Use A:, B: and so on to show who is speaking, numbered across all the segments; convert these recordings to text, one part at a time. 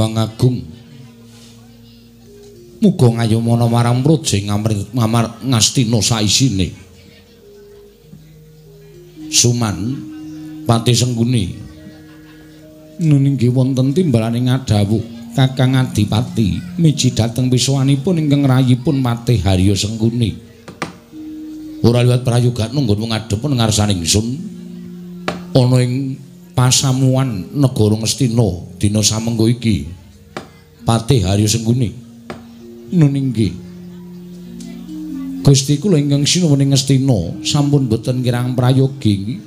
A: Hyang Agung Muga ngayomana marang proje ngamar ngastina saisine. Suman Pati Sengguni. Nuninggi wonten timbalane ngadawu Kakang Adipati miji dhateng wiswanipun ingkang rayipun Pati Haryo Sengguni. Ora liwat prayoga nunggun ngadhep ngarsaning sun. Ana ing pasamuan negara Ngastina dina samengko iki. Patih Haryo Sengguni. Nuninggi Gusti kula ingkang sinuwuning Ngastina sampun boten kirang prayogi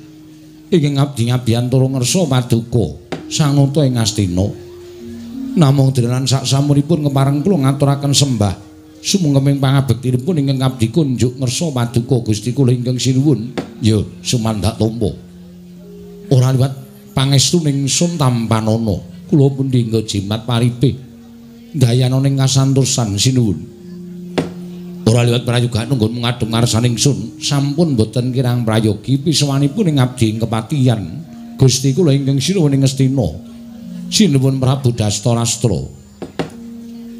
A: ingkang abdi ngabiyantara ngersa paduka sanguta ing Ngastina. Namung denan sak samunipun kepareng kula ngaturaken sembah. Sumengkeming pangabektinipun ingkang abdi kunjuk ngersa paduka Gusti kula ingkang sinuwun. Ya sumandak tampa ora liwat pangestuning sun tampanana kula pun dinggo jimat paripe? Dayana ning kasantosan sinuwun. Ora liwat prayoga nunggun ngadhep ngarsaning sun sampun boten kirang prayogi piswanipun ing abdi kepatihan. Gusti kula ingkang sinuwun ing Astina sinuwun Prabu Dastarastra.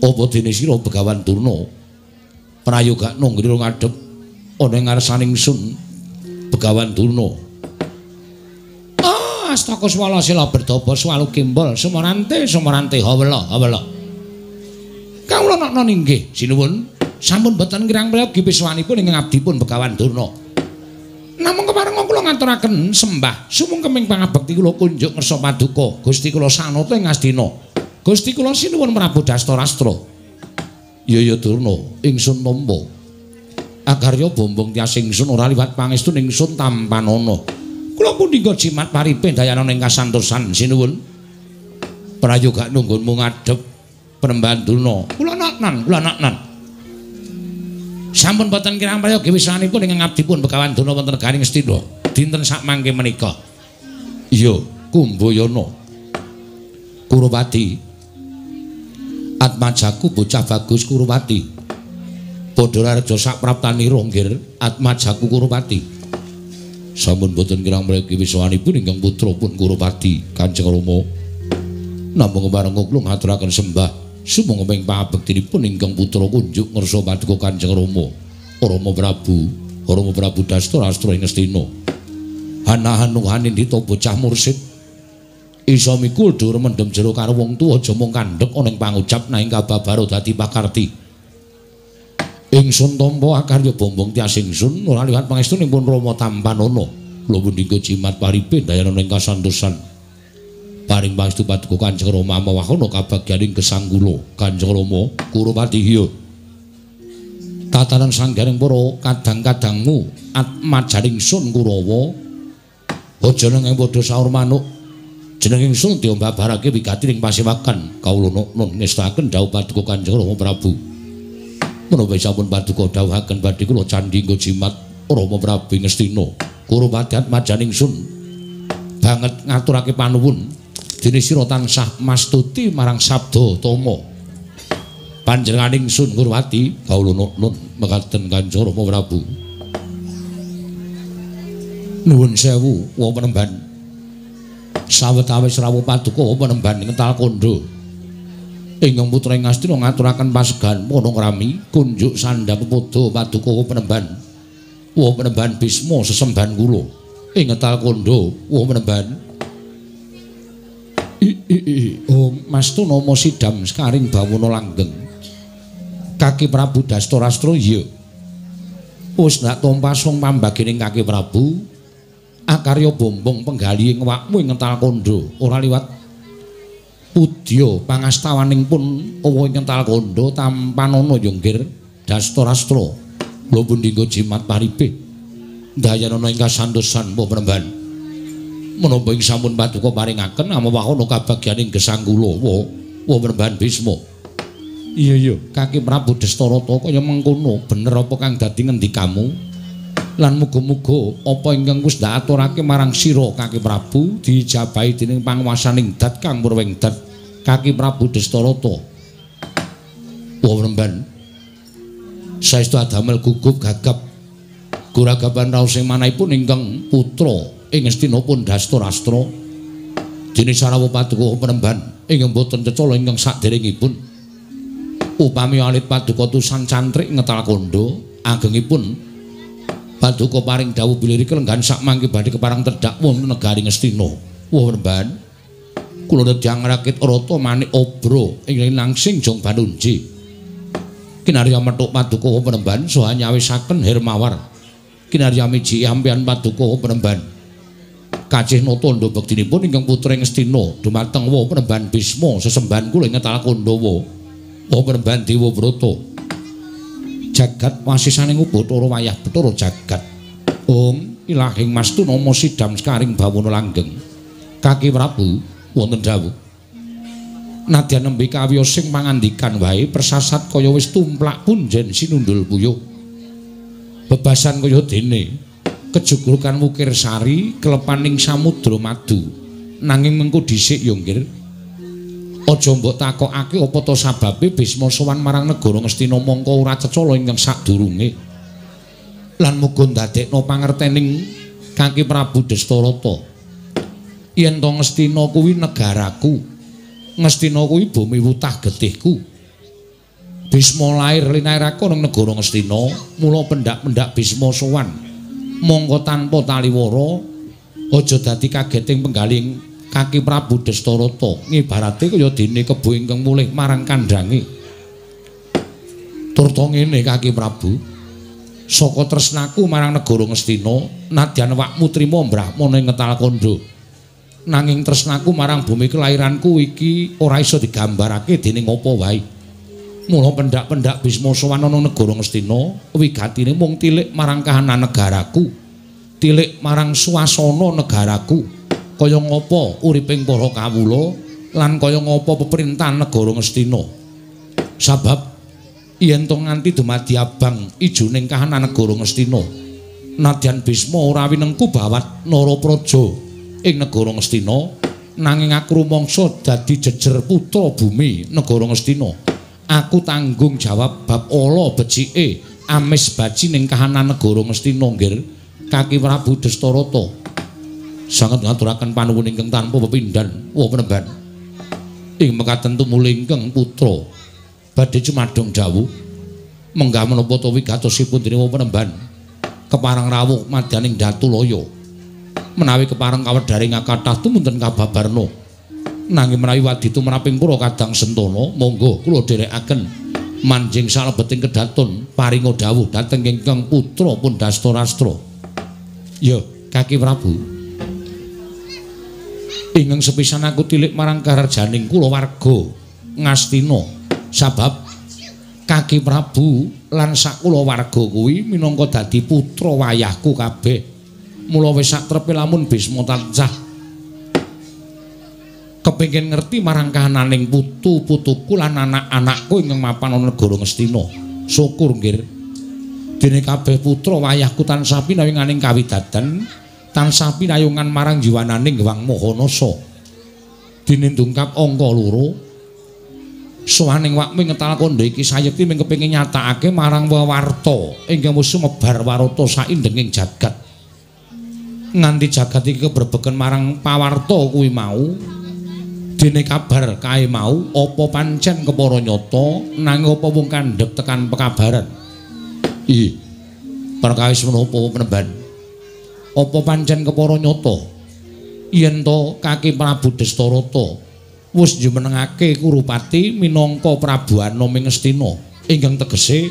A: Apa dene sira Begawan Durna? Prayoga nunggun ngadhep ana ing ngarsaning sun Begawan Durna astaka swala sila berdaba swalu kimbol sumorante sumorante hawala hawala kawula nok inggih sinuwun. Sampun boten kirang prayogi piswanipun ing abdipun Begawan Durna. Namung kepareng kula ngaturaken sembah. Sumungkeming pangabekti kula kunjuk ngersa paduka. Gusti kula sanata ing Astina Gusti kula sinuwun Prabu Dastarastra ya ya Durna. Ingsun nampa. Agarya bombong tias ingsun ora liwat pangestu ingsun tampanana kula pun dinggo jimat paripe dayana ning kasantosan sinuwun prayoga nunggunmu ngadhep penembahan duna kula naknan kula naknan. Sampun boten kirang prayoga wisanipun ing ngabdipun begawan duna wonten garing Astina dinten sak mangke menika. Iya kumbayana Kurupati Atmajaku bocah bagus Kurupati padha raja sak praptanira nggih Atmajaku Kurupati sampun boten kirang mriki wiswanipun ingkang putra pun Kurupati Kanjeng Rama. Namung marang kula ngaturaken sembah sumangga ping pangabektinipun ingkang putra kunjuk ngersa paduka Kanjeng Rama. Rama Prabu Rama Prabu Dastarastra ing Astina. Hanahanuhanin dita bocah mursid. Isa mikul dur mendem jero karo wong tuwa aja mung kandhek ana ing pangucap nanging kababaro dadi pakarti ingsun tampa akarya bombong tias ingsun. Ora liwat pangestunipun Rama Tampanana. Kula punika jimat paripe dayana ing kasantosan. Paring pangestu paduka Kanjeng Rama mawahana kabagyaning gesang kula. Kanjeng Rama Kurupati hiyo tatanan sanggaring para kadang-kadangmu atmajaring sun Kurawa aja nang padha saur manuk. Jeneng ingsun diombabarake wigati ing pasewakan kawula nun ngestaken dawuh paduka Kanjeng Rama Prabu menapa sampun paduka dawuhaken badhe kula candhi nggo jimat Rama Prabu Ngastina Kurupati Majaning Sun. Banget ngaturake panuwun. Dene sira tansah mastuti marang sabda tama. Panjenenganing Sun Kurwati kawula nun mekaten Kanjeng Rama Prabu. Nuwun sewu wa penemban sawetawis rawuh paduka penemban ngental kondo ingkang putra ing Astina ngaturaken pasegan mono ngrami kunjuk sandhap padha paduka penemban. Wa penemban Bisma sesemban kula ing ngetal kondo wa penemban. Oh Mas Tunama sidam sekaring bawana langgeng. Kaki Prabu Dastarastra iya. Wis ndak tompas wong pambagining Kaki Prabu akarya bombong penggali ing wakmu ing ngetal kondo. Ora liwat Udya pangastawaning pun ing kental kandha tampanana yonggir dastarastra. Kula pun dinggo jimat paripe. Dayanana ing kasantosan mbok penemban. Menapa ing sampun paduka paringaken amawahana kabagyaning gesang kula wa wa penemban Bisma. Iya iya, Kaki Prabu Dastarata kaya mengkono bener apa kang dadi ngendikamu? Lan muga-muga apa ingkang wis aturake marang sira Kaki Prabu dijabahi dening panguwasaning dat Kang Murweng Dat kaki Prabu Destarata. Wong remban. Saestu adamel gugup gagap. Guragaban raos sing manahipun putra ing Astina pun Dastarastra. Dene Sarawa Paduka penemban ingkang boten cecala ingkang saderengipun upami alit paduka tusan cantrik ngetal kondo agengipun paduka paring dawuh bilih kelenggan sak mangke badhe keparang tedhak wonten negari Ngastina wah remban kula nedhang rakit rata manik obro. Ing langsing jong banunji. Kinarya metuk paduka penemban saha nyawisaken hermawar. Kinarya miji ampian paduka penemban kacih natondo bektinipun ingkang putra Ngastina dumateng wa penemban Bisma sesembahan kula ing Tal Kondawa wa penemban Dewa Brata jagat wasisaning Bathara wayah Bathara jagat. Om ilahing mastu nama sidam sekaring bawana langgeng. Kaki Prabu wonten dawuh. Nadyan nembe kawiyo sing mangandikan wae persasat kaya wis tumplak punjen sinundul puyuh bebasan kaya dene kejugrukan wukir sari kelepaning samudra madu. Nanging mengko dhisik yo aja mbok takokake apa to sababe Bisma sowan marang negara Ngastina mongko ora cecala ingkang sadurunge lan muga ndadekno pangertening Kaki Prabu Destarata yen to Ngastina kuwi negaraku Ngastina kuwi bumi wutah getihku. Bisma lair linairake nang negara Ngastina, mula pendak-pendak Bisma sowan. Monggo tanpa taliwara aja dadi kageting penggaling kaki Prabu Destarata, ngibarate kaya dene kebo ingkang mulih marang kandhange. Turta ngene kaki Prabu. Saka tresnaku marang negara Ngastina, nadyan wakmu trima Brahmana ing Ngetal Kandha. nanging tresnaku marang bumi kelahiranku iki ora iso digambarake dening apa wae. Mula pendak-pendak Bisma sowan ana negara Ngastina, wigatine mung tilik marang kahanan negaraku, tilik marang swasana negaraku, kaya ngapa uriping para kawula lan kaya ngapa peperintahan negara Ngastina. Sabab yen to nganti dumadi abang ijoning kahanan negara Ngastina, nadyan Bisma ora winengku bawat Narapraja ing negara Ngastina nanging aku rumangsa dadi jejer putra bumi negara Ngastina aku tanggung jawab bab ala becike amis baji ning kahanan negara Ngastina nggir kaki Prabu Destarata sanget ngaturaken panuwun ingkang tanpa pepindhan. Wa penemban ing mekaten tumulingkeng putra badhe cumadong dawuh menggah menapa to wigatosipun? Dening penemban keparang rawuh madyaning Datu Loyo. Menawi kepareng kawedharing kathah tumunten kababarna. Nanging menawi waditu menaping pura kadang sentono monggo kula dherekaken. Manjing salebeting kedaton paringa dawuh dhateng ingkang putra pun Dastarastra ya kaki Prabu ingkang sepisan aku tilik marang karjaning kula warga Ngastina sabab kaki Prabu lan sak kula warga kuwi minangka dadi putra wayahku kabeh mula wis sakrepe lamun Bisma tansah kepengin ngerti marang kahananing putu-putuku lan anak-anakku ingkang mapan ana negara Ngastina. Syukur nggih. Dene kabeh putra wayahku tansah pinayunganing kawidadan, tansah pinayungan marang jiwananing Wang Mahanasa. Dene ndungkap angka loro. Soaning wakmu ngetal kondo iki sayekti mung kepengin nyatakake marang wewarta ingkang wis sumebar warata saindenging jagat. nganti jagat iki keberbeken marang pawarta kuwi mau dene kabar kae mau apa pancen kepara nyata nanging apa wong kandhek tekan pekabaran i perkawis menapa penemban apa pancen kepara nyata yen to kaki Prabu Destarata wis jumenengake Kurupati minangka Prabu Anom ing Ngastina ingkang tegese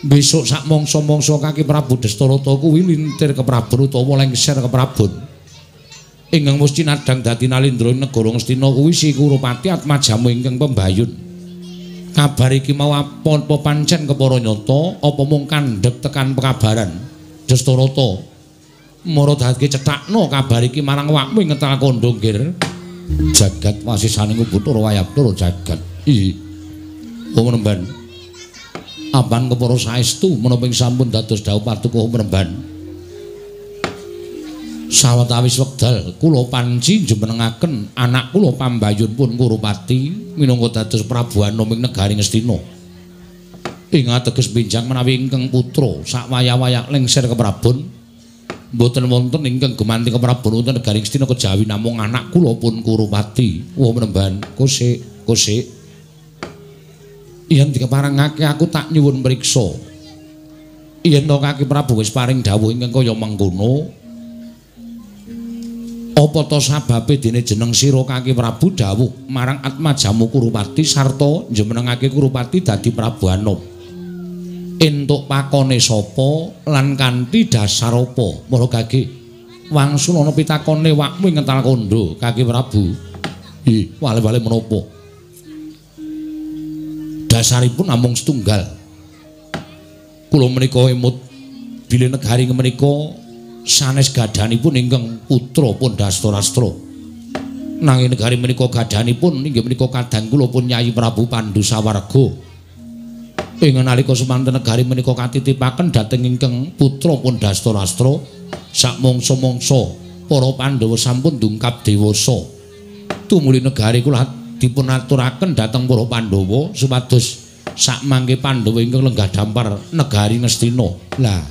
A: besok sak mongso-mongso kaki Prabu Destarata kuwi lintir ke Prabu utawa lengser ke Prabon. Ingkang mesti nadang dadi nalindra negara Ngastina kuwi si Kurupati Atmajamu ingkang pembayun. Kabar iki mau apa pancen kepara nyata apa mung kandhek tekan pekabaran Destarata. Mara dadi cetakno kabar iki marang wakmu ngetal kandha nggir. Jagat wasisaning Bathara Wayapura jagat. Ih. Wong nemban. Amban kepara saestu menapa sampun dados dawuh patukuh mremban. Sawetawis wekdal kula panci jumenengaken anak kula pambayun pun Kurupati minangka dados Prabu Anom ing negari Ngastina. Ing ateges benjang menawi ingkang putra sak wayah-wayah lengser ke Prabon Mboten wonten ingkang gumanti keprabu wonten negaring Stina kejawi namung anak kula pun Kurupati. Wah menemban, kosek, kosek. Yen dikeparengake aku tak nyuwun mriksa. Yen to Kaki Prabu wis paring dawuh ingkang kaya mengkono, apa to sababe dene jeneng sira Kaki Prabu dawuh marang Atmajamu Kurupati sarta njemenengake Kurupati dadi Prabu Anom. Entuk pakone sapa lan kanthi dasar apa? Mara gage wangsul ana pitakone wakmu ngental kondo kaki prabu. Hi wale-wale menapa? Dasaripun namung setunggal. Kula menika emut bilih negari menika sanes gadhanipun ingkang putra pun dastra-astra nanging negari menika gadhanipun inggih menika kadang kula pun Nyai Prabu Pandu Sawarga ing nalika semanten negari menika katitipaken dhateng ingkang putra pun Dastarastra sak mangsa-mangsa para Pandhawa sampun dungkap dewasa. Tumuli negari kula dipun aturaken dhateng para Pandhawa supados sak mangke Pandhawa ingkang lenggah dampar negari Ngastina. Lah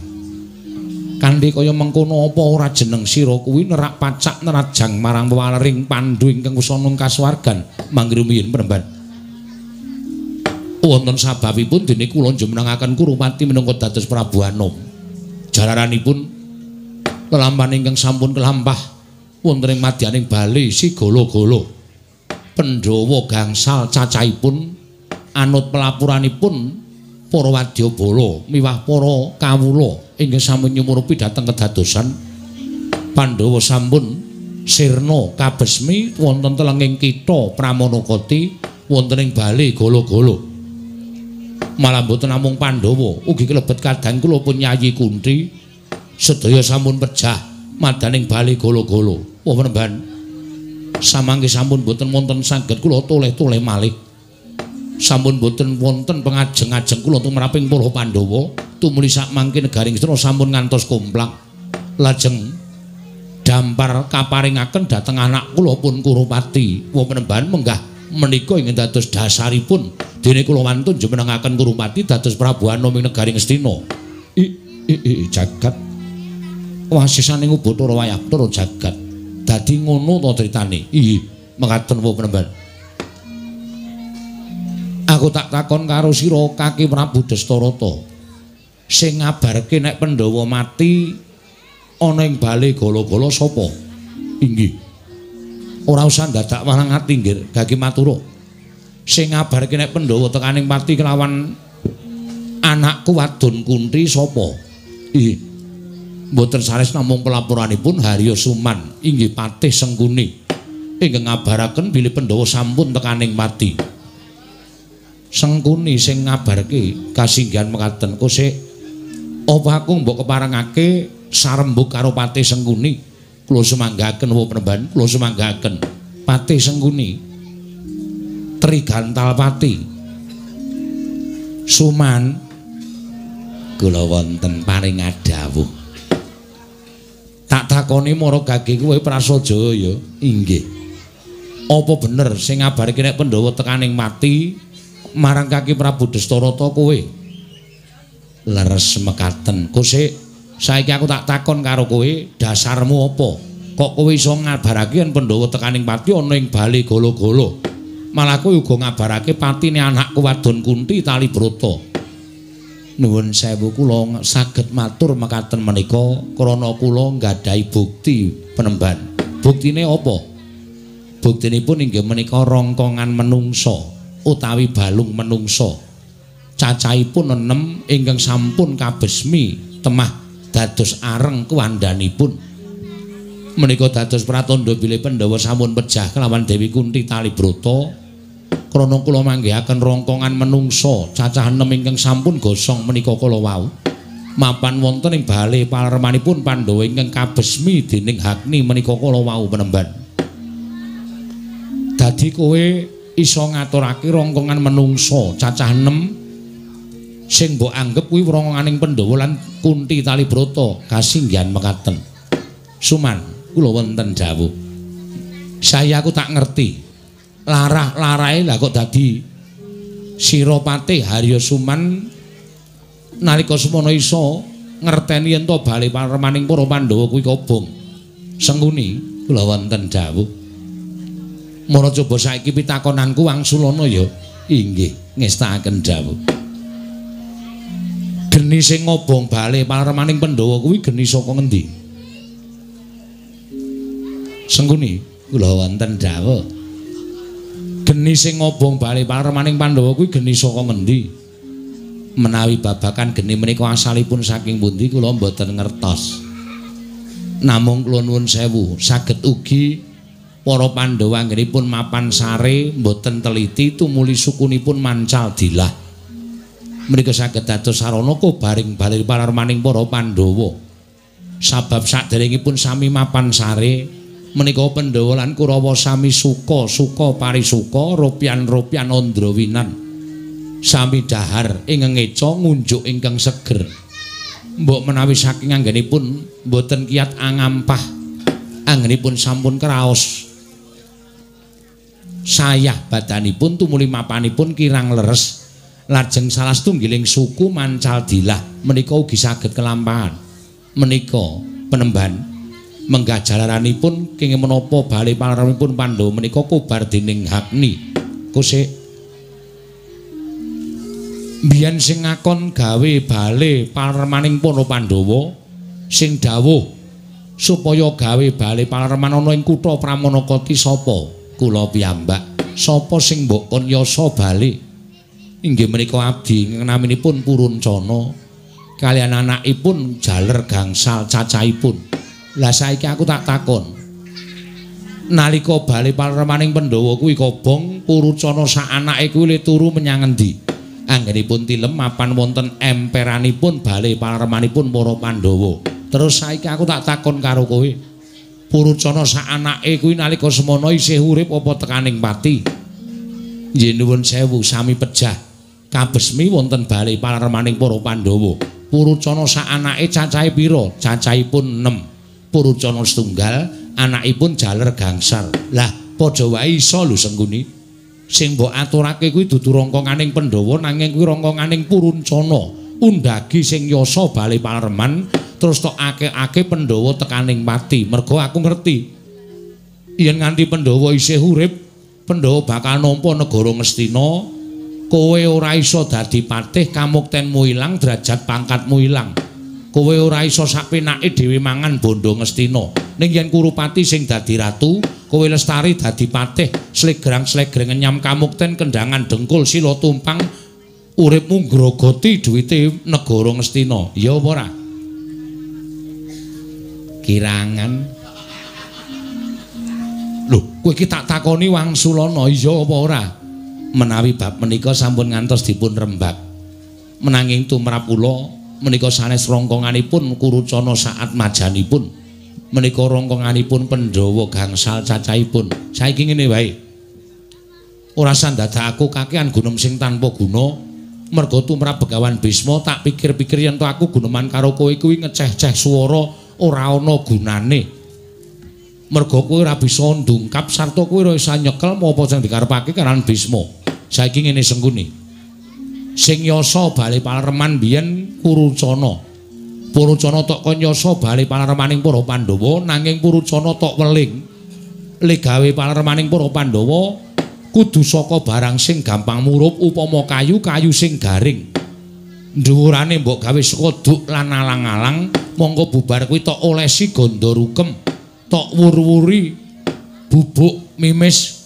A: kanthi kaya mengkono apa ora jeneng sira kuwi nerak pacak nerajang marang walering Pandhu ingkang wusana kasuwargan? Mangrumiyin penemban wonten sababipun dene kula njumenengaken Kurupati minangka dados Prabu Anom. Jalaranipun lelampahan ingkang sampun kelampah wonten ing madyaning bali si golo-golo. Pandhawa gangsal cacahipun anut pelapuranipun para wadyabala miwah para kawula ingkang sampun nyumurupi dhateng kedadosan Pandhawa sampun sirna kabesmi wonten telenging kitha Pramanakati wonten ing bali golo-golo. Malah mboten namung Pandhawa. Ugi kelebet kadang kula pun Yayi Kunti sedaya sampun pecah madaning bali golo-golo. Wah penemban samangke sampun mboten wonten saged kula toleh-toleh malih. Sampun mboten wonten pengajeng-ajeng kula tumraping para Pandhawa. Tumuli sak mangke negaring Sra sampun ngantos komplak. Lajeng dampar kaparingaken dhateng anak kula pun Kurupati. Wah penemban menggah menika ingin dados dasaripun dene kula wantun jumenengaken Kurupati dados Prabu Anom ing negari Ngastina. I i i jagat. Wasisaning Ubathara Wayapura jagat. Dadi ngono to critane. Ih, mekaten apa penemban. Aku tak takon karo sira Kaki Prabu Dastarata. Sing ngabarke nek Pandhawa mati ana ing bale gala-gala sapa? Inggih. Ora usah dadak warang ati nggih, Kaki matura. sing ngabarke nek Pandhawa tekaning pati kelawan anakku wadon Kunti sapa? Ih. Mboten sanes namung pelaporanipun Haryo Suman inggih Patih Sengkuni. Ingkang ngabaraken bilih Pandhawa sampun tekaning pati. Sengkuni sing ngabarke kasinggihan mekaten kose apa aku mbok keparengake sarembuk karo Patih Sengkuni kula sumanggaken apa penemban kula sumanggaken Patih Sengkuni Trigantal Pati. Suman kula wonten paring adawuh. Tak takoni mara gage kowe prasaja ya. Inggih. Apa bener sing ngabarke nek Pandhawa tekaning mati marang Kaki Prabu Dastarata kowe? Leres mekaten. Kose saiki aku tak takon karo kowe, dasarmu apa? Kok kowe iso ngabarake yen Pandhawa tekaning mati ana ing bali golo-golo? malah kowe uga ngabarake patine anakku wadon Kunti Talibrata. Nuwun sewu kula saged matur mekaten menika krana kula nggadahi bukti penemban. Buktine apa? Buktinipun inggih menika rongkongan menungso utawi balung menungso. Cacahipun enem ingkang sampun kabesmi temah dados areng kuwandanipun. Menika dados pratandha bilih Pandhawa sampun pejah kelawan Dewi Kunti Talibrata. krana kula manggihaken rongkongan menungso cacah enem ingkang sampun gosong menika kala wau mapan wonten ing bale palermanipun Pandhawa ingkang kabesmi dening Hakni menika kala wau penemban dadi kowe iso ngaturake rongkongan menungso cacah enem sing mbok anggap kuwi rongkonganing Pandhawa lan Kunti Talibrata kasinggihan mekaten Suman kula wonten dawuh saya aku tak ngerti larah-larahe lah kok dadi Siropati Haryo Suman nalika semono iso ngerteni yen to bali paremaning para Pandhawa kuwi kobong. Sengkuni kula wonten dawuh. Mara coba saiki pitakonanku wangsulana ya. Inggih, ngestakaken dawuh. Geni sing ngobong bali paremaning Pandhawa kuwi geni saka ngendi? Sengkuni kula wonten dawuh. Geni sing ngobong bali paremaning Pandhawa kuwi geni saka ngendi? menawi babakan geni menika asalipun saking pundi kula mboten ngertos. Namung kula nuwun sewu, saged ugi para Pandhawa anggenipun mapan sare mboten teliti tumuli sukunipun mancal dilah. Menika saged dados sarana kobaring balir palarmaning para Pandhawa. Sabab saderengipun sami mapan sare menika Pandhawa lan Kurawa sami suka, suka parisuka, rupian-rupian andrawinan. sami dahar ing ngeca ngunjuk ingkang seger. Mbok menawi saking anggenipun mboten kiat angampah. Anggenipun sampun kraos. Sayah badanipun tumuli mapanipun kirang leres. Lajeng salah setunggiling suku mancal dilah menika ugi saged kelampahan. Menika penemban menggajalaranipun kenging menapa bali palaranipun Pandhawa menika kobar dening Hakni. Kusik Biyen sing ngakon gawe bale palermaning para Pandhawa sing dawuh supaya gawe bale palerman ana ing kutha Pramanakati sapa? Kula piyambak. Sapa sing mbok kon yasa bale? Inggih menika abdi naminipun Puruncana kalian anakipun jaler gangsal cacahipun. Lah saiki aku tak takon. Nalika bale palermaning Pandhawa kuwi kobong Puruncana sak anake kuwi turu menyang endi? anggenipun tilem mapan wonten emperanipun bale paremanipun para Pandhawa. Terus saiki aku tak takon karo kowe. Purucana sak anake kuwi nalika semana isih urip apa tekaning pati? Yen nuwun sewu sami pejah. Kabesmi wonten bale palermaning para Pandhawa. Purucana sak anake cacahe pira? Cacahipun 6. Purucana setunggal, anakipun jaler gangsal. Lah, padha wae iso lho sengguni. sing mbok aturake kuwi dudu rongkonganing Pandhawa nanging kuwi rongkonganing Puruncana undagi sing yasa bali Palerman terus tok akeh-akeh Pandhawa tekaning mati mergo aku ngerti yen nganti Pandhawa isih urip Pandhawa bakal nampa negara Ngastina kowe ora iso dadi patih kamuktenmu ilang derajat pangkatmu ilang. Kowe ora iso sapenake dhewe mangan bondo Ngastina ning yen Kurupati sing dadi ratu kowe lestari dadi patih. Slegrang-slegreng nyam kamukten kendangan dengkul sila tumpang uripmu grogoti duwite negara Ngastina ya apa ora? Kirangan. Lho kowe iki tak takoni wangsulana iya apa ora menawi bab menika sampun ngantos dipun rembak menanging tumrap kula menika sanes rongkonganipun kurucana saat majanipun menika rongkonganipun Pandhawa gangsal cacahipun. Saiki ngene wae. Ora sandadaku kakean gunung sing tanpa guna. Mergo tumrap Begawan Bisma tak pikir-pikir yen aku guneman karo kowe kuwi ngeceh-ceh swara ora ana gunane. Mergo kowe ora bisa ndungkap sarta kowe ora isa nyekel apa sing dikarepake karan Bisma. Saiki ngene sengkuni. Sing yasa bali palereman biyen Kurucana. Purucana tok kanyasa bali palarmaning para Pandhawa nanging Purucana tok weling legawe palarmaning para Pandhawa kudu saka barang sing gampang murup upama kayu kayu sing garing dhuwurane mbok gawe saka duk lan alang-alang monggo bubar kuwi tok olesi ganda rukem tok wur-wuri bubuk mimis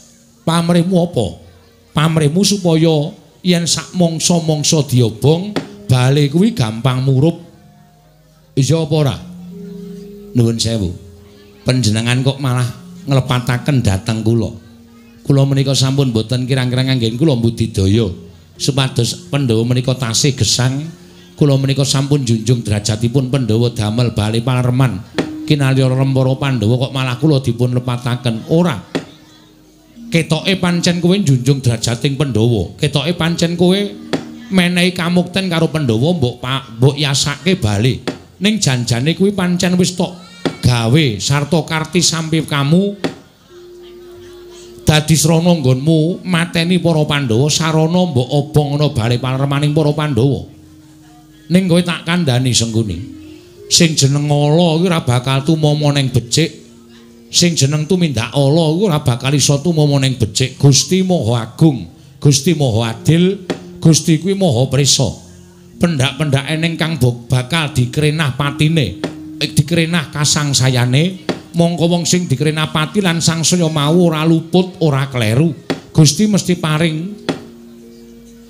A: pamrihmu apa pamrihmu supaya yen sak mangsa-mangsa diobong bali kuwi gampang murup Iya apa ora? Nuwun sewu. Panjenengan kok malah nglepataken dhateng kula. Kula menika sampun boten kirang-kirang anggen kula budidaya. Supados Pandhawa menika tasih gesang, kula menika sampun junjung derajatipun Pandhawa damel bali palerman. Kinalya rempara Pandhawa kok malah kula dipun lepataken. Ora. Ketoke pancen kowe junjung derajating Pandhawa. Ketoke pancen kowe menehi kamukten karo Pandhawa mbok mbok yasake bali. ning janjane kuwi pancen wis tok gawe sarta karti sampe kamu dadi srana nggonmu mateni para Pandhawa sarana mbok obong ana bali palermaning para Pandhawa ning kowe tak kandhani sengguni sing jeneng ala kuwi ora bakal tumomo ning becik sing jeneng tumindak ala kuwi ora bakal iso tumomo ning becik Gusti Maha Agung Gusti Maha Adil Gusti kuwi Maha Prisa pendak-pendak eneng kang bakal dikrenah patine eh, dikrenah kasangsayane mongko wong sing dikrenah pati lan sangsaya mau ora luput ora kleru Gusti mesti paring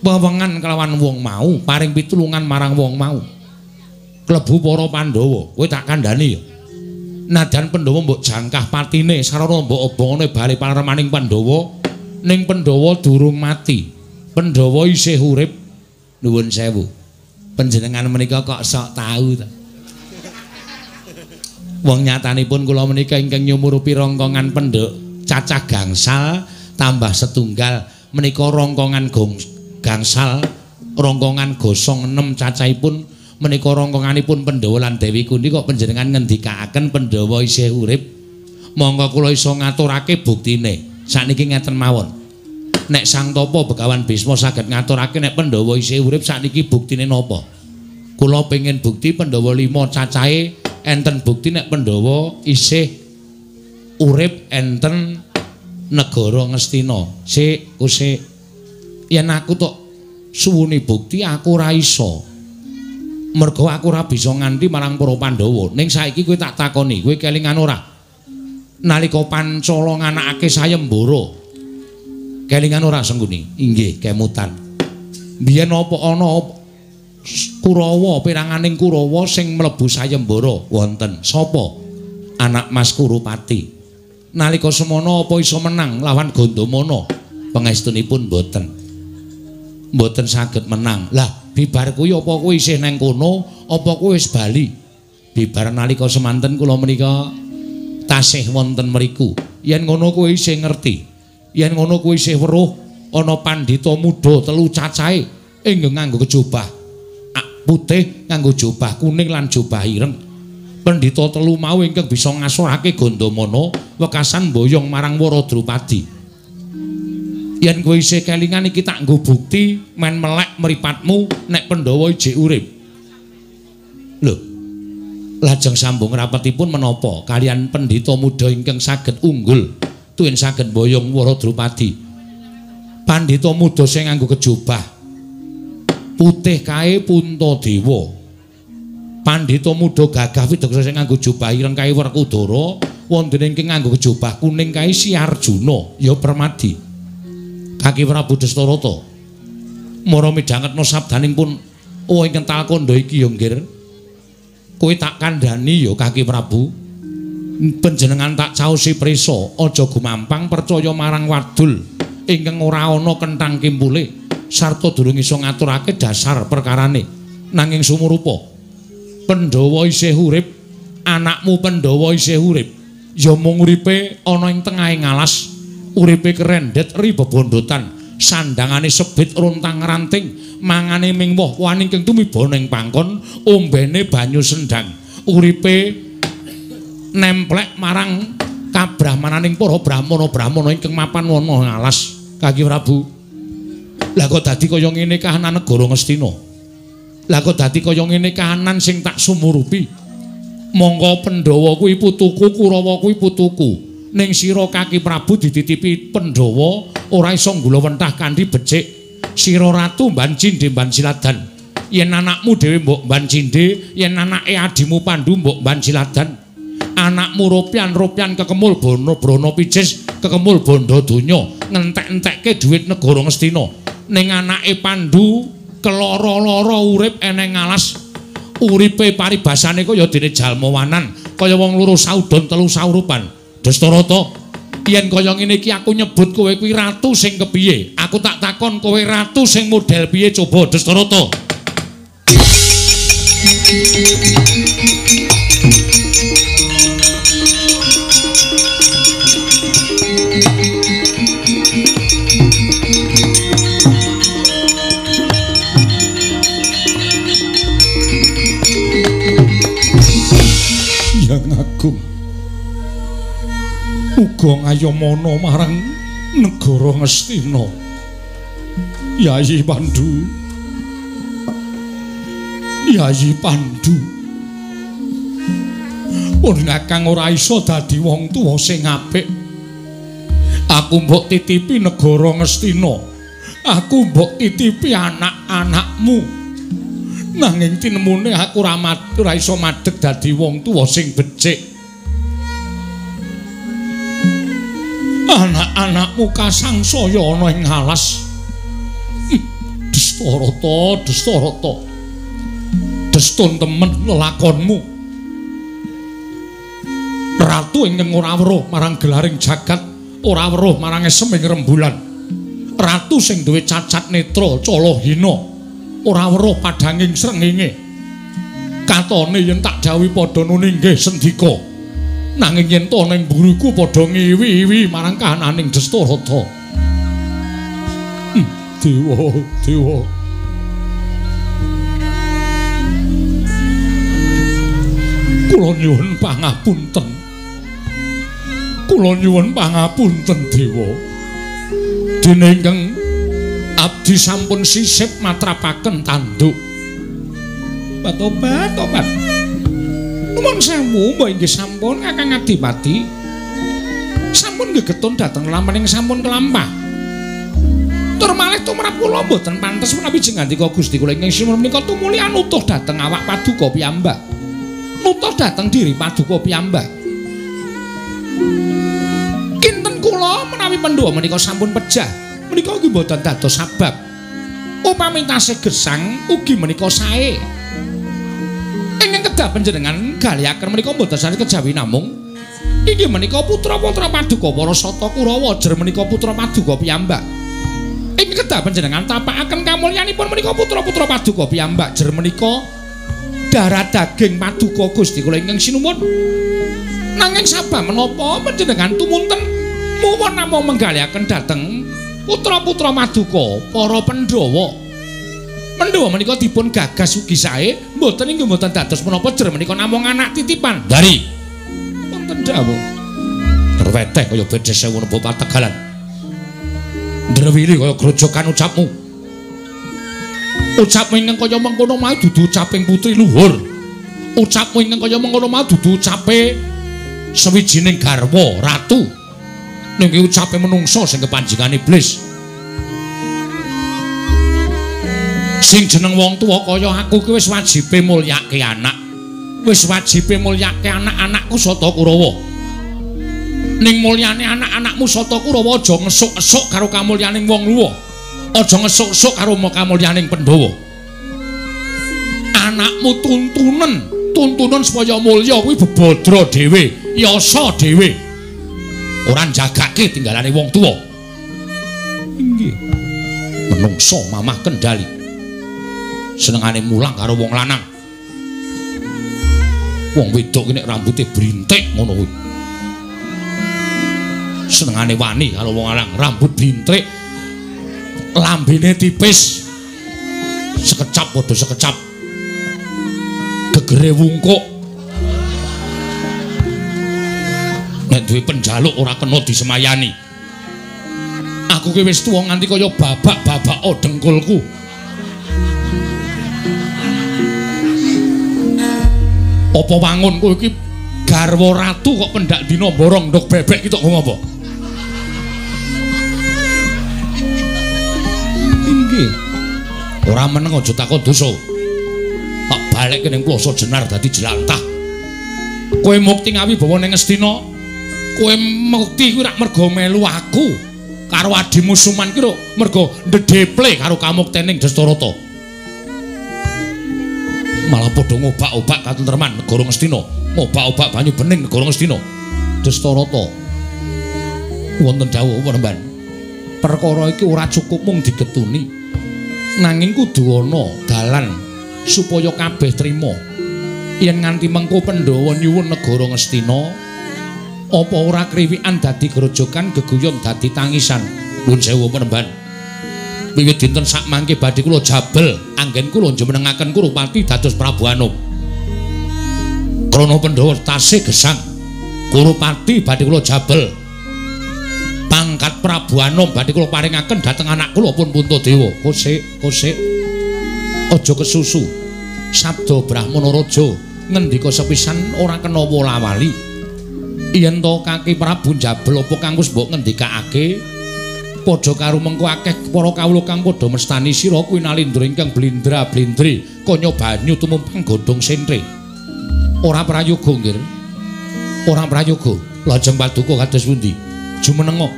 A: wewengan kelawan wong mau paring pitulungan marang wong mau klebu para Pandhawa. Kowe tak kandhani ya. Nadan Pandhawa mbok jangkah patine sarana mbok obongane bali palermaning Pandhawa ning Pandhawa durung mati. Pandhawa isih urip. Nuwun sewu. Panjenengan menika kok sok tahu ta? Wong nyatanipun kula menika ingkang nyumurupi rongkongan penduk cacah gangsal tambah setunggal menika rongkongan gangsal rongkongan gosong enam cacahipun menika rongkonganipun Pandhawa lan Dewi Kunti kok panjenengan ngendikaaken Pandhawa isih urip? Monggo kula iso ngaturake buktine. Sakniki ngeten mawon. Nek Sang Tapa Begawan Bisma saged ngaturake nek Pandhawa isih urip sakniki buktine napa? Kula pengin bukti Pandhawa 5 cacahe enten bukti nek Pandhawa isih urip enten negara Ngastina sik kusik yen aku tok suwuni bukti aku ora mergo aku ora bisa nganti marang para Pandhawa. Ning saiki kowe tak takoni, kowe kelingan ora? Nalika Pancala nganakake sayembara. Kelingan ora Sengguni? Inggih, kemutan. Biyen apa ana Kurawa, piranganing Kurawa sing mlebu sayembara wonten? Sapa? Anak Mas Kurupati. Nalika semono apa iso menang lawan Gandamana? Pangestunipun boten. Boten saged menang. Lah, bibar kuwi apa kuwi isih nang kono apa kuwi wis bali? Bibar nalika semanten kula menika tasih wonten mriku. Yen ngono kuwi isih ngerti. Yen ngono kuwi isih weruh ana pandhita muda telu cacahe ing nganggo kejubah. Putih nganggo jubah kuning lan jubah ireng. Pandhita telu mau ingkang bisa ngasorake gandamana wekasan boyong marang Waradrupadi yen kowe isih kelingan iki tak nggo bukti men melek mripatmu nek Pandhawa ijik urip. Lho. Lajeng sambung rapetipun menapa kalian pendhita muda ingkang saged unggul tuwin saged boyong Wara Drupadi. Pandhita muda sing nganggo kejubah putih kae Puntadewa. Pandhita muda gagah widaksa sing nganggo jubah ireng kae Werkudara wonten ingkang nganggo kejubah kuning kae Si Arjuna ya Permadi. Kaki Prabu Dastarata. Mara midhangetna sabdaning pun oh ingkang takondo iki ya nggir. Kowe tak kandhani ya Kaki Prabu. Panjenengan tak caosi prisa, aja gumampang percaya marang wadul ingkang ora ana kenthang kimpule sarta durung iso ngaturake dasar perkarane. Nanging sumurupa Pandhawa isih urip, anakmu Pandhawa isih urip. Ya mung uripe ana ing tengahing alas uripe kerendet ribebondotan sandangane sebit runtang ranting. Mangane ming woh wani keng tumiba ning pangkon ombene banyu sendang. Uripe nemplek marang kabrahmananing para brahmana-brahmana ingkang mapan wana alas kaki Prabu lah kok dadi kaya ngene kahanan negara Ngastina? Lah kok dadi kaya ngene kahanan sing tak sumurupi? Monggo Pandhawa kuwi putuku Kurawa kuwi putuku ning sira kaki Prabu dititipi Pandhawa ora iso nggula wentah kanthi becik. Sira ratu mban cindhe mban siladan. Yen anakmu dhewe mbok mban cindhe yen anake adimu Pandu mbok mban siladan. Anakmu Ropian kekemul bono brono picis kekemul bondo donya ngentek-entekke dhuwit negara Ngastina. Ning anake Pandu keloro-loro urip eneng alas. Uripe paribasane kaya dene jalma wanan kaya wong loro saudon telu saurupan Dastarata, yen kaya ngene iki aku nyebut kowe kuwi ratu sing kepiye? Aku tak takon kowe ratu sing model piye coba Dastarata? Uga ngayomana marang negara Ngastina. Yayi Pandu. Yayi Pandu. Pun Kakang ora iso dadi wong tuwa sing apik. Aku mbok titipi negara Ngastina. Aku mbok titipi anak-anakmu. Nanging tinemune aku ora ora iso madeg dadi wong tuwa sing becik. Anak-anakmu kasangsaya ana ing alas. Destarata, Destarata. Destun temen lelakonmu. ratu ingkang ora weruh marang gelaring jagat, ora weruh marang eseming rembulan. Ratu sing duwe cacat netra cala hina, ora weruh padhanging srengenge. Katone yen tak jawuhi padha nuningge sendika. Nanging yen to ning buruku padha ngiwi-iwi marang kahananing Destarata. Hmm, dewa, dewa. Kula nyuwun pangapunten. kula nyuwun pangapunten dewa dene ingkang abdi sampun sisip matrapaken tanduk batobat tobat nuwun sewu mbok inggih sampun kakang adipati sampun gegetun dhateng lamaning sampun kelampah. Tur malih tumrap kula mboten pantes menawi jengandika Gusti kula ingkang sinuwun menika tumuli anutuh dhateng awak paduka piyambak. Nutuh dhateng diri paduka piyambak. Kula menawi pendhawa menika sampun pejah. Menika ugi boten dados sabab. Upami tasih gesang ugi menika sae ingkang kedah panjenengan galiaken menika boten sami kejawi namung. Iki menika putra-putra paduka para sata kurawa jer menika putra paduka piyambak. Ingkang kedah panjenengan tapakaken kamulyanipun menika putra-putra paduka piyambak jer menika darah daging paduka Gusti kula ingkang sinuwun. Nanging sabab menapa panjenengan tumunten? Muwon namung menggaliaken dhateng putra-putra Maduka, para Pandhawa. Pandhawa menika dipun gagas ugi sae, mboten inggih mboten dados menapa jer menika namung anak titipan. Dari. Wonten dawuh. Terweteh kaya bedhe sewu nembo pategalan. Drewili kaya grojokan ucapmu. Ucapmu ingkang kaya mengkono mau dudu ucaping putri luhur. Ucapmu ingkang kaya mengkono mau dudu ucape sewijining garwa ratu. ning ucape menungso sing kepanjingan iblis. Sing jeneng wong tuwa kaya aku ki wis wajibe mulyake anak. Wis wajibe mulyake anak-anakku Sata Kurawa. Ning mulyane anak-anakmu Sata Kurawa aja ngesuk-esuk karo kamulyaning wong luwa. Aja ngesuk-esuk karo kamulyaning Pandhawa. Anakmu tuntunen, tuntunan supaya mulya kuwi bebodro dhewe, yasa dhewe. ora jagake tinggalane wong tuwa. Inggih. Menungso mamah kendali. Senengane mulang karo wong lanang. Wong wedok iki nek rambuté brintik ngono kuwi. Senengane wani karo wong lanang, rambut brintik. Lambene tipis. Sekecap padha sekecap. Gegere wungkuk. nek duwe penjaluk ora kena disemayani aku ki wis tuwa nganti kaya babak-babak o dengkulku apa wangun kowe iki garwa ratu kok pendak dina borong nduk bebek ki tok ngopo inggih ora meneng aja takon dosa. Tak balik ning ploso jenar dadi jelantah kowe mukti ngawi bawa ning Astina kowe mukti kuwi rak mergo melu aku. Karo adimu Suman ki mergo ndedeple karo kamuktening Destarata. Malah padha ngobak-obak katentreman negara Ngastina, ngobak-obak banyu bening negara Ngastina. Destarata. Wonten dawuh Panembahan. Perkara iki ora cukup mung digetuni. Nanging kudu ana dalan supaya kabeh trima. Yen nganti mengko Pandhawa nyuwun negara Ngastina, apa ora kriwikan dadi grojokan geguyon dadi tangisan nuwun sewu penemban wiwit dinten sak mangke badhe kula jabel anggen kula njenengaken kurupati dados Prabu Anom krana Pandhawa tasih gesang kurupati badhe kula jabel. Pangkat Prabu Anom badhe kula paringaken dhateng anak kula pun Puntadewa kosik kosik. Aja kesusu. Sabda Brahmana Raja ngendika sepisan ora kena wolawali yen to kaki Prabu jabel apa kang wis mbok ngendikake padha karo mengko akeh para kawula kang padha mestani sira kuwi nalindra ingkang blindra-blindri kanya banyu tumumpang godhong sentre. Ora prayoga nggir. Ora prayoga. Lajeng paduka kados pundi? Jumenenga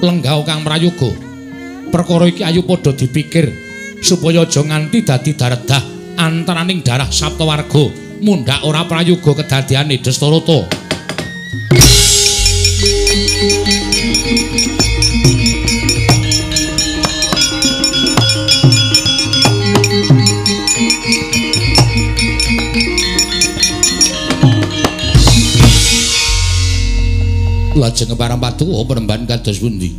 A: lenggah kang prayoga. Perkara iki ayo padha dipikir supaya aja nganti dadi daredah antaraning darah saptawarga mundak ora prayoga kedadiane Destarata. Lajeng parang patuwa penemban kados pundi?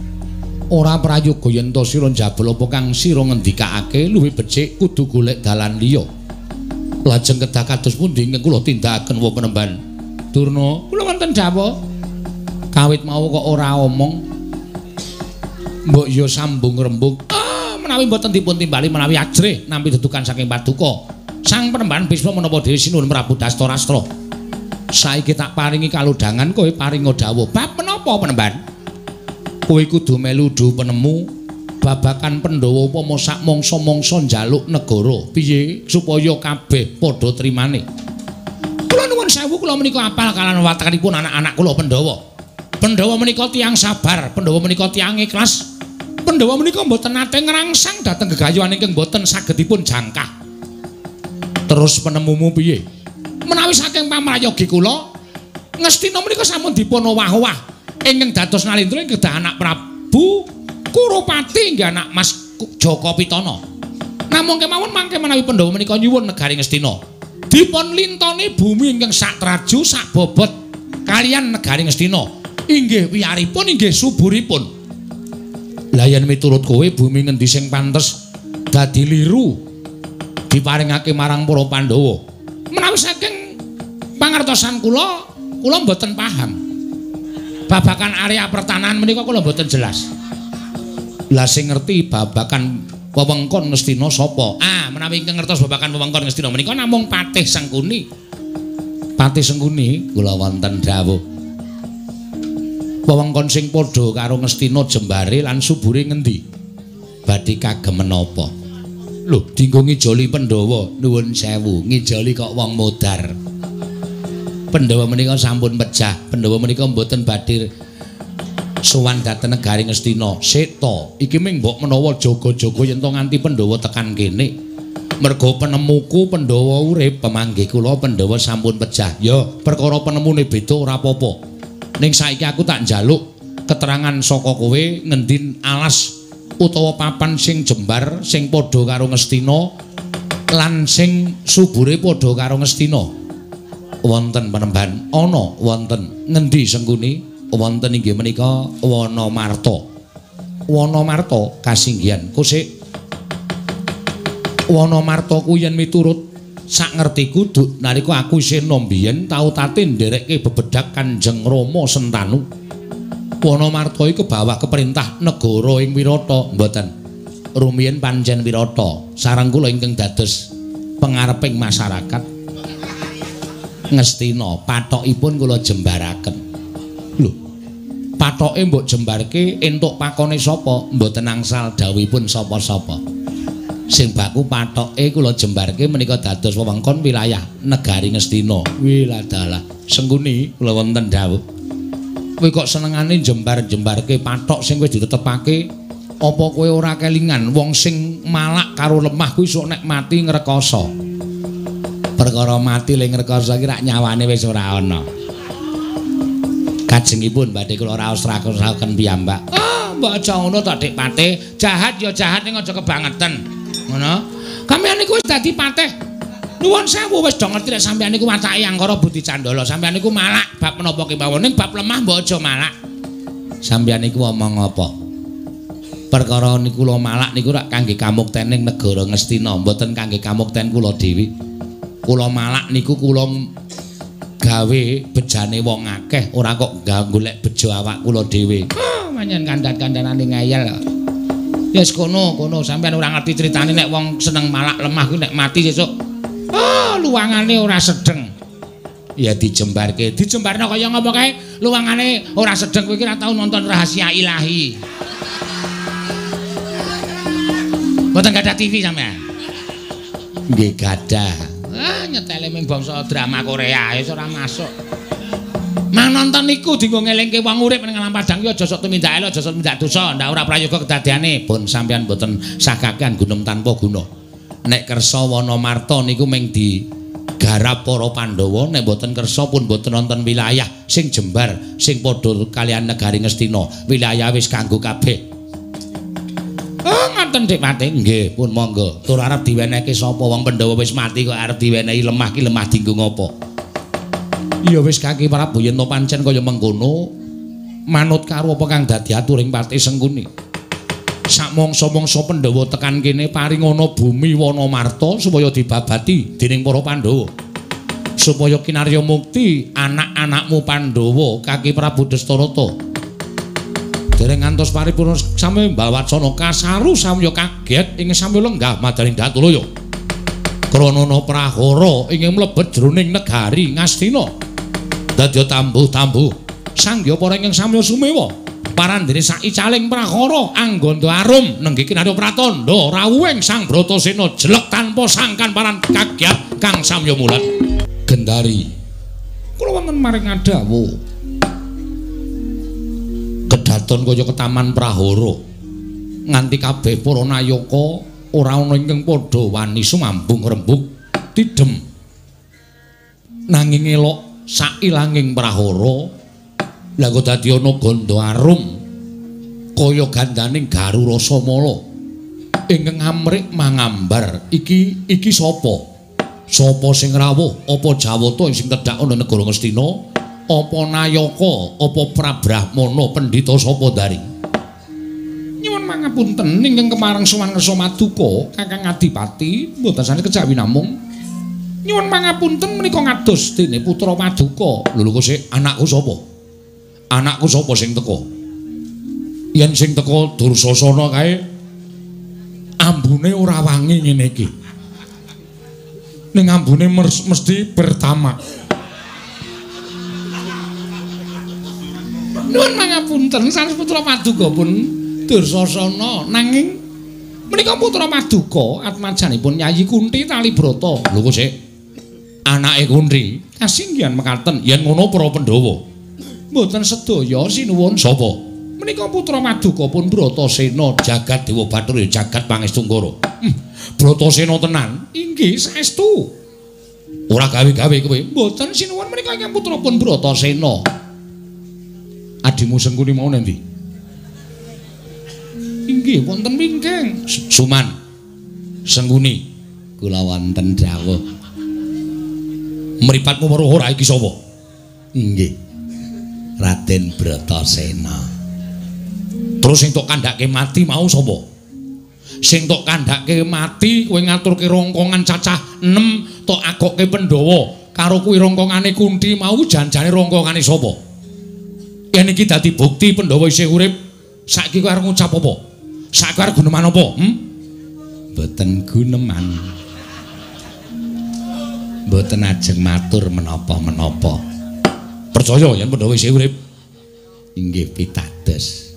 A: Ora prayoga yen to sira njabel apa kang sira ngendikake luwih becik kudu golek dalan liya. lajeng kedah kados pundi? Ingkang kula tindakaken wa penemban Durna kula wonten dawuh. Kawit mau kok ora omong. Mbok ya sambung rembug. Ah menawi mboten dipun timbali menawi ajre nampi dedukan saking paduka sang penemban bisma menapa dhewe sinuwun Prabu Dastarastra saiki tak paringi kalodhangan kowe paring dawuh bab menapa penemban kowe kudu melu penemu babakan Pandhawa upama sak mangsa-mangsa njaluk negara piye supaya kabeh padha trimane. Kula nuwun sewu kula menika apal kalan watekanipun anak-anak kula Pandhawa. Pandhawa menika tiyang sabar, Pandhawa menika tiyang ikhlas. Pandhawa menika mboten nate ngrangsang dhateng gegayuhan ingkang mboten sagedipun jangkah. Terus penemumu piye? Menawi saking pamrayogi kula Ngastina menika sampun dipun owah-owah ingkang dados nalindra ing kedah anak Prabu Kuropati nggih anak Mas Joko Pitana. Namung kemawon mangke menawi Pandhawa menika nyuwun negari Ngastina. Dipun lintoni bumi ingkang sak traju sak bobot kalian negari Ngastina. Inggih wiyaripun inggih suburipun. Lah yen miturut kowe bumi ngendi sing pantes dadi liru diparingake marang para Pandhawa. Menawi saking pangertosan kula, kula mboten paham. Babakan area pertanahan menika kula mboten jelas. Lah sing ngerti babakan wewengkon Ngastina sapa? Ah, menawi ingkang ngertos babakan wewengkon Ngastina menika namung Patih Sengkuni. Patih Sengkuni kula wonten dawuh. Wewengkon sing padha karo Ngastina jembare lan subure ngendi? Badhe kagem menapa? Lho, dinggo ngijoli Pandhawa, nuwun sewu, ngijoli kok wong modar. Pandhawa menika sampun pecah, Pandhawa menika mboten badhe sowan dhateng negari Ngastina. Seta, iki ming mbok menawa jaga-jaga yen to nganti Pandhawa tekan kene. Mergo penemuku Pandhawa urip, pemanggih kula Pandhawa sampun pecah. Ya, perkara penemune beda ora apa-apa. Ning saiki aku tak njaluk keterangan saka kowe ngendi alas utawa papan sing jembar sing padha karo Ngastina lan sing subure padha karo Ngastina. Wonten penemban ana wonten ngendi sengkuni? wonten inggih menika wana marta wana marta kasinggihan kusik wana marta ku yen miturut sak ngertiku duk nalika aku isih nom biyen tau tate nderekke bebedak Kanjeng Rama Sentanu wana marta iku bawah keperintah negara ing Wirata mboten? Rumiyin panjen Wirata sareng kula ingkang dados pengareping masyarakat. Ngestina patokipun kula jembaraken. Patoke mbok jembarke entuk pakone sapa? Mboten angsal dawuhipun sapa-sapa. Sing baku patoke kula jembarke menika dados wewengkon wilayah negari Ngastina wiladalah sengkuni kula wonten dawuh kowe kok senengane jembar-jembarke patok sing wis ditetepake apa kowe ora kelingan wong sing malak karo lemah kuwi sok nek mati ngrekoso perkara mati ling ngrekoso iki rak nyawane wis ora ana kajengipun badhe kula raos raosaken piyambak. Ah, mbok aja ngono to Dik Patih. Jahat ya jahat ning aja kebangetan. Ngono. Kampiyan niku wis dadi patih. Nuwun sewu wis do ngerti nek sampeyan niku watake angkara budi candala. Sampeyan niku malak bab menapa kemawon bab lemah mbok aja malak. Sampeyan niku omong apa? Perkara niku kula malak niku rak kangge kamuktening negara Ngastina, mboten kangge kamukten kula dhewe. Kula malak niku kula gawe bejane wong akeh ora kok golek bejo awak kula dhewe. Ah, manyen kandat-kandanane ngayal. Yes kono, kono sampean ora ngerti critane nek wong seneng malak lemah kuwi nek mati sesuk. Ah, luangane ora sedeng. Ya dijembarke. Dijembarno kaya ngapa kae? Luwangane ora sedeng kowe iki ora nonton rahasia ilahi. Mboten gadah TV sampean. Nggih gadah. Ah nyetele ming bangsa drama Korea wis ora masuk. Mang nonton niku dienggo ngelingke wong urip ning alam padang ki aja sok tumindak elok, aja sok tumindak dosa, ndak ora prayoga kedadeane. Pun sampean boten sakakean gunung tanpa guna. Nek kersa wana marta niku ming di garap para Pandhawa, nek boten kersa pun boten nonton wilayah sing jembar, sing padha kalian negari Ngastina. Wilayah wis kanggo kabeh. Oh, ngoten Dik Mati. Nggih, pun monggo. Tur arep diwenehke sapa wong Pandhawa wis mati kok arep diwenehi lemah ki lemah dinggo ngopo? Ya wis kaki Prabu yen pancen kaya mengkono manut karo apa kang dadi aturing Pati Sengkuni. Sak mangsa-mangsa Pandhawa tekan kene paring ana bumi wana marta supaya dibabati dening para Pandhawa. Supaya kinarya mukti anak-anakmu Pandhawa kaki Prabu Dastarata. Dereng ngantos paripurna sami mbawacana kasaru samya kaget ing sami lenggah madaning Datulaya. Krana prahara ing mlebet jroning negari Ngastina. dadya tambuh-tambuh sangya para ingkang samya sumewa parandene saki caling prakara angganda arum nenggi kinarya pratandha rawuhing sang bratasena jelek tanpa sangkan paran kagiat kang samya mulat gendari. Kula wonten maring adawu kedaton kaya ketaman prahara. Nganti kabeh para nayaka ora ana ingkang padha wani sumambung rembug tidem nanging elok sailanging prahara lha kok dadi ana ganda arum kaya gandaning garu rasa mala. Ingkang amrik mangambar iki iki sapa? Sapa sing rawuh? Apa jawata sing tedhak ana negara Ngastina apa nayaka? Apa prabrahmana pendhita sapa dari? Nyuwun mangapunten ingkang kemareng sowan Ngersa Maduka Kakang Adipati mboten sane kejawi namung nyuwun pangapunten menika ngados dene putra Maduka. Lho kok sik anakku sapa? Anakku sapa sing teko? Yen sing teko Dursasana kae ambune ora wangi ngene iki. Ning ambune mesti bertama. Nyuwun pangapunten sanes putra Maduka pun Dursasana nanging menika putra Maduka atmajanipun Yayi Kunti Talibrata. Lho kok sik anake Kunti kasinggihan mekaten yen ngono para Pandhawa mboten sedaya sinuwun sapa? Menika putra Maduka pun Bratasena jagat Dewa Bathara jagat Pangestungkara hmm, Bratasena tenan. Inggih saestu. Ora gawe-gawe kowe. Mboten sinuwun menika ingkang putra pun Bratasena. Adimu Sengkuni mau nanti inggih wonten wingking Suman Sengkuni. Kula wonten dawuh. Mripatmu weruh ora iki sapa? Nggih. Raden Bratasena. Terus sing tok kandhake mati mau sapa? Sing tok kandhake mati kowe ngaturke rongkongan cacah 6 tok agokke Pandhawa karo kuwi rongkongane Kunti mau janjane rongkongane sapa? Yen iki dadi bukti Pandhawa isih urip, saiki kowe arep ngucap apa? Saiki arep guneman apa? Hm? Mboten guneman. mboten ajeng matur menapa-menapa. Percaya yen Pandhawa isih urip. Inggih pitados.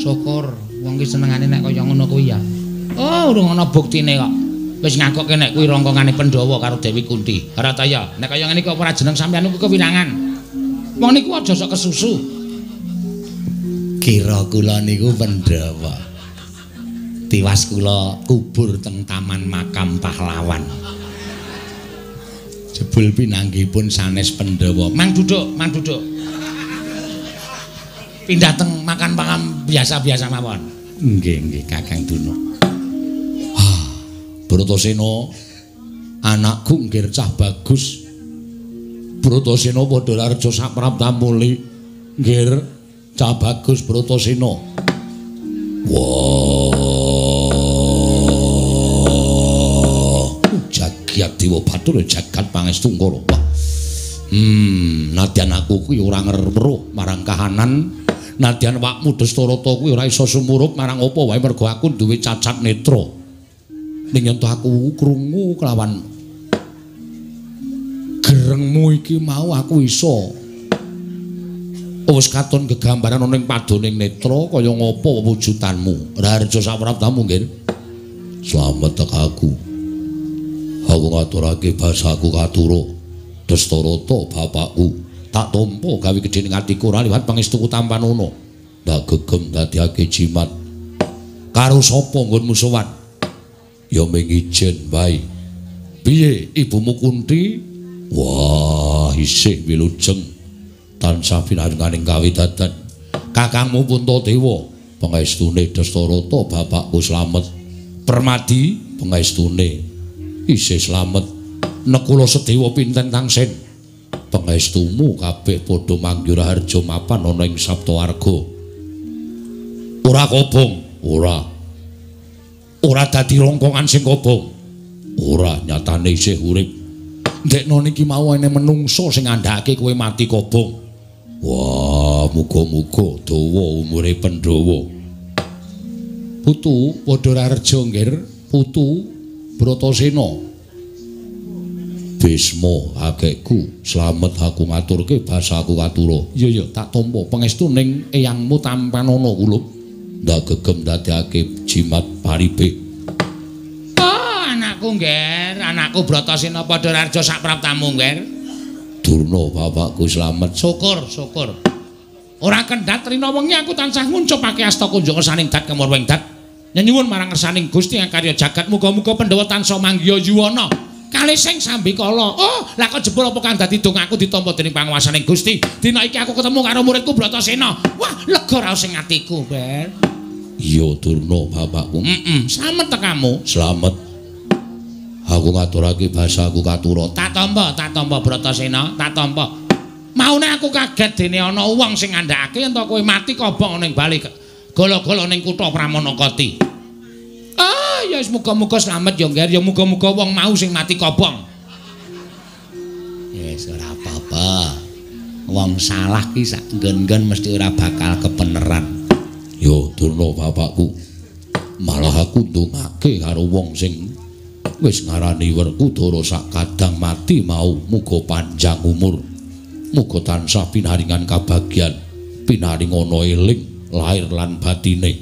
A: Syukur wong ki senengane nek kaya ngono kuwi ya. Oh, urung ana buktine kok. Wis ngakokke nek kuwi rongkongane Pandhawa karo Dewi Kunti. Harataya, nek kaya ngene iki ora jeneng sampeyan ku kewirangan. Wong niku aja sok kesusu. Kira kula niku Pandhawa. Tiwas kula kubur teng Taman Makam Pahlawan. Jebul pinanggipun sanes Pandhawa. Mang duduk, mang duduk. Pindah teng makan pangan biasa-biasa mawon. Nggih, nggih, Kakang Duno. Ah, Bratasena anakku nggih cah bagus. Bratasena padha larjo sak praptamuli. Nggih, cah bagus Bratasena. Wah. Jagat dewa batur jagat pangestungkara wah hmm nadyan aku kuwi ora ngeruh marang kahanan. Nadyan wakmu destarata kuwi ora iso sumurup marang apa wae mergo aku duwe cacat netra. Ning yen aku krungu kelawan. Irengmu iki mau aku iso. Wis katon gegambaran ana ing padoning netra kaya ngopo wujudanmu? Raharja Saprabtamu nggih. Slamet tek aku aku ngaturake basaku katuro Destarata bapakku. Tak tampa gawe gedhe ning atiku ora liwat pangestuku tampanono ndak gegem dadiake jimat. Karo sapa nggonmu sowan ya ming ijen bae. Piye ibumu kunti? Wah isih wilujeng. Tansah pinaringaning kawidadan kakangmu puntadewa pangestune dastarata bapakku slamet permadi pangestune isih slamet. Nekula sedewa pinten tangsen pangestumu kabeh padha manggih harja mapan ana ing saptawarga ora kobong? Ora. Ora dadi rongkongan sing kobong? Ora nyatane isih urip. Ndekno niki mau ene menungso sing andhake kowe mati kobong. Wah muga-muga dawa umure pandhawa. Putu padha rareja nggir putu bratasena Bisma akekku slamet aku ngaturke basaku katura iya iya tak tampa pangestu ning eyangmu tampanana kula ndak gegem dadekake jimat paribe
B: anakku ngger, anakku Bratasena padha raja sak praptamu ngger.
A: Durna bapakku slamet.
B: Syukur, syukur. Ora kendhat rina wengi aku tansah nguncupake asta kunjung saning dat kemur wing dat. Nyuwun marang ngersaning Gusti yang karya jagat muga-muga Pandhawa tansah manggiya yuwana. Kali sing sambikala. Oh, lah kok jebul apa kang dadi dongaku ditampa dening panguwasaning Gusti. Dina iki aku ketemu karo muridku Bratasena. Wah, lega ra sing atiku, Ben.
A: Iya, Durna bapakku.
B: Heeh, slamet tekamu.
A: Slamet. Aku ngaturake basaku katura.
B: Tak tampa, tak tampa Bratasena, tak tampa. Maune aku kaget dene ana wong sing ngandhakake ento kowe mati kobong ning bali golo-golo ning kutha Pramanakati. Ah, ya wis muga-muga slamet ya, Ngger. Ya muga-muga wong mau sing mati kobong. Ya wis ora apa-apa. Wong salah ki sak nggen-nggen mesti ora bakal kepeneran.
A: Yo, Durna bapakku. Malah aku ndongake karo wong sing wis ngarani werku dara sak kadang mati mau muga panjang umur muga tansah pinaringan kabagyan pinaring ana eling lahir lan batine.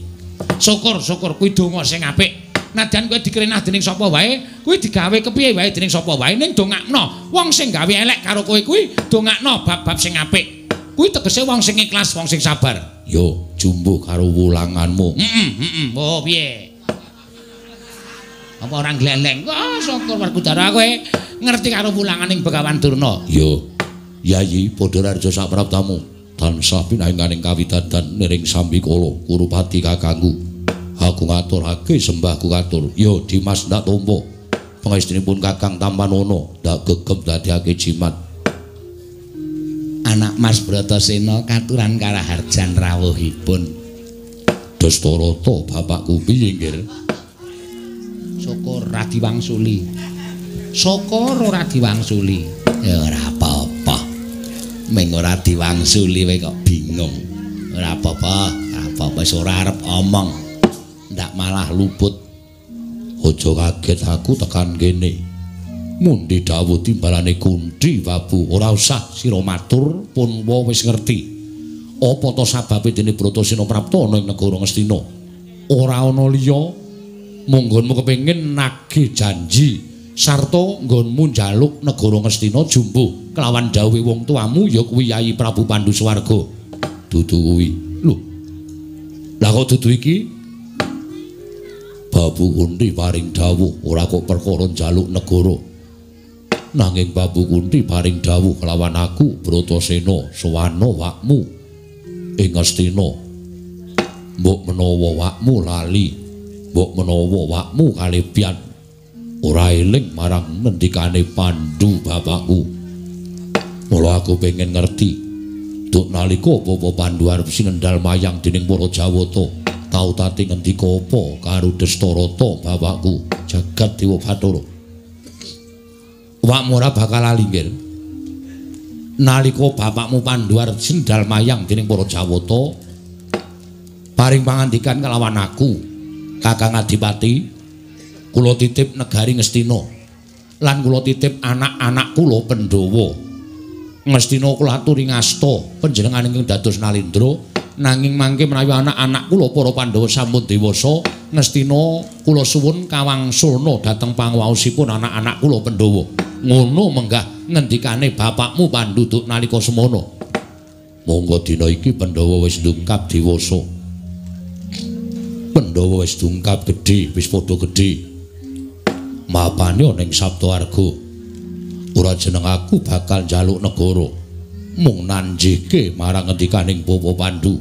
B: Syukur syukur kuwi donga sing apik. Nadyan kowe dikrenah dening sapa wae kuwi digawe kepiye wae dening sapa wae? Ning dongakno wong sing gawe elek karo kowe kuwi dongakno bab-bab sing apik. Kuwi tegese wong sing ikhlas wong sing sabar.
A: Yo jumbuh karo wulanganmu.
B: Heeh heeh oh piye? Apa orang gleleng wah syukur warkudara kowe. Ngerti karo wulanganing Begawan Durna.
A: Yo yayi padha raja sak praptamu tansah pinaringaning kawidadan niring sambikala kurupati kakangku. Aku ngaturake sembahku katur yo Dimas ndak tampa pangestunipun Kakang Tampanono ndak gegem dadiake jimat.
B: Anak Mas Bratasena katuran karaharjan rawuhipun.
A: Dastarata bapakku piye nggih
B: syukur ora diwangsuli syukur ora diwangsuli ya ora apa-apa ming ora diwangsuli kowe kok bingung. Ora apa-apa apa-apa wis ora arep omong. Ndak malah luput.
A: Aja kaget aku tekan kene. Mundi dawuh timbalane kundi babu? Ora usah sira matur pun wis ngerti. Apa to sababe dene Bratasena prapta ana ing negara Ngastina? Ora ana liya. Munggonmu kepengin nagih janji sarta nggonmu njaluk negara Ngastina jumbuh kelawan dawuhe wong tuamu ya kuwi Yayi Prabu Pandu Swarga. Dudu kuwi. Lho lah kok dudu iki? Babu Kunti paring dawuh ora kok perkara njaluk negara. Nanging Babu Kunti paring dawuh kelawan aku Bratasena sawana wakmu. Ing Ngastina. Mbok menawa wakmu lali. Mbok menawa wakmu kalebyan ora eling marang ngendikane Pandu bapakku. Mula aku pengen ngerti duk nalika apa Pandu arep sinendal mayang dening para Jawata tau tati ngendika apa karo Destarata bapakku jagat Dewa Bathara. Wakmu ora bakal lali nggih nalika bapakmu Pandu arep sinendal mayang dening para Jawata paring pangandikan kelawan aku Kakang Adipati kula titip negari Ngastina lan kula titip anak-anak kula Pandhawa. Ngestina kula aturi ngasta panjenengan ingkang dados nalindra nanging mangke menawi anak-anak kula para Pandhawa sampun dewasa ngestina kula suwun kawangsulna dhateng panguwaosipun anak-anak kula Pandhawa. Ngono menggah ngendikane bapakmu Panduduk nalika semono. Monggo dina iki Pandhawa wis ndungkap dewasa. Pandhawa wis ndungkap gedhe, wis padha gedhe. Mapane ana ing Sabtawarga. Ora jeneng aku bakal njaluk negara. Mung nanjihke marang ngendikaning Bapa Pandu.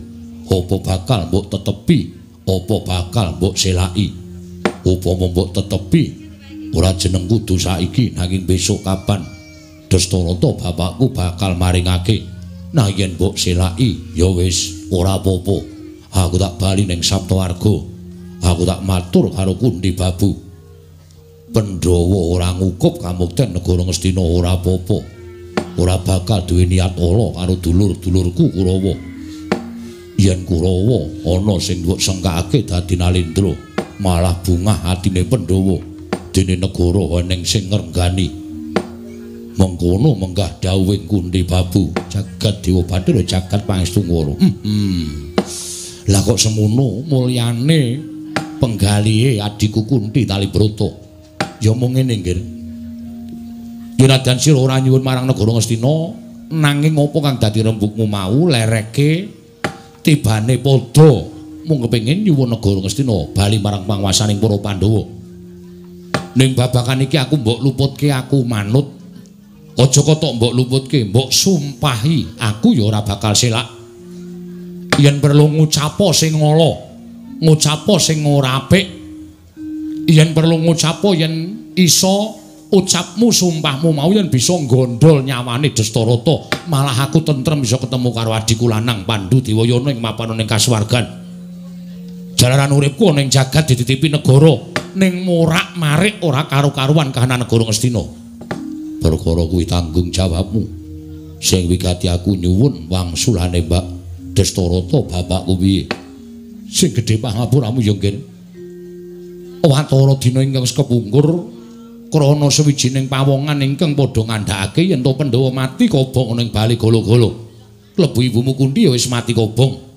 A: Apa bakal mbok tetepi? Apa bakal mbok selaki? Upama mbok tetepi, ora jeneng kudu saiki nanging besok kapan? Dastarata bapakku bakal maringake. Nah yen mbok selaki, ya wis ora apa-apa. Aku tak bali ning Sabtawarga. Aku tak matur karo Kundi Babu. Pandhawa ora ngukup kamukten negara Ngastina ora apa-apa. Ora bakal duwe niat ala karo dulur-dulurku Kurawa. Yen Kurawa ana sing mbok sengkake dadi nalindra, malah bungah atine Pandhawa dene negara eneng sing ngrenggani. Mengkono menggah dawuhing Kundi Babu, jagat Dewa Bathara jagat pangestu ngoro. Hmm. Lah kok semono mulyane penggalihe adiku Kunti Talibrata. Ya mung ngene nggih. Yuradan sira ora nyuwun marang negara Ngastina nanging apa kang dadi rembugmu mau lereke tibane padha mung kepengin nyuwun negara Ngastina bali marang panguwasaning para Pandhawa. Ning babakan iki aku mbok luputke aku manut. Aja kok mbok luputke, mbok sumpahi aku ya ora bakal selak. Yen perlu ngucapo sing ngala, ngucapo sing ora apik, yen perlu ngucapo yen iso ucapmu sumpahmu mau yen bisa gondol nyawane Dastarata malah aku tentrem bisa ketemu karo adikku lanang Pandu Dewayana ing mapan ning kasuwargan. Jalaran uripku ning jagat dititipi negara. Ning morak marik ora karo-karuan kahanan negara Ngastina. Perkara kuwi tanggung jawabmu. Sing wigati aku nyuwun wangsulane Mbak Dastarata bapakku piye? Sing gedhe pangapuramu ya nggih watara dina ingkang kepungkur krana sawijining pawongan ingkang padha ngandhakake yen to Pandhawa mati kobong ning bali golo-golo. Klebu ibumu Kunti ya wis mati kobong.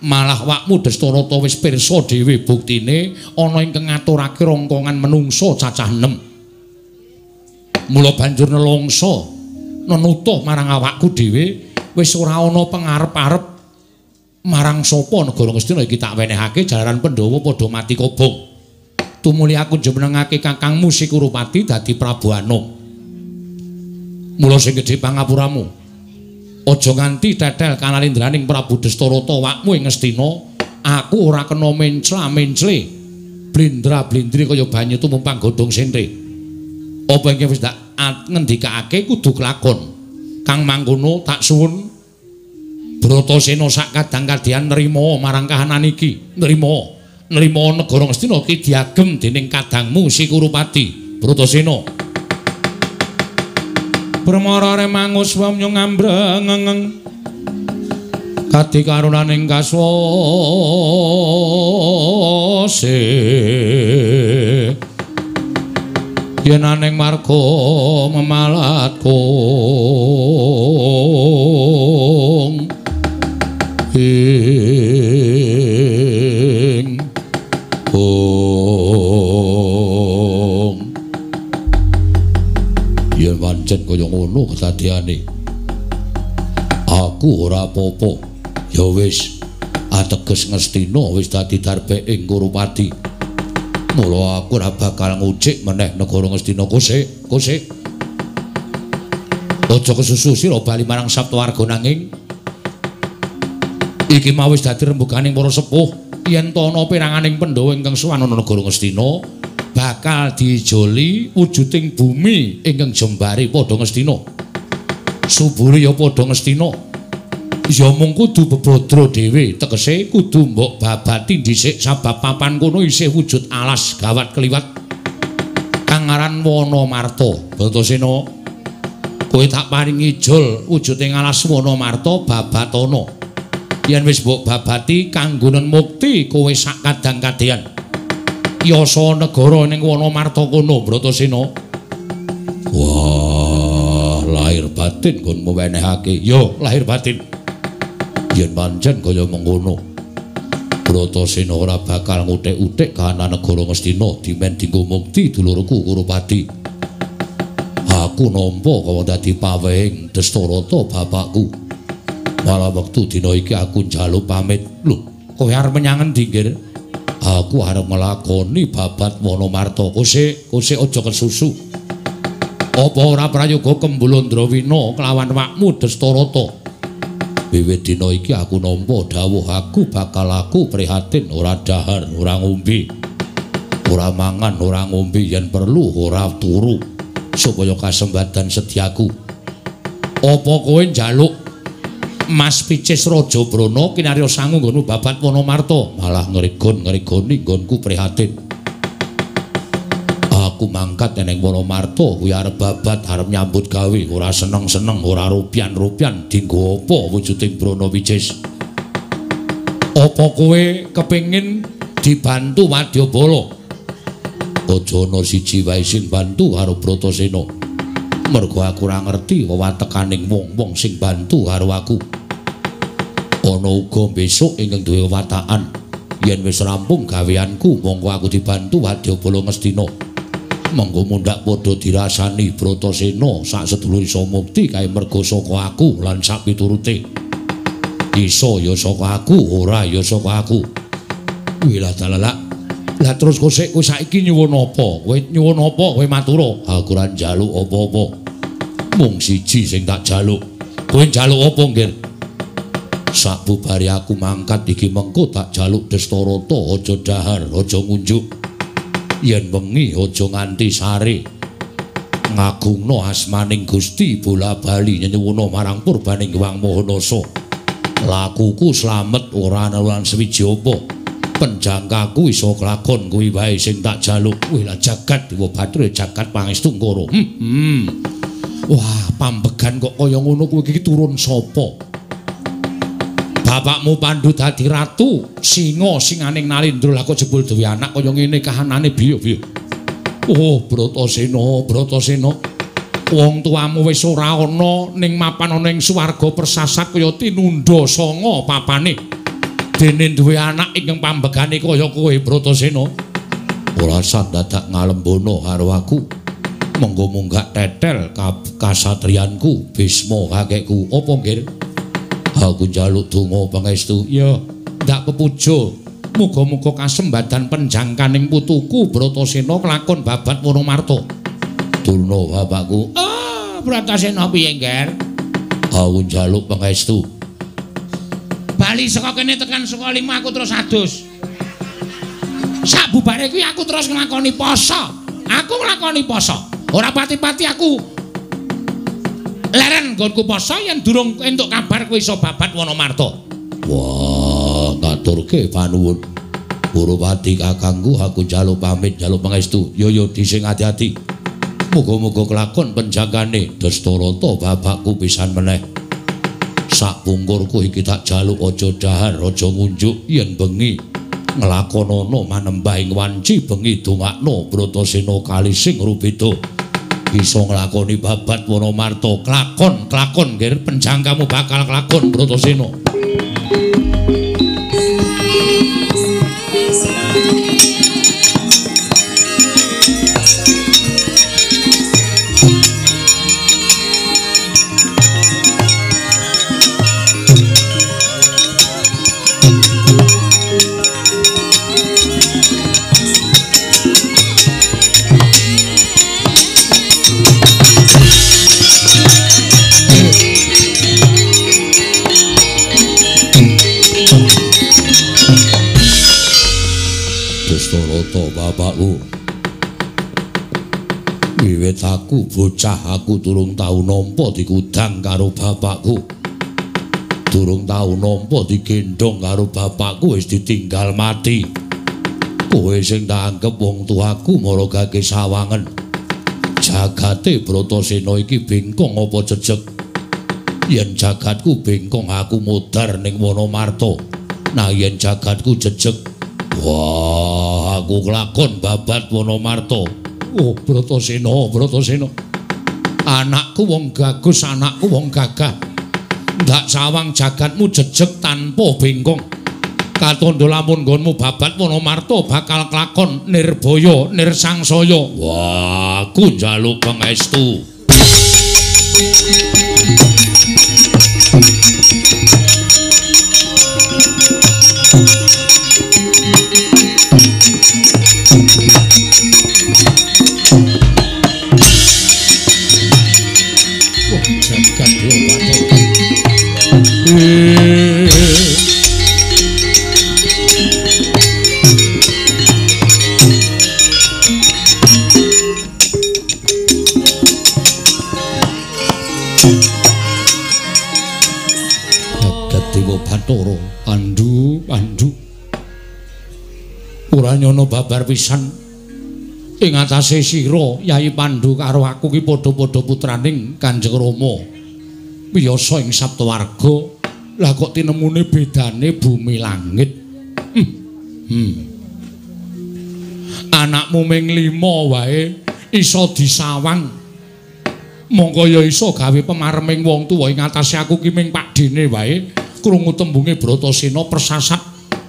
A: Malah wakmu Dastarata wis pirsa dhewe buktine ana ingkang ngaturake rongkongan menungso cacah 6. Mula banjur nelongso nenutuh marang awakku dhewe wis ora ana pengarep-arep marang sapa negara Ngastina iki tak wenehake jalaran Pandhawa padha mati kobong. Tumuli aku jumenengake kakangmu Sikurupati dadi Prabu Anom. Mula sing gedhe pangapuramu. Aja nganti tetel kanalindraning Prabu Dastarata wakmu ing Ngastina, aku ora kena mencla-mencle. Blindra-blindri kaya banyu tumumpang godhong sente. Apa engke wis tak ngendikake kudu kelakon. Kang mangkono tak suwun Bratasena sak kadang-kadang nrimo marang kahanan iki, nrimo. Nrimo negara Ngastina ki diagem dening kadangmu Sikurupati Bratasena. Permarare mangus wamyo ngambreng Kati karunaning kaswase Yen aning marga memalatku. Pancen kaya ngono kedadiane. Aku ora apa-apa. Ya wis, ateges Ngastina wis dadi darbeke Kurupati. Mula aku ora bakal ngucik meneh negara Ngastina kose, kose. Aja kesusu sira bali marang Sabtawarga nanging iki mau wis dadi rembuganing para sepuh yen ana piranganing Pandhawa ingkang suwan ana negara Ngastina bakal dijoli wujuding bumi ingkang jembare padha ngestina. Subure ya padha ngestina. Ya mung kudu bebodro dhewe, tegese kudu mbok babati dhisik sabab papan kono isih wujud alas gawat kliwat. Kang aran Wonomarta, Batasena. Kowe tak paringi ijol wujuding alas Wonomarta babatana. Yen wis mbok babati kanggonen mukti kowe sak kadang-kadehan. Yasa negara ning Wonomarta kono Bratasena Wah, lahir batin kon mewenehake. Yo, lahir batin. Yen pancen kaya mengkono. Bratasena ora bakal ngutik-utik kahanan negara Ngastina dimen dinggo mukti dulurku Kurupati. Aku nampa kaya dadi pawehing Destarata bapakku. Malah wektu dina iki aku njaluk pamit. Lho, kowe arep menyang endi, Nggir? Aku arep nglakoni babat Wonomarta. Kose, kose aja kesusu. Apa ora prayoga Kembulondrawina kelawan wakmu Destarata? Wiwit dina iki aku nampa dawuh aku bakal aku prihatin ora dahar, ora ngombe. Ora mangan, ora ngombe yen perlu ora turu supaya kasembatan sediaku. Apa kowe njaluk Mas Picis Raja Brana kinarya sangu nggonmu babat Wonomarta, malah ngregon-ngregoni nggonku prihatin. aku mangkat neneng Wonomarta kuwi arep babat arep nyambut gawe. Ora seneng-seneng ora rupian-rupian dinggo apa wujuding Brana Wicis apa kowe kepengin dibantu Wadyabala aja ana siji wae sing bantu karo Bratasena. Mergo aku ora ngerti wewatekaning wong-wong sing bantu karo aku ana uga besok ingkang duwe watakan yen wis rampung gaweanku monggo aku dibantu Wadyabala Ngastina monggo mundhak padha dirasani Bratasena sak sedulur iso mukti kae mergo saka aku lan sak piturute. Iso ya saka aku, ora ya saka aku. Wilah dalalak. Lah terus kok sik kowe saiki nyuwun apa? Kowe nyuwun apa? Kowe matura. Aku ora njaluk apa-apa. Mung siji sing tak jaluk. Kowe njaluk apa, Nggir? Sak bubare aku mangkat iki mengko tak jaluk Destarata aja dahar, aja ngunjuk. yen wengi aja nganti sare. Ngagungno asmaning Gusti bola bali nyuwuna marang purbaning Wang Mahanasa. Lakuku slamet ora ana lan swiji apa. Penjangkaku iso kelakon kuwi wae sing tak jaluk. Kuwi lah jagat dewa batur jagat pangestu ngoro hmm, hmm. wah pambegan kok kaya ngono kuwi iki turun sapa bapakmu Pandu dadi ratu, singa singaning Nalindra lak jebul duwe anak kaya ngene kahanane biyo biyo. Oh, Bratasena, Bratasena. Wong tuamu wis ora ana ning mapan ana ing swarga persasat kaya tinunda sanga papane. Dene duwe anak ingkang pambegane kaya kowe, Bratasena. Ora dadak ngalembono karo aku. Monggo munggah tetel kasatriyanku Bisma kakekku. Apa nggih? Aku njaluk donga pangestu. Ya ndak kepujo muga-muga kasembadan penjangkaning putuku Bratasena kelakon babat Wonomarta Durna bapakku ah Bratasena piye ngger aku njaluk pangestu. Bali saka kene tekan saka lima aku terus adus. Sak bubare kuwi aku terus nglakoni poso. Aku nglakoni poso. Ora pati-pati aku leren nggonku poso yen durung entuk kabar kowe iso babat Wonomarta. Wah, ngaturke panuwun. Purwati kakangku aku njaluk pamit njaluk pangestu. Yo yo dising ati-ati. Muga-muga kelakon penjagane Dastarata bapakku pisan meneh. Sak pungkurku iki tak jaluk aja dahar, aja ngunjuk yen bengi nglakonana manembahing wanci bengi dumakno Bratasena kalising rubeda. Bisa nglakoni babat Wonomarta klakon klakon nggih. Penjangkamu bakal klakon Bratasena aku bocah aku durung tau nampa dikudang karo bapakku. Durung tau nampa digendong karo bapakku wis ditinggal mati. Kowe sing tak anggap wong tuaku maragake sawangen. Jagate bratasena iki bengkong apa jejeg? Yen jagatku bengkong aku mudhar ning Wonomarta nah yen jagatku jejeg wah aku kelakon babat Wonomarta Oh, Bratasena, Bratasena. Anakku wong gagus, anakku wong gagah. Ndak sawang jagatmu jejeg tanpa bengkong. Katondo lamun nggonmu babat Wonomarta bakal klakon nirbaya nirsangsaya. Wah, ku njaluk pisan. Ing atase sira Yai Pandu karo aku ki padha-padha putraning Kanjeng Rama. Biyasa ing Saptawarga lah kok tinemune bedane bumi langit hmm. hmm. anakmu ming lima wae iso disawang mongko ya iso gawe pemareming wong tuwa ing atase aku ki ming pakdene wae krungu tembunge Bratasena persasat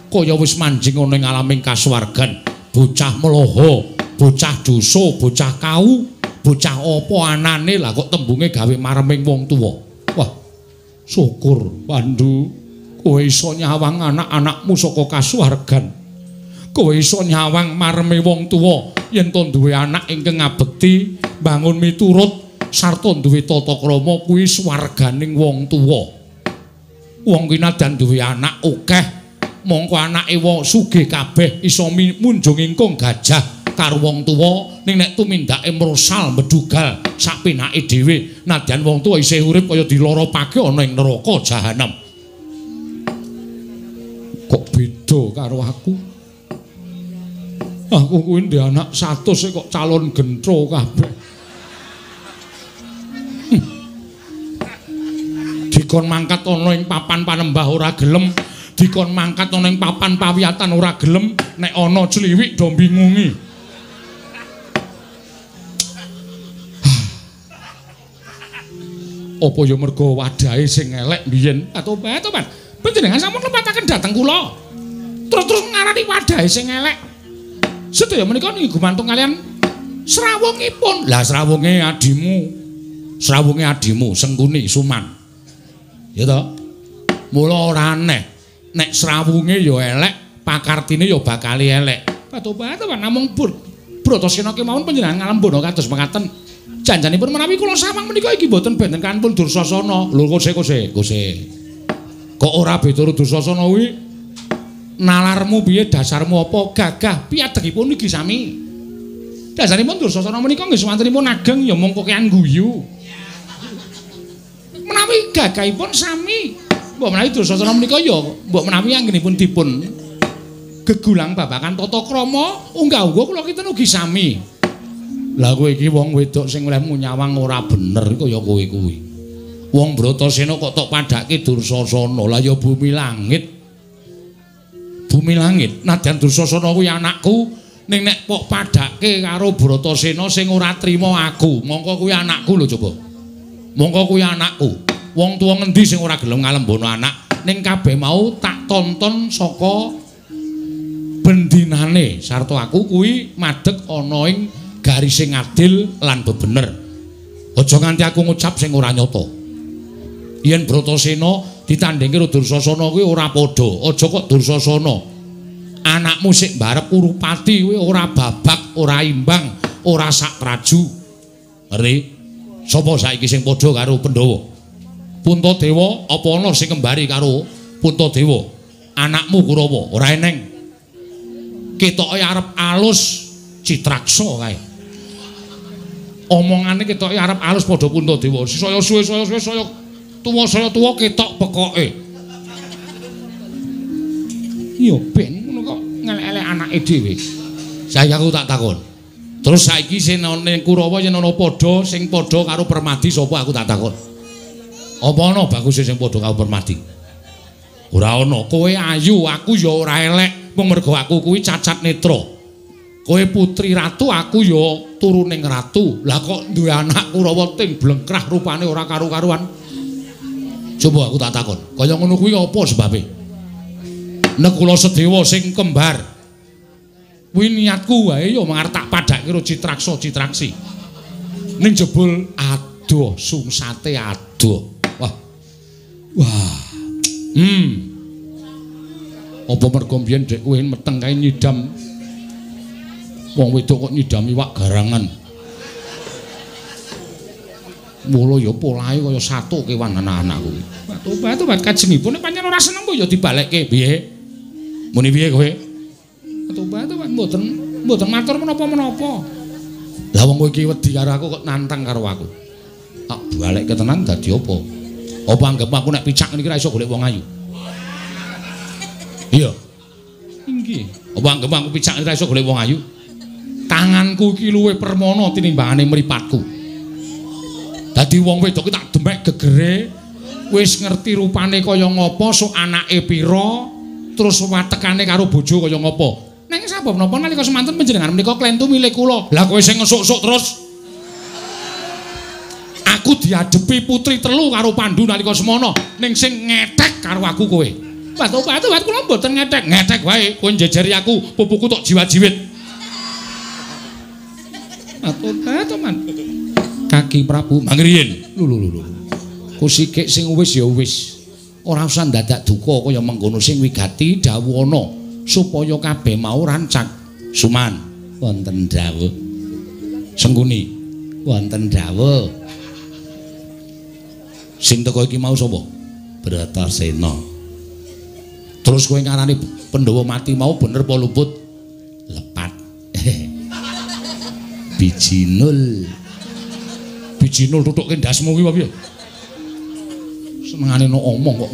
A: kaya wis manjing ana ing alaming kasuwargan bocah meloho, bocah dosa, bocah kau, bocah apa anane lah kok tembunge gawe mareming wong tuwa. Syukur Pandu, kowe iso nyawang anak-anakmu saka kasuwargan. Kowe iso nyawang mareme wong tuwa yen to duwe anak ingkang ngabekti, bangun miturut sarta duwe tata krama kuwi swarganing wong tuwa. Wong kuwi nadan duwe anak akeh. mongko anake wong sugih kabeh iso munjung ingkung gajah karo wong tuwa. Ning nek tumindake mrosal medugal sak penake dhewe. Nadyan wong tuwa isih urip kaya diloropake ana ing neraka jahanam. Kok beda karo aku? Aku kuwi ndek anak 100 kok calon gentro kabeh. Hmm. dikon mangkat ana ing papan panembah ora gelem. Dikon mangkat ana ing papan pawiyatan ora gelem. Nek ana cliwik do bingungi apa ya mergo wadahe sing elek biyen atobat atobat panjenengan sampun lepataken dhateng kula. Terus terus ngarani wadahe sing elek sedaya menika niki gumantung kalian srawungipun. Lah srawunge adimu. Srawunge adimu sengkuni suman. Ya to mula ora aneh. Nek srawunge ya elek, pakartine ya bakal elek. Patobat apa? Namung pur. Bratasena kemawon panjenengan ngalembono kados mekaten. Janjanipun menawi kula sawang menika iki mboten benten kanpun Dursasana. Lho kose kose kose. Kok ora beturu Dursasana kuwi? Nalarmu piye dasarmu apa gagah piyategipun iki sami. Dasaripun Dursasana menika nggih sawantenipun ageng ya mung kokean guyu. Menawi gagahipun sami, mbok menawi Dursasana menika ya mbok menawi anggenipun dipun gegulang babakan tata krama unggah-ungguh kula kinten ugi sami. Lah kowe iki wong wedok sing lemu nyawang ora bener kaya kowe kuwi. Wong Bratasena kok tok padhake Dursasana, lah ya bumi langit. Bumi langit, nadyan Dursasana kuwi anakku ning nek kok padhake karo Bratasena sing ora trima aku, mongko kuwi anakku lho coba. Mongko kuwi anakku. wong tuwa ngendi sing ora gelem ngalembono anak ning kabeh mau tak tonton saka bendinane sarta aku kuwi madeg ana ing garis sing adil lan bebener. Aja nganti aku ngucap sing ora nyata yen Bratasena ditandhingi karo Dursasana kuwi ora padha. Aja kok Dursasana. Anakmu sik barep urupati kuwi ora babak ora imbang ora sak praju. Ngerti sapa saiki sing padha karo Pandhawa? Puntadewa apa ana sing kembari karo Puntadewa? Anakmu Kurawa ora eneng. Ketoke arep alus Citraksa kae. Omongane ketoke arep alus padha Puntadewa. Saya suwe saya suwe saya tuwa saya tuwa ketok pekoke. Iya ben ngono kok ngelek-elek anake dhewe. Saya aku tak takon. Terus saiki sing ning Kurawa yen ana padha sing padha karo Permadi sapa aku tak takon. Apa ana bagus sing padha karo Permadi? Ora ana. Kowe ayu, aku ya ora elek. Wong mergo aku kuwi cacat netra. Kowe putri ratu, aku ya turuning ratu. Lah kok duwe anak Kurawa ting blengkrah rupane ora karu-karuan. Coba aku tak takon, kaya ngono kuwi apa sebabe? Nek kula sedewa sing kembar. Kuwi niatku wae ya mangar tak padhake karo Citraksa Citraksi. Ning jebul ado sungsate ado. Wah. Wah. Hmm. Apa mergo mbiyen dek kowe meteng kae nyidam Wong wedok kok nyidam iwak garangan. Mula ya polahe kaya satu kewan anak-anak kuwi. Tobat tobat kajengipun nek pancen ora seneng ya dibalekke piye? Muni piye kowe? Tobat tobat mboten mboten matur menapa-menapa. Lah wong kowe iki wedi karo aku kok nantang karo aku. Tak balekke tenan dadi apa? Apa anggap aku nek picak niki ora iso golek wong ayu? Iya. Inggih. Apa anggap aku picak ora iso golek wong ayu? Tanganku iki luwih permono tinimbangane mripatku. Dadi wong wedok tak demek gegere wis ngerti rupane kaya ngapa sok anake pira terus watekane karo bojo kaya ngapa. Nang sapa menapa nalika semanten panjenengan menika klentu milik kula. Lah kowe sing ngesuk-suk terus Aku diadepi putri telu karo Pandu nalika semono ning sing ngetek karo aku kowe. Batu-batu kula mboten ngetek, ngetek wae kowe njejeri aku pupuku tok jiwa-jiwit. Atobat man. Kaki Prabu mangriyen. Lho lho lho. Kusikik sing wis ya wis. Ora usah dadak duka kaya mengkono sing wigati dawuh supaya kabeh mau rancak. Suman wonten dawuh. Sengguni wonten dawuh. Sing teko iki mau sapa? Bratasena. Terus kowe ngarani Pandhawa mati mau bener apa luput? Bijinul bijinul tutukke ndasmu kuwi piye senengane no omong kok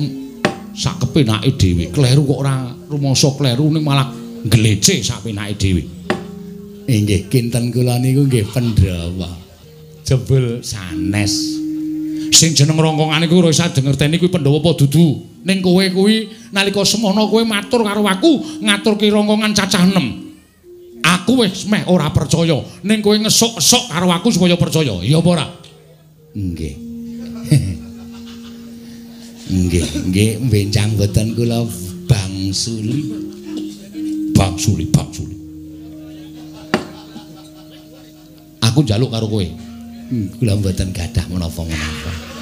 A: sak kepenake dhewe. Kleru kok ora rumangsa kleru ning malah glece sak penake dhewe inggih kinten kula niku nggih Pandhawa jebul sanes. Sing jeneng rongkongan iku ora isa dengerteni kuwi Pandhawa apa dudu. Ning kowe kuwi nalika semono kowe matur karo aku ngaturke rongkongan cacah 6 aku wis meh ora percaya. Ning kowe ngesuk-esuk karo aku supaya percaya. Iya apa ora? Nggih. Nggih nggih. Bencang boten kula bangsuli bangsuli bangsuli aku njaluk karo kowe. Hmm, kula mboten gadah menapa-menapa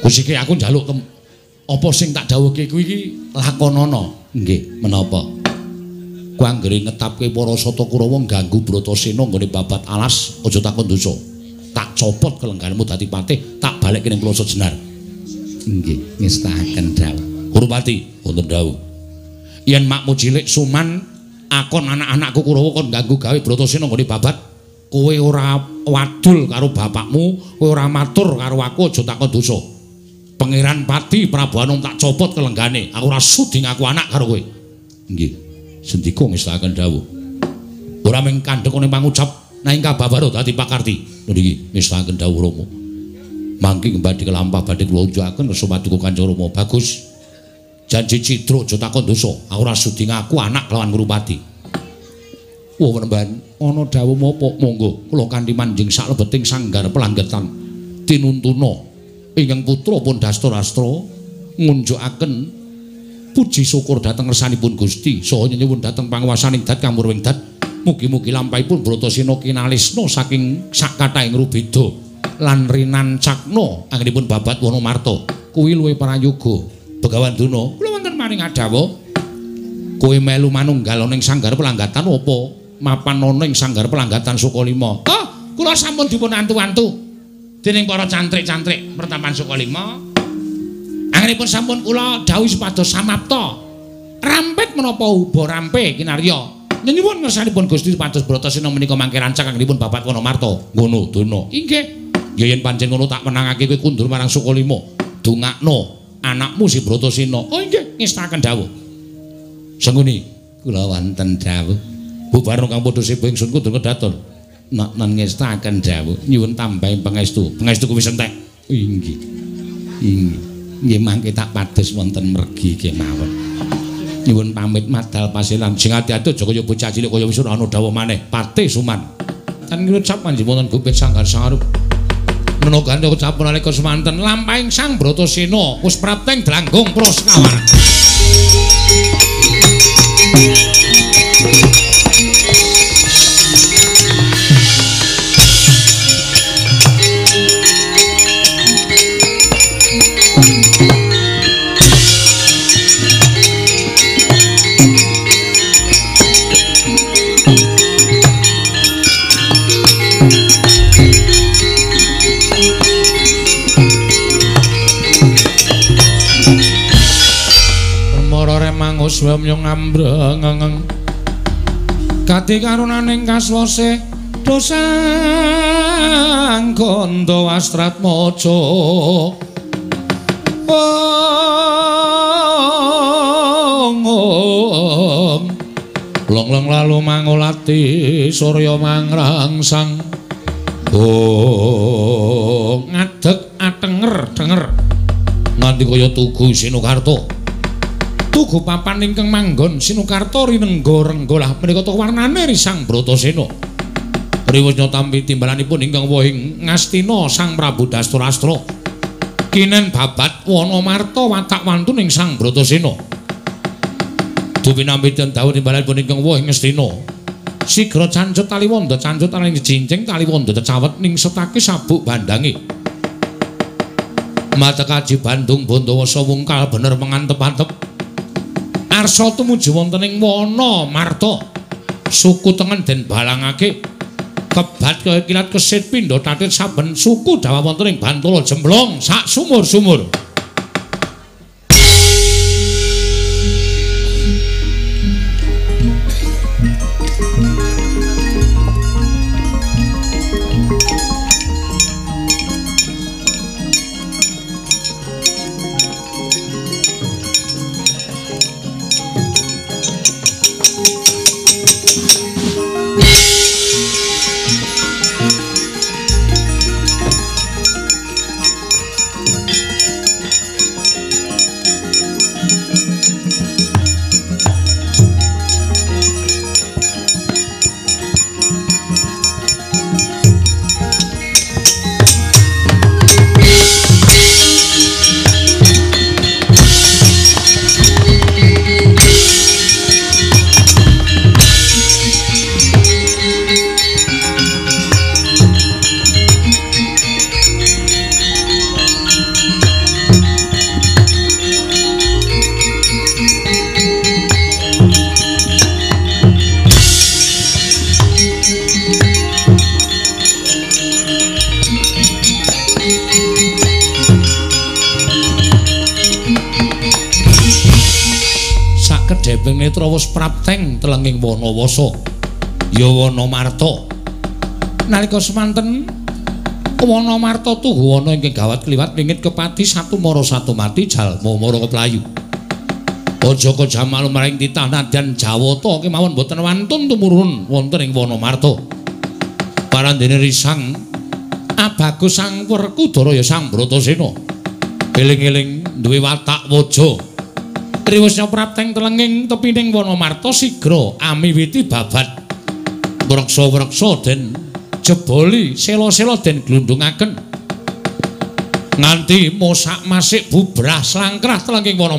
A: kusike aku njaluk apa sing tak dawuhke kuwi iki lakonana nggih menapa ku anggere ngetapke para sata Kurawa ganggu Bratasena nggone babat alas aja takon dosa. Tak copot kelengganmu dadi patih tak balik ning kloso jenar. Nggih ngestaken dawuh. Kurupati wonten dawuh. Yen makmu cilik suman akon anak-anakku Kurawa kon ganggu gawe Bratasena nggone babat kowe ora wadul karo bapakmu kowe ora matur karo aku aja takon dosa. Pangeran Pati Prabu Anung tak copot kelenggane aku ora sudi ngaku anak karo kowe. Nggih sendika ngestaken dawuh. Ora mung kandhek ning pangucap nanging kababaro dadi pakarti. Niki ngestaken dawuh Rama. Mangke badhe kelampah badhe kula unjukaken paduka Kanjeng Rama. Bagus. Janji Citra aja takon dosa. Aku ora sudi ngaku anak lawan Ngrupati. Wah penemban ana dawuh apa monggo kula kanthi manjing saklebeting sanggar pelanggetan tinuntuna ingkang putra pun ngunjukaken puji syukur dhateng ngersanipun Gusti. Saha nyuwun dhateng panguwasaning dat kamurwing dat. Mugi-mugi lampahipun Bratasena kinalisna saking sakataing rubeda lan rinancakna anggenipun babat Wonomarta kuwi luwih prayoga. Begawan Duna kula wonten maring adhawa kowe melu manunggal ning sanggar pelanggatan apa? Mapan ana ing sanggar pelanggatan Sukalima oh kula sampun dipun antu-antu dening para cantrik-cantrik pertapan Sukalima Anggenipun sampun kula dawuh supados samapta. Rampet menapa uba rampe kinarya. Nyuwun ngersanipun Gusti supados Bratasena menika mangke rancak anggenipun Bapak Wonomarta. Ngono dono. Inggih. Ya yen pancen ngono tak menangake kowe kundur marang Sukalima. Dongakno anakmu si Bratasena. Oh inggih, ngestaken dawuh. Senguni kula wonten dawuh. Bubar kang padha sepuh ingsun kundur kedaton. Nak nan ngestaken dawuh. Nyuwun tambahi pangestu. Pangestu kuwi sentek. Inggih. Inggih. Nggih mangke tak padhes wonten mergi kemawon nyuwun pamit madal pasilan sing ati-ati aja kaya bocah cilik kaya wis ora ana dawa maneh. Pate suman. Kan ngucap panjenengan gupit sanggar sangarup. Menogan ucap nalika semanten. Lampahing sang bratasena wis prapteng dranggung praskawan swem yo ngambreng kati karunaning kaswase dosang kondo astrat mojo long long lalu mangolati surya mangrangsang. Ngadeg atenger denger. Nganti kaya tugu sinukarto tugu papan ingkang manggon sinukarta rinengga renggolah menika to warnane risang bratasena. Riwunya tampi timbalanipun ingkang wohing ngastina sang prabu dasturastra kinen babat wana marta watak wantun ing sang bratasena. Dupi nampi dawuh timbalanipun ingkang wohing ngastina. Sigra cancut taliwonda cancut taling jincing taliwonda cawet ning setake sabuk bandangi. Mata kaji Bandung Bondowoso wungkal bener mengantep-antep Arsa tumuju wonten ing wana Marta. Suku tengen den balangake kebat kaya kilat kesit pindha tatit saben suku dawa wonten ing Bantala Jemblong sak sumur-sumur. Prapteng telenging wana wasa ya wana marta nalika semanten wana marta tuhu wana ing gawat kliwat wingit kepati satu mara satu mati jalma mara keplayu. Joko Jamal maring titah nadyan Jawata kemawon boten wantun tumurun wonten ing wana marta parandene risang abagus sang Werkudara ya sang Bratasena. Eling-eling duwe watak waja Triwusya prapteng telenging tepining wana marta sigra amiwiti babat. Wreksa-wreksa den jeboli sela-sela den glundungaken nganti mosak masik bubrah slangkrah telenging wana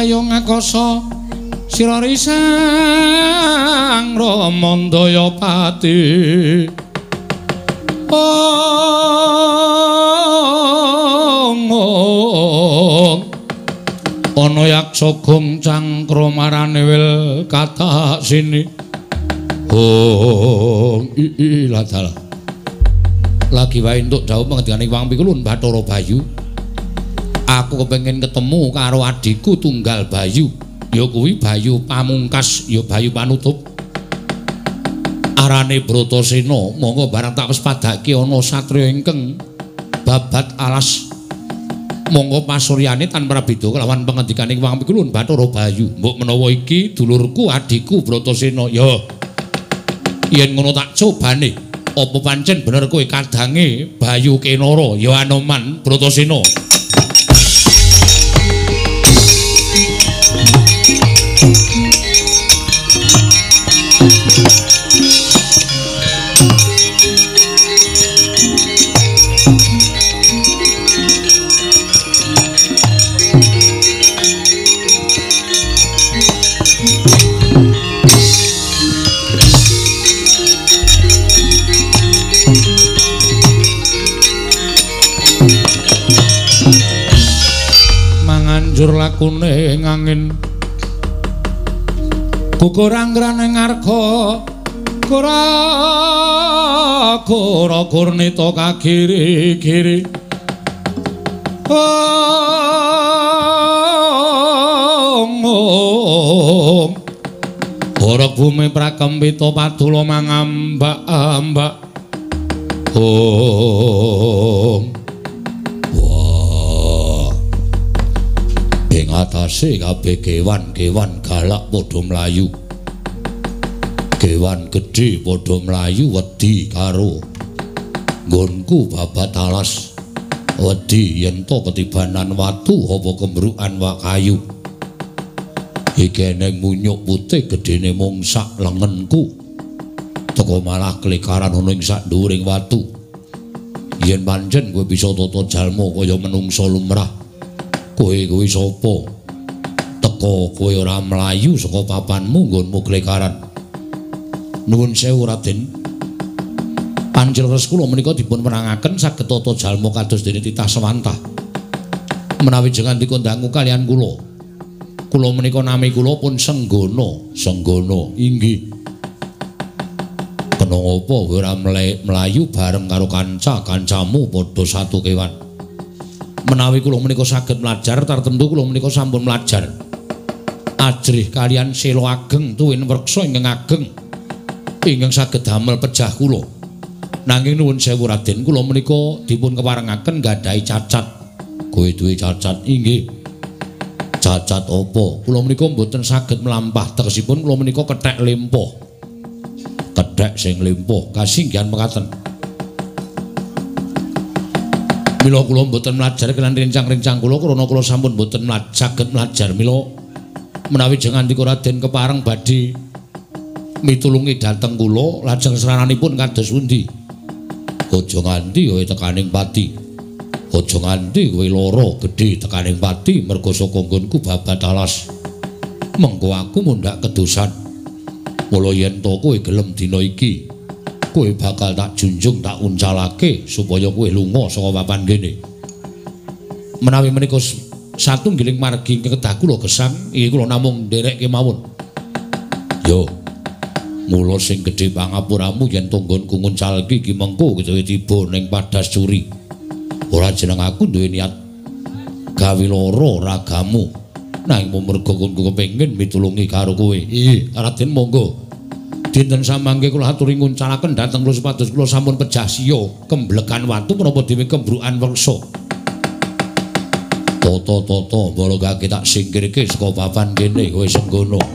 A: ndedel ngayung ngakoso Sira risang Ramandaya pati. Ong Ana yaksa gong cangkra marane wil kata sini. Ong iladal Lagi wae entuk dawuh pangendikane Wang Pikulun Bathara Bayu Aku kepengin ketemu karo adikku tunggal Bayu. Ya kuwi Bayu Pamungkas ya Bayu Panutup. Arane Bratasena monggo barang tak wis padhake ana satriya ingkang babat alas. Monggo pasuryane tanpa beda kelawan pengendikane Wang Pikulun Bathara Bayu. Mbok menawa iki dulurku adikku Bratasena. Ya. Yen ngono tak cobane apa pancen bener kowe kadange Bayu Kenara? Ya Anoman Bratasena lakune angin. Kukuranggrane ngarga kura kura kurnita kagiri-giri. Ong ong ora bumi prakempita padula mangambak-ambak. Ong atase kabeh kewan-kewan galak padha mlayu. Kewan gedhe padha mlayu wedi karo nggonku babat alas. Wedi yen to ketibanan watu apa kembrukan wak kayu. Iki neng munyuk putih gedene mung sak lengenku. Teko malah klekaran ana ing sak dhuwuring watu. Yen pancen kowe bisa tata jalma kaya menungsa lumrah kowe kuwi sapa teko kowe ora mlayu saka papanmu nggonmu klekaran nuwun sewu Raden Panjenengan kula menika dipun menangaken saged tata jalma kados dene titah sewantah. Menawi jenengan dikondangu kalian kula. Kula menika nami kula pun Senggono, Senggono inggih. Kena apa ora mlayu bareng karo kanca-kancamu padha satu kewan. Menawi kula menika saged mlajar tartemtu kula menika sampun mlajar. Ajrih kalian selo ageng tuwin werksa ingkang ageng ingkang saged damel pejah kula. Nanging nuwun sewu Raden, kula menika dipun keparengaken gadhahi cacat. Kowe duwe cacat inggih. Cacat apa? Kula menika mboten saged mlampah tegesipun kula menika kethek lempoh. Kethek sing lempoh kasinggihan mekaten. Mila kula mboten mlajar kelan rencang-rencang kula krana kula sampun mboten saged mlajar mila menawi jenengan dika Raden kepareng badhe mitulungi dhateng kula lajeng serananipun kados pundi? Aja nganti kowe tekaning pati. Aja nganti kowe lara gedhe tekaning pati mergo saka nggonku babat alas. Mengko aku mundak kedosan. Mula yen to kowe gelem dina iki, kowe bakal tak junjung tak uncalake supaya kowe lunga saka papan kene. Menawi menika satunggiling margi kedah kula gesang, iki kula namung nderek kemawon. Yo. Mula sing gedhe pangapuramu yen tonggonku nguncalke iki mengko kowe tiba ning padas curi. Ora jeneng aku duwe niat gawe lara ragamu. Nanging mergo kowe kepengin mitulungi karo kowe. Ih, Raden monggo. Dinten samangke kula aturi nguncalaken dhateng kula supados kula sampun pejah siya kemblekan watu menapa dhewe kembrukan weksa. Toto-toto bologake tak singkirke saka papan kene kowe senggono.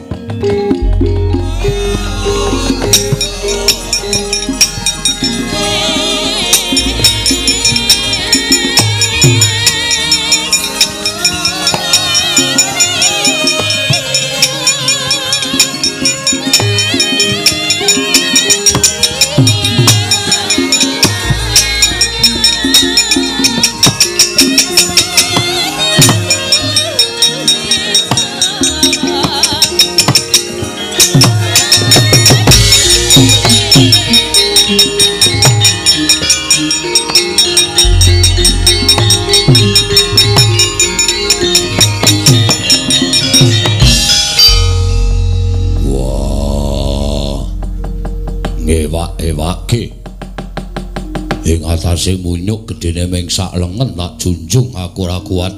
A: Munyuk gedene ming sak lengen tak junjung aku ora kuat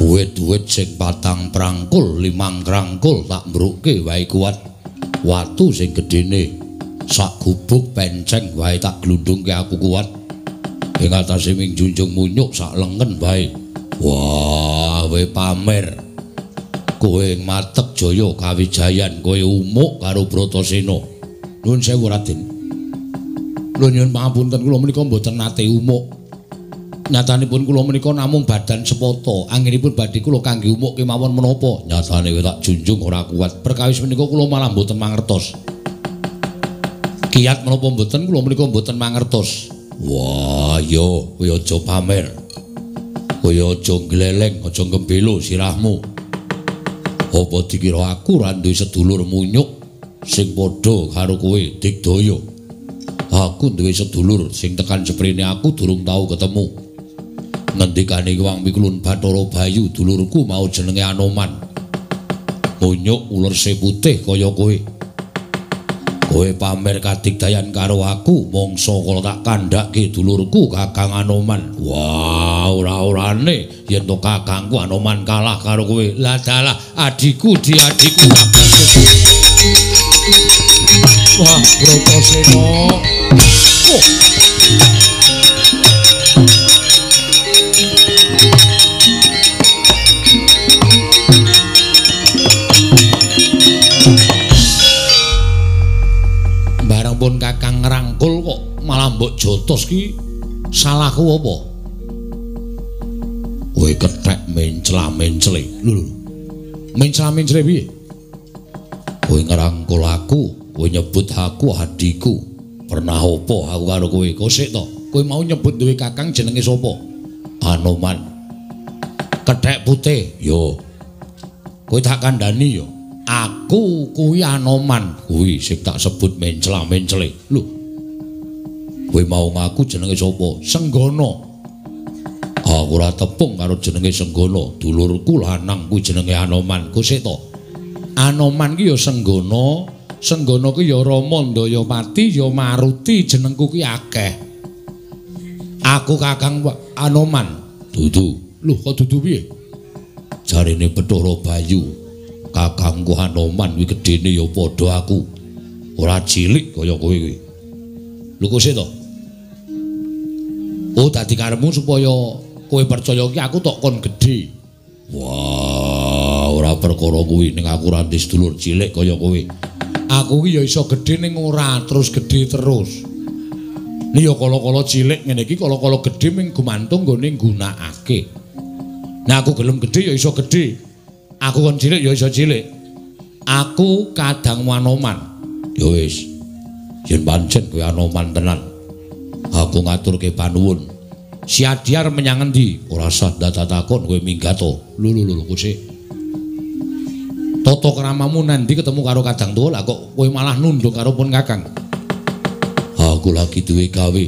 A: wit-wit sing patang prangkul limang krangkul tak mbruke wae kuat. Watu sing gedene sak gubuk penceng wae tak glundungke aku kuat. Ing atase ming junjung munyuk sak lengen wae. Wah we pamer. Kowe matek jaya kawijayan kowe umuk karo Bratasena. Nuwun sewu Raden Lho nyuwun pangapunten kula menika mboten nate umuk. Nyatanipun kula menika namung badan sepata. Anggenipun badhe kula kangge umuk kemawon menapa? Nyatane tak junjung ora kuat. Perkawis menika kula malah mboten mangertos. Kiat menapa mboten kula menika mboten mangertos. Wah, yo kowe aja pamer. Kowe aja gleleng, aja gembelo sirahmu. Apa dikira aku ra duwe sedulur munyuk sing padha karo kowe Digdaya? Aku duwe sedulur sing tekan seprene aku durung tau ketemu. Ngendikane Wang Mikulun Bathara Bayu dulurku mau jenenge Anoman. Munyuk uler putih kaya kowe. Kowe pamer kadigdayan karo aku mongso kala tak kandhake dulurku Kakang Anoman. Wah ora-orane. Yen to kakangku Anoman kalah karo kowe. Lah dalah adikku di adikku. Wah, Brotosena. Barang pun kakang ngerangkul kok malah mbok jotos ki salahku apa? Kowe kethek mencla-mencle. Lho lho. Mencla-mencle piye? Kowe ngerangkul aku, kowe nyebut aku adikku. Pernah apa aku karo kowe? Kosik to. Kowe mau nyebut duwe kakang jenenge sapa? Anoman. Kethek putih. Yo. Kowe tak kandhani yo. Aku kuwi Anoman. Kuwi sing tak sebut mencla-mencle. Lho. Kowe mau ngaku jenenge sapa? Senggono. Aku ora tepung karo jenenge Senggono. Dulurku lanang kuwi jenenge Anoman. Kosik to. Anoman ki yo Senggono. Senggono ku ya Rama Ndayapati ya Maruti jenengku ki akeh. Aku Kakang Anoman. Dudu. Lho kok dudu piye? Jarine Bathara Bayu. Kakangku Anoman kuwi gedene ya padha aku. Ora cilik kaya kowe kuwi. Lho kok to? Oh dadi karepmu supaya kowe percaya ki aku tok kon gedhe. Wah, ora perkara kuwi ning aku ra sedulur cilik kaya kowe. Aku ki ya iso gedhe ning ora terus gedhe terus. Nih ya kala-kala cilik ngene iki kala-kala gedhe ming gumantung nggone nggunakake. Nah aku gelem gedhe ya iso gedhe. Aku kon cilik ya iso cilik. Aku kadang wanoman. Ya wis. Yen pancen kowe anoman tenan. Aku ngaturke panuwun. Si Adiar menyang endi? Ora usah datatakon kowe minggat to. Lho lho lho kuwi. Toto keramamu nanti ketemu karo kadang tua lah kok kowe malah nunduk karo pun kakang. Aku lagi duwe gawe.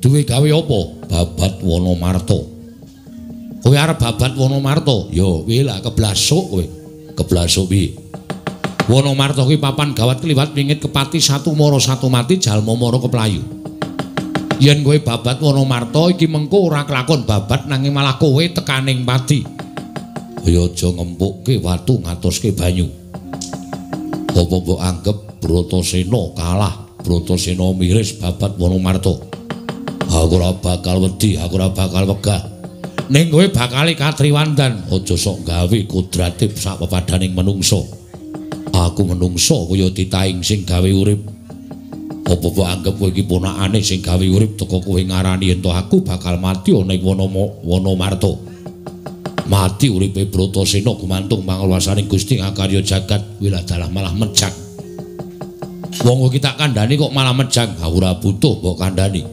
A: Duwe gawe apa? Babat Wonomarto. Kowe arep babat Wonomarto? Yo, piye lah keblasuk kowe. Keblasuk piye? Wonomarto kuwi papan gawat kliwat wingit kepati satu moro satu mati jalma moro keplayu. Yen kowe babat Wonomarto iki mengko ora kelakon babat nanging malah kowe tekaning pati. Kaya aja ngempukke watu ngatoske banyu. Apa mbok anggap Bratasena kalah, Bratasena miris babat Wonomarta. Aku ora bakal wedi, aku ora bakal wegah. Ning kowe bakal katriwandan, aja sok gawe kudratif sak pepadaning menungso. Aku menungso kaya titaing sing gawe urip. Apa mbok anggap kowe iki ponakane sing gawe urip teko kowe ngarani ento aku bakal mati ana ing Wonomarta. Mati uripe Bratasena gumantung pangawasaning Gusti Akarya jagat. Wiladalah malah mejang. Wong iki tak kandhani kok malah mejang? Ora butuh mbok kandhani.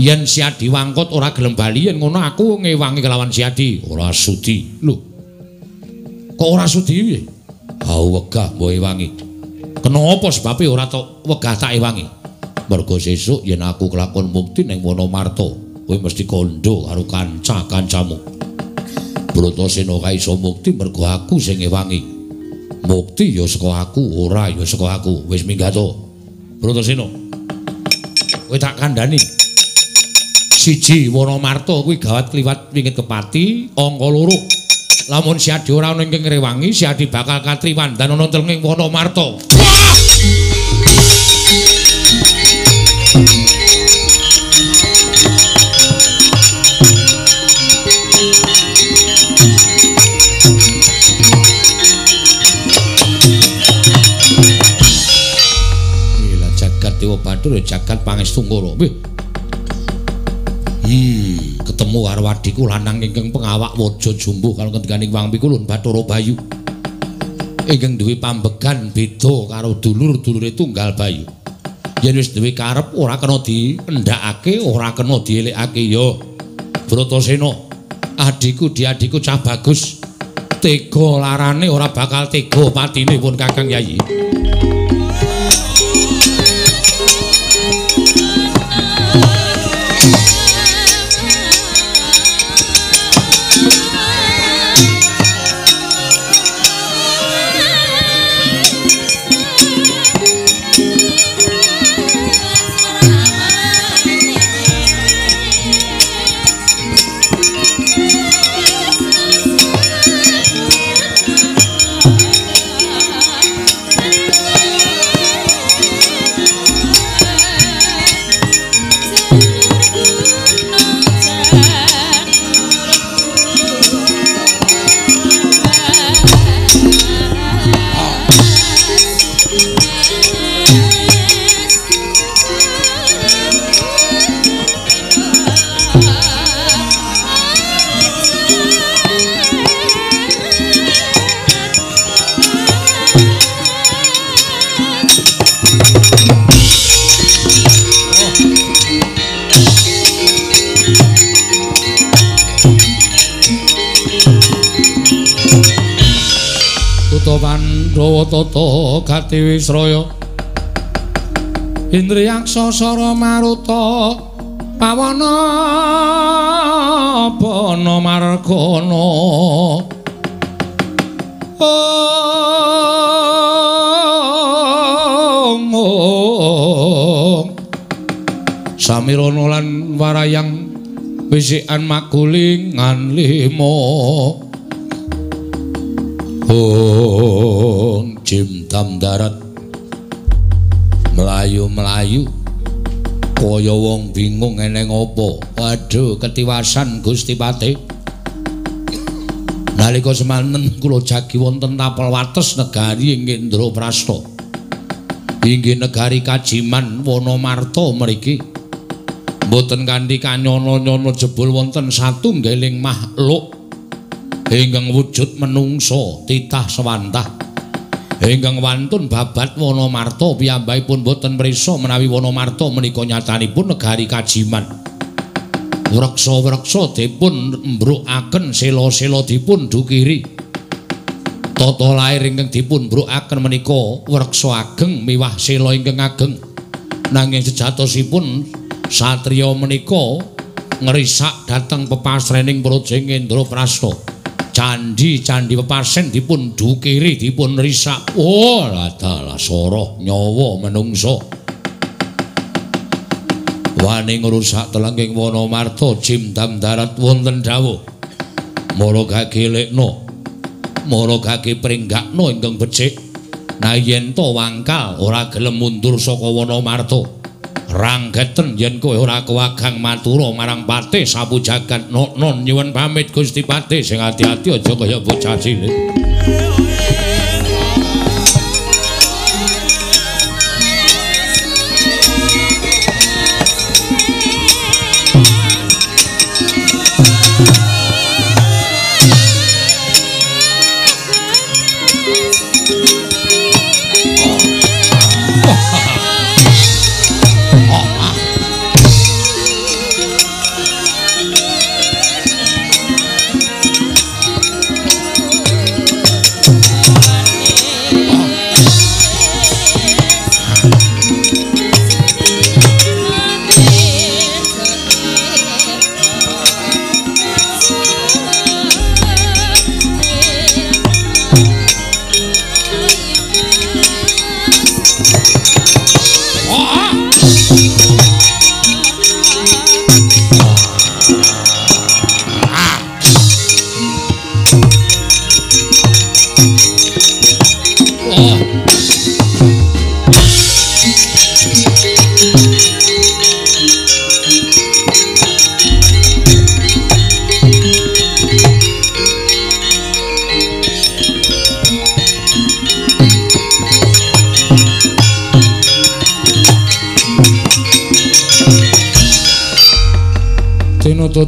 A: Yen Siadi wangkot ora gelem bali yen ngono aku ngewangi kelawan Siadi ora sudi. Lho kok ora sudi? Piye au wegah mbok ewangi. Kenapa sebabe ora tok wegah tak ewangi? Mergo sesuk yen aku kelakon mukti ning Wonomarta kowe mesti kondo karo kanca-kancamu Bratasena kae iso mukti mergo aku sing ngewangi. Mukti ya saka aku, ora ya saka aku. Wis minggat to. Bratasena. kowe tak kandhani. Siji Wonomarta kuwi gawat kliwat wingit kepati, angka loro. Lamun si Adi ora ana ing ngrewangi, si Adi bakal katriwandan ana telenging Wonomarta. Wah! Bathara jagat pangestu ngoro. Wih. Hmm, ketemu karo adiku lanang ingkang pengawak waja jumbuh karo kendikaning Wang Pikulun Bathara Bayu. Ingkang duwe pambegan beda karo dulur-dulure tunggal Bayu. Yen wis duwe karep ora kena dipendhakake, ora kena dielekake ya. Bratasena, adiku diadiku cah bagus. Tega larane ora bakal tega patine pun Kakang Yayi. Pandhawa tata wisraya Indriyaksa sara maruta pawana bana margana. Samirana lan warayang wisikan magulingan lima Ong jimtam darat melayu-melayu kaya wong bingung eneng apa. Waduh ketiwasan Gusti Pati nalika semanten kula jagi wonten tapel wates negari ing Indraprasta inggih negari Kajiman Wonomarta mriki. Mboten kanthi kanyono-nyono jebul wonten satunggaling makhluk ingkang wujud menungso titah sewantah ingkang wantun babat Wonomarta piyambakipun boten mrisa menawi Wonomarta menika nyatanipun negari kajiman. Wreksa-wreksa dipun mbrukaken sela-sela dipun dukiri. Tata lair ingkang dipun mbrukaken menika wreksa ageng miwah sela ingkang ageng. Nanging sejatosipun satriya menika ngrisak dhateng pepasrening Projeng Indraprasta candi-candi pepasen dipun dukiri dipun risak. Oh ladalah soroh nyawa menungso. Wani ngerusak telangking wono marto jimdam darat wonten dawo moro gagi lekno moro gagi peringgakno ingkang becik. To wangkal ora gelem mundur saka wono marto ranggeten yen kowe ora kewagang matura marang pati sapu jagat non nyuwun pamit Gusti Pati sing ati-ati aja kaya bocah cilik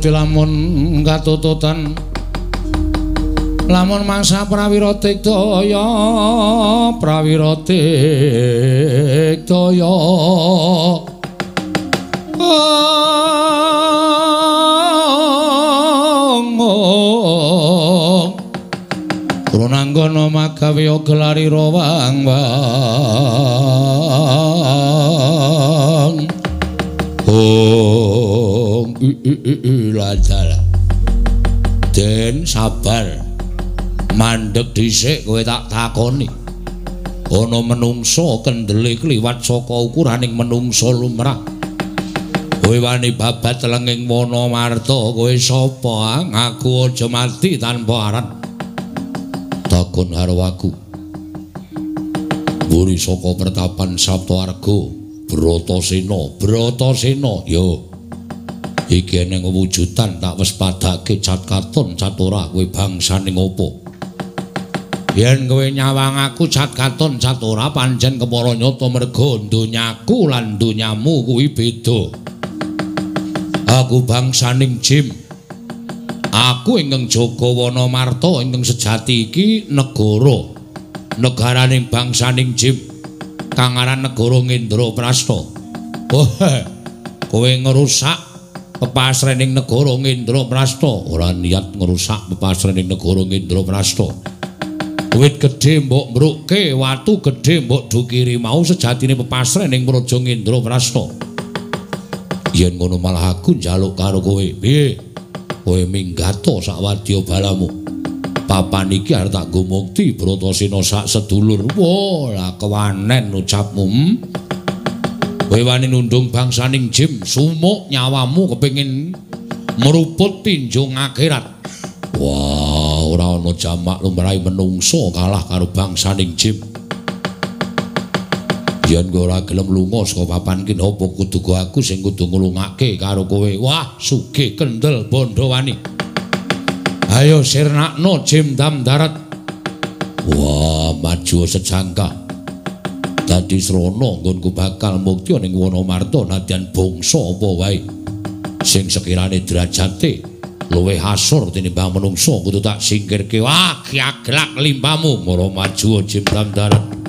A: tinututi lamun katututan lamun mangsa prawira daya prawira daya Runanggana magawe gelari rawang wang. Oh iladala Den sabar mandeg dhisik kowe tak takoni ana menungso kendele kliwat saka ukuraning menungso lumrah kowe wani babat lenging wana marta kowe sapa ngaku aja mati tanpa aran takon harwaku Buri saka pertapan Sabtoarga Bratasena Bratasena yo iki ning wujudan tak wis padake cat katon cat ora kowe bangsaning opo yen kowe nyawang aku cat katon cat ora pancen kepara nyata merga donyaku lan donyamu kuwi beda. Aku bangsaning jim. Aku ingkang jaga wana marta ingkang sejati iki negara. Negaraning bangsaning jim. Kang aran negara ngendra prasta. Oh kowe ngerusak pepasrening negara ngendra prasta ora niat ngerusak pepasrening negara ngendra prasta Wit gedhe mbok mbrukke, watu gedhe mbok dukiri mau sejatine pepasren ning Praja Ngendra Prasta. Yen ngono malah aku njaluk karo kowe. Piye? Kowe minggato sakwadya balamu. Papan iki arep tak go mukti Bratasena sak sedulur. Wah, kewanen ucapmu. Hmm? Kowe wani nundung bangsaning jim, sumuk nyawamu kepengin meruput tinjung akhirat. Wah, ora ana jamak lumrahe menungso kalah karo bangsaning jim. Yen kowe ora gelem lunga saka papan iki opo kudu aku sing kudu nglungake karo kowe. Wah, sugih kendel bondo wani. Ayo sirnakno jim dam darat. Wah, maju sejangka. Dadi srana nggonku bakal mukti ning Wonomarta nadyan bangsa apa wae. Sing sekirane derajate luwih asor tinimbang menungso kudu tak singkirke wah kiaglak limpamu mara maju jimdam darat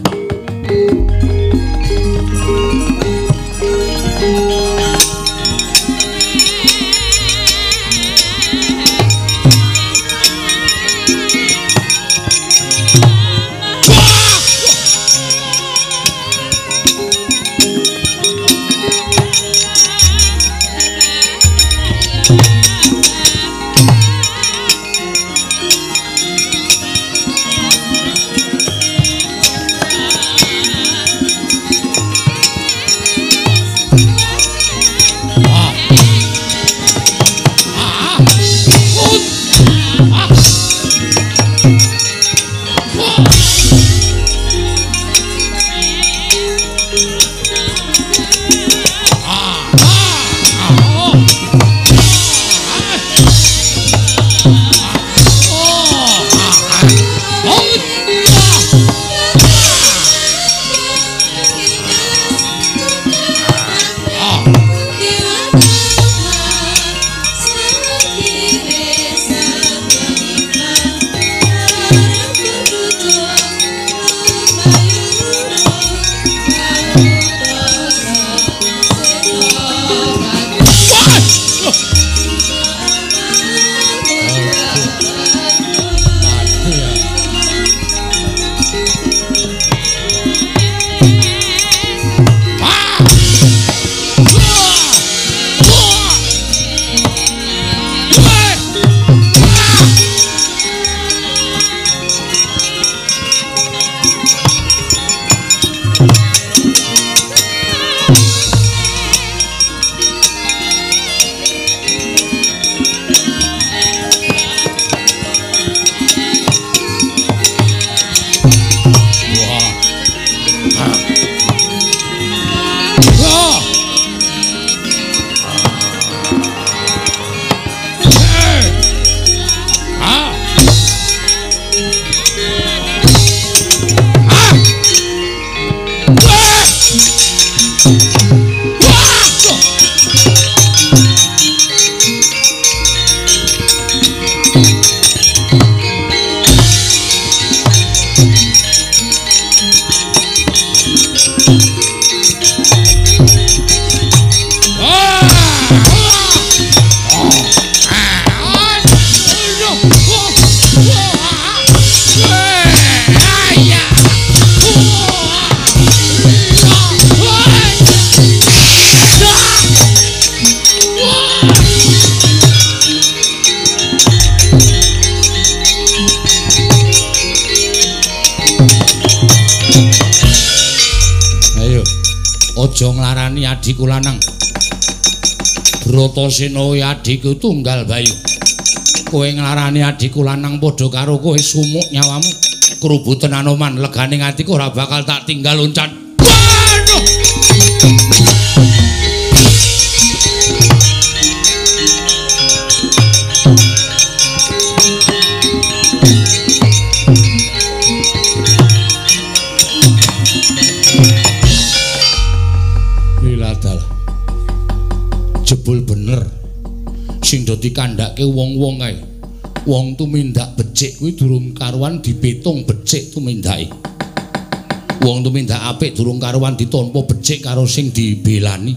A: Kuwi adikku tunggal bayu. Kowe nglarani adikku lanang padha karo kowe sumuk nyawamu. Kerubutan anoman legane atiku ora bakal tak tinggal loncat. Sing dadi kandhake wong-wong kae wong tumindak becik kuwi durung karuan dipetung becik tumindake wong tumindak apik durung karuan ditampa becik karo sing dibelani.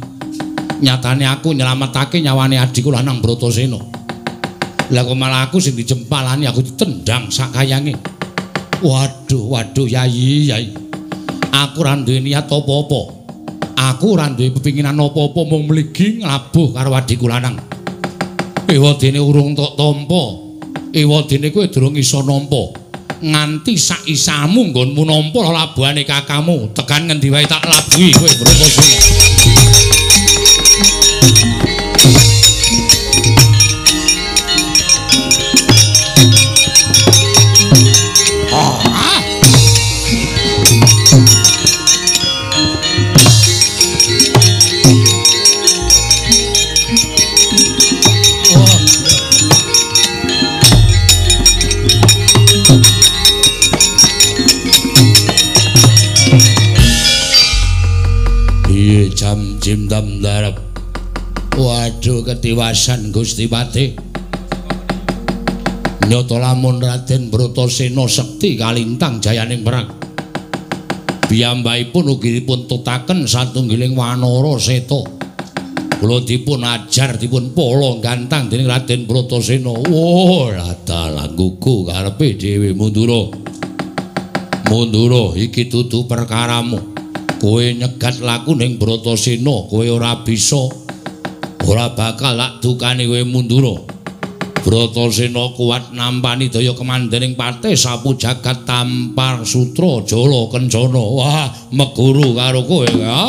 A: Nyatane aku nyelametake nyawane adikku lanang Bratasena. Lah kok malah aku sing dijempalani aku ditendang sak kayange. Waduh waduh yayi yayi aku ra duwe niat apa-apa. Aku ora duwe pepinginan apa-apa mung mligi nglabuh karo adikku lanang. Ewadene urung tok tampa. Ewadene kowe durung iso nampa. Nganti sak isamu nggonmu nampa labuhane kakamu, tekan ngendi wae tak labuhi kowe jimdam waduh ketiwasan Gusti Pati nyoto lamun Raden Bratasena sekti kalintang jayaning perang. Piyambakipun ugi dipun tutaken satunggiling wanara seta kula dipun ajar dipun polo gantang dening Raden Bratasena. Oh ladal gugu karepe dhewe mundura mundura iki dudu perkaramu. Kowe nyegat laku ning Bratasena kowe ora bisa ora bakal lak dukane kowe mundura Bratasena kuat nampani daya kemandening pate sapu jagat tampar sutra jala kencana wah meguru karo kowe ya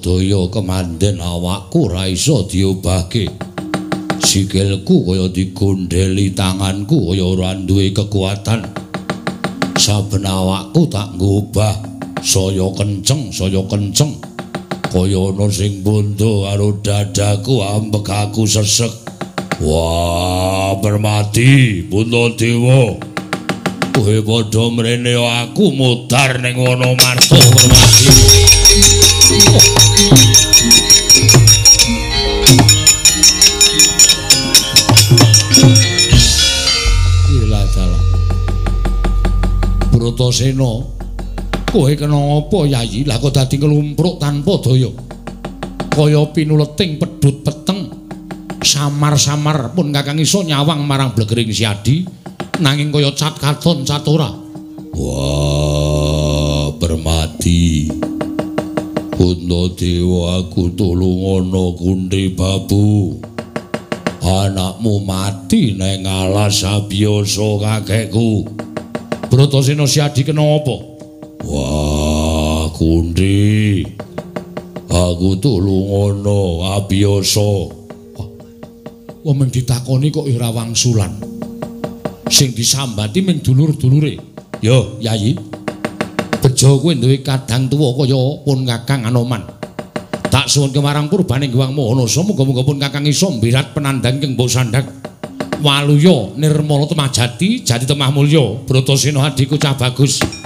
A: daya kemanden awakku ra iso diobahke. Sikilku kaya digondheli tanganku kaya ora duwe kekuatan. Saben awakku tak ngubah saya kenceng saya kenceng. Kaya ana sing bondo karo dadaku ambek aku sesek. Wah permati bondo dewa. Kowe padha mrene aku mutar ning Wonomarto permati Bratasena kowe kena apa yayi? Lah kok dadi nglumpruk tanpa daya? Kaya pinuleting pedhut peteng. Samar-samar pun kakang iso nyawang marang blegering siadi nanging kaya cat katon cat ora. Wah bermati Bunda Dewa aku tulung ana babu. anakmu mati neng alas abiyasa kakekku Bratasena siadi kena apa? Wah kundi aku tulung ngono abiyasa wah mung ditakoni kok ora wangsulan. Sing disambati mung dulur-dulure. Yo yayi bejo kuwi duwe kadang tuwa kaya pun kakang anoman. Tak suwun kemarang purbane Gewang Mohonoso muga-muga pun Kakang iso mbirat penandang keng Bosandak Waluya Nirmala Temajati Jati Temah Mulya Bratasena adiku cah bagus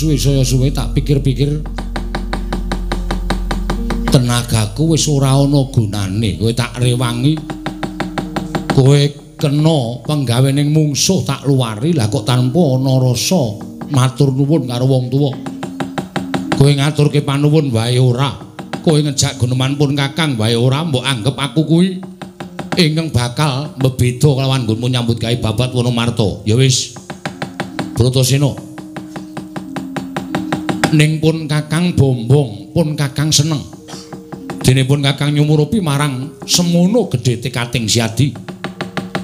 A: suwe saya suwe tak pikir-pikir. Tenagaku wis ora ana gunane kowe tak rewangi. Kowe kena penggawening mungsuh tak luari lah kok tanpa ana rasa matur nuwun karo wong tuwa. Kowe ngaturke panuwun wae ora. Kowe ngejak guneman pun kakang wae ora mbok anggap aku kuwi. Ingkang bakal mbeda kelawan nggonmu nyambut gawe babat Wonomarto. Ya wis. Bratasena ning pun kakang bombong pun kakang seneng. Dene pun kakang nyumurupi marang semono gedhe tekating siadi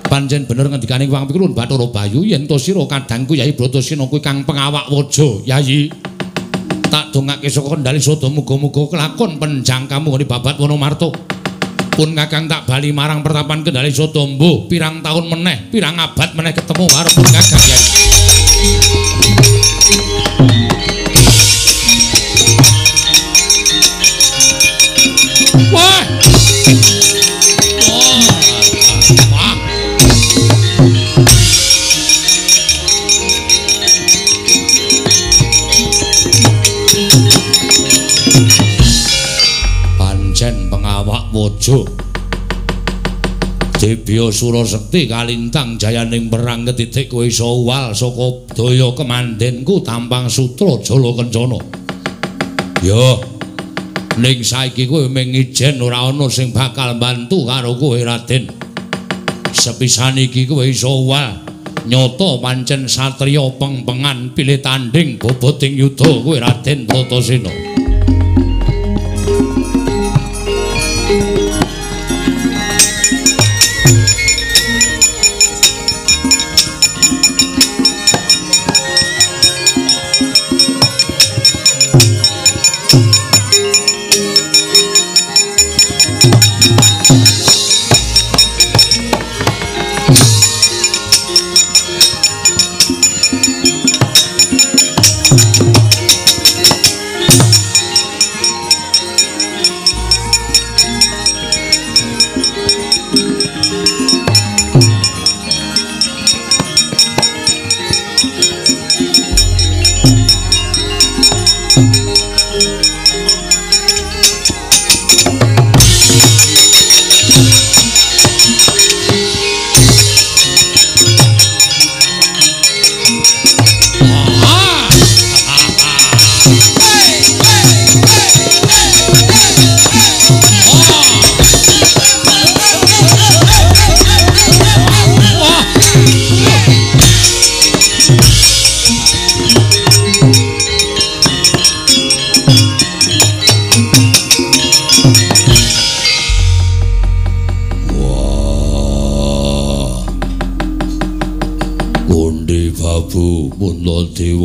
A: pancen bener ngendikane wong pikulun Bathara Bayu yen to sira kadangku Yai Bratasena kuwi kang pengawak waja Yayi tak dongake saka kendali sada muga-muga kelakon penjang kamu ngene babat Wonomarto. Pun kakang tak bali marang pertapan kendali sada pirang taun meneh pirang abad meneh ketemu karo kakang Yayi waja Debya Sura Sekti kalintang jayaning perang ketitik kowe iso uwal saka daya kemandenku tampang sutra jala kencana. Yo ning saiki kowe mung ijen ora ana sing bakal bantu karo kowe Raden. Sepisan iki kowe iso uwal nyoto pancen satriya pengpengan pilih tanding boboting yuda kowe Raden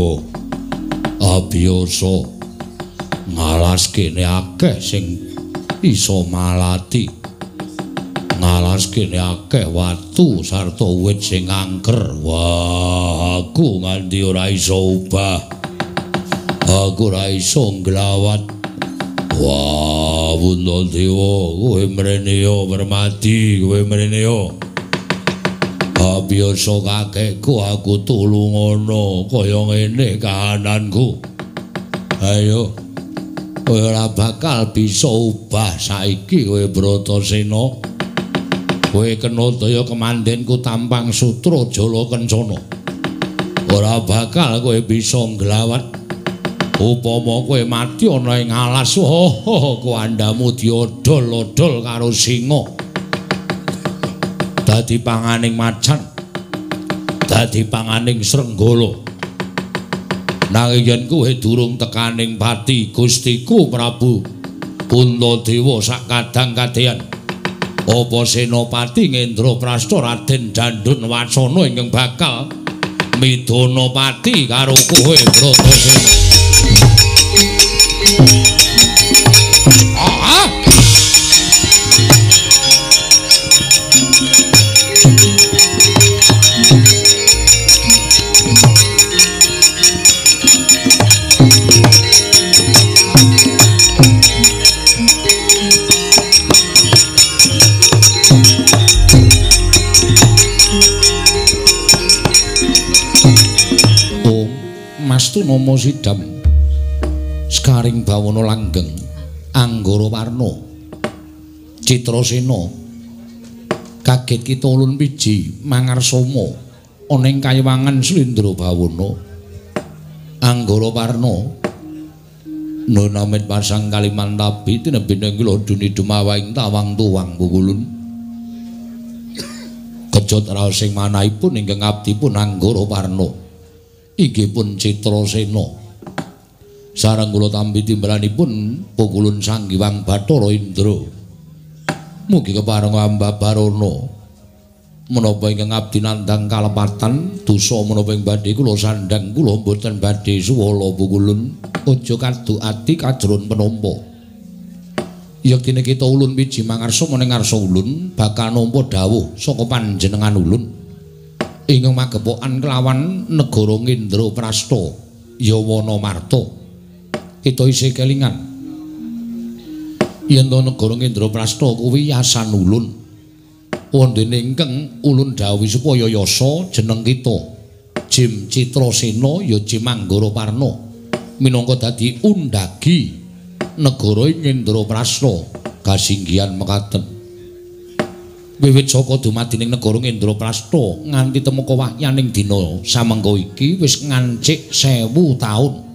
A: Tatasena iso ngalas kene akeh sing iso malati. Ngalas kene akeh watu sarta wit sing angker. Wah aku nganti ora iso ubah. Aku ora iso nglawat wah Bunda Dewa, kowe mrene yo permati, kowe mrene yo. Biasa kakekku aku tulungono kaya ngene kahananku. Ayo. Kowe ora bakal bisa ubah saiki kowe Bratasena. Kowe kena daya kemandenku tampang sutra jala kencana. Ora bakal kowe bisa nglawat upama kowe mati ana ing alas oh, kuandamu diodol-odol karo singa dadi panganing macan dadi panganing srenggala. Nanging yen kowe durung tekaning pati Gustiku Prabu Kuntadewa sak kadang-kadehan apa senopati ngendra prasta Raden Dandun Wacana ingkang bakal midana pati karo kowe Bratasena Mastu Nomo Sidam Skaring Bawono Langgeng Anggara Warna. Citrasena Kaget kita ulun biji Mangarsama ana ing kayiwangan Slindra Bawono Anggara Warna. Nonamit pasang kaliman tabi tinebine kula duni dumawaing tawang tuwang bukulun Kejot raos sing manahipun ingkang abdi pun Anggara Warna Iki pun Citrasena sareng kula tampi timbalanipun pukulun sanggiwang Bathara Indra. Mugi kepareng ambabarana menapa ingkang abdi nandhang kalepatan dosa menapa ing badhe kula sandhang kula mboten badhe suwala pukulun aja kaduk ati kajron penampa yektine kita ulun wiji mangarsa meneng ngarsa ulun bakal nampa dawuh saka panjenengan ulun ingkang magepokan kelawan negara Indra Prasta Yawana Marta kita isih kelingan. Yen to negara Indraprasta kuwi yasan ulun. Wondene ingkang ulun dawuh supaya yasa jeneng kita. Jim Citrasena ya Jim Anggara Parna. Minangka dadi undagi negara Indraprasta kasinggihan mekaten wiwit saka dumadining negara Indraprasta nganti temeka wahyaning dina samengko iki wis ngancik 1000 taun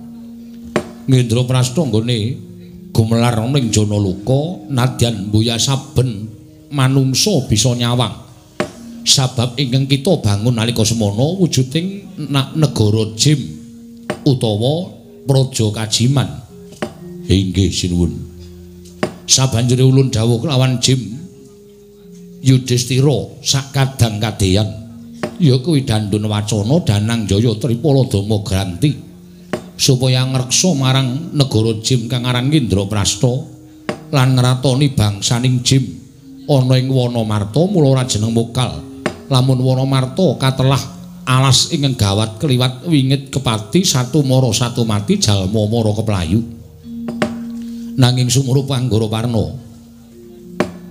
A: Ngendra Prasta nggone gumelar ning jana luka nadyan mbuya saben manungsa bisa nyawang. Sabab ingkang kita bangun nalika semana wujuding negara Jim utawa Praja Kajiman. Inggih sinuwun. Sabanjure ulun dawuh kelawan Jim Yudhistira sak kadang kadeyan. Ya kuwi dandun wacana danang jaya tripala dama granti. supaya ngreksa marang negara Jim kang aran Indraprasta lan ngratoni bangsaning Jim. Ana ing Wanamarta mula ora jeneng Mokal. Lamun Wanamarta katelah alas ingkang gawat kliwat wingit kepati satu mara satu mati jalma mara keplayu. Nanging sumurup Anggara Parna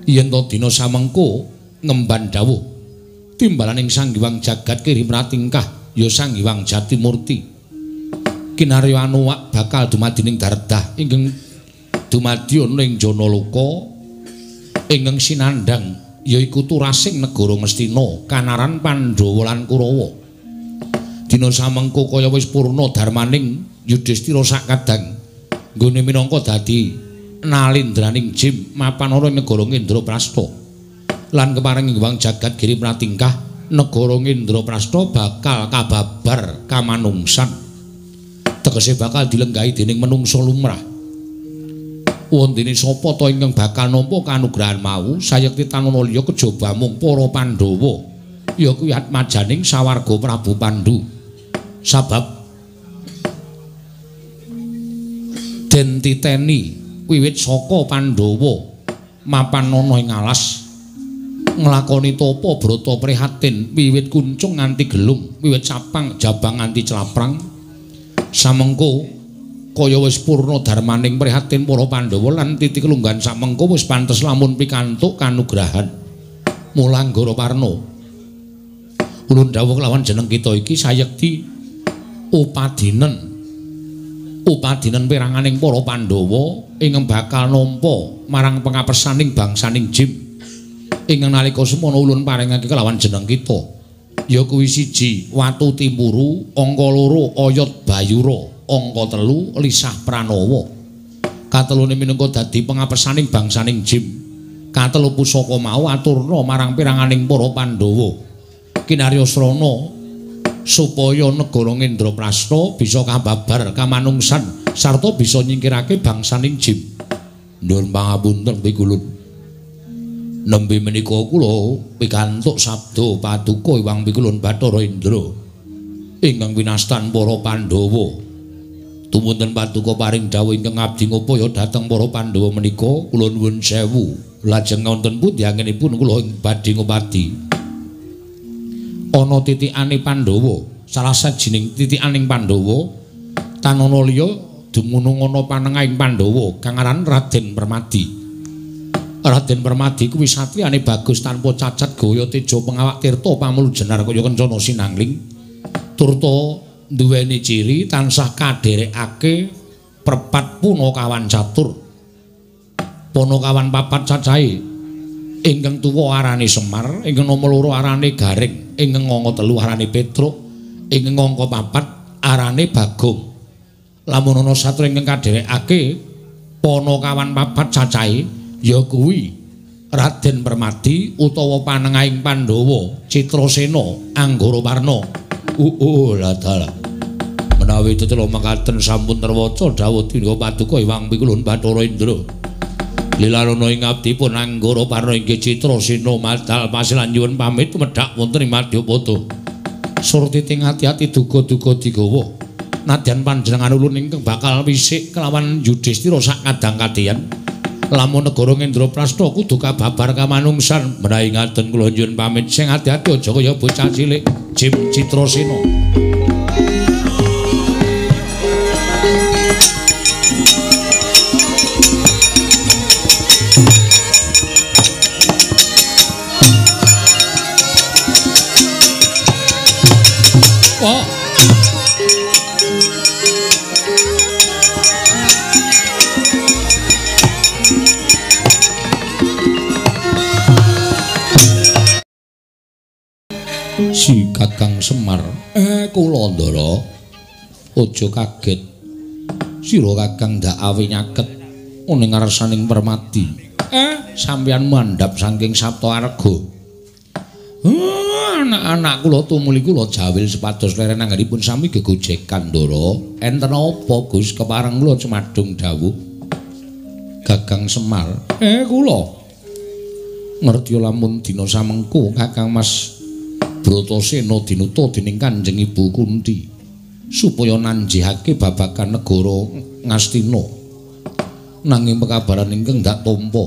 A: yen to dina samengko ngemban dawuh. Timbalaning Sang Hyang Jagat kirim ratingkah ya Sang Hyang Jatimurti. Kinarya anuwak bakal dumadi ning dardah ingkang dumadi ana ing jana luka ingkang sinandhang yaiku turasing negara Mestina kanaran Pandhawa lan Kurawa. Dina samengko kaya wis purna darmaning Yudhistira sakadang nggone minangka dadi nalindraning jim mapan ana negara Indraprasta lan keparing Hyang Jagat Giri Pratingkah negara Indraprasta bakal kababar kamanungsan tegese bakal dilenggahi dening menungso lumrah. Wondene sapa to ingkang bakal nampa kanugrahan mau sayekti tanana liya kejaba mung para Pandhawa ya kuwi atmajaning sawarga Prabu Pandhu. Sabab den titeni wiwit saka Pandhawa. Mapan ana ing alas. Nglakoni tapa brata prihatin wiwit kuncung nganti gelung wiwit sapang jabang nganti celaprang. Samengko kaya wis purna darmaning prihatin para Pandhawa lan titik lunggan samengko wis pantes lamun pikantuk kanugrahan. Mulanggara Warna. Ulun dawuh lawan jeneng kita iki sayekti upadinen upadinen piranganing para Pandhawa ing bakal nampa marang pengapesaning bangsaning Jim. Ing nalika semono ulun paringake kelawan jeneng kita ya kuwi siji Watu Timuru, angka loro Oyot Bayura. angka telu lisah pranowo katelune minangka dadi pengapesaning bangsaning jim katelu pusaka mau aturna marang piranganing para pandhawa kinarya srana supaya negara Indraprasta bisa kababar kamanungsan sarta bisa nyingkirake bangsaning jim nuwun pangapunten pikulun nembe menika kula pikantuk sabda paduka iwang pikulun Bathara Indra ingkang winastan para pandhawa Tumuntun paduka paring dawuh ingkang abdi ngupaya dhateng para Pandhawa menika kula nuwun sewu. Lajeng wonten pundi angenipun kula ing badhe ngupati. Ana titikane Pandhawa, salah sajining titikaning Pandhawa tanana liya dumunung ana panengahing Pandhawa kang aran Raden Permadi. Raden Permadi kuwi satriyane bagus tanpa cacat gaya teja pengawak tirta pamulujenar kaya kencana sinangling. Turta duweni ciri tansah kadherekake perpat punakawan catur. Punakawan papat cacahe ingkang tuwa arane Semar, ingkang nomor loro arane Garing, ingkang angka telu arane Petruk, ingkang angka papat arane Bagong. Lamun ana satru ingkang kadherekake punakawan papat cacahe ya kuwi Raden Permadi utawa panengahing Pandhawa Citrasena Anggara Warna. Uh, lah dalah. Menawi tetelo mangkaten sampun terwaca dawuh dina paduka Iwang Pikulun Bathara Indra. Lilarana ing Anggara Parna inggih Citra Sina madal pasilan nyuwun pamit medhak wonten ing Madyapada. Surti ati-ati duga-duga digawa. Nadyan panjenengan ulun ingkang bakal wisik kelawan Yudhistira sak kadang-kadian. lamun negara Indraprasta kudu kababar kamanungsan. Menawi ngaten kula nyuwun pamit. Sing ati-ati aja kaya bocah cilik Jim Citrasena Kakang Semar. Eh kula ndara aja kaget. Sira Kakang ndak awe nyaket. Ning ngarsaning permati eh sampeyan mandhap saking Sabta Arga eh, anak-anak kula tumuli kula jawil sepados leren anggenipun sami gegojekan ndara. Enten apa Gus? Kepareng kula cemadung dawuh. Kakang Semar. Eh kula. Ngerti lamun dina samengko Kakang Mas Bratasena dinuta dening Kanjeng Ibu Kunti supaya nanjihake babagan negara Ngastina. Nanging pekabaran ingkang ndak tampa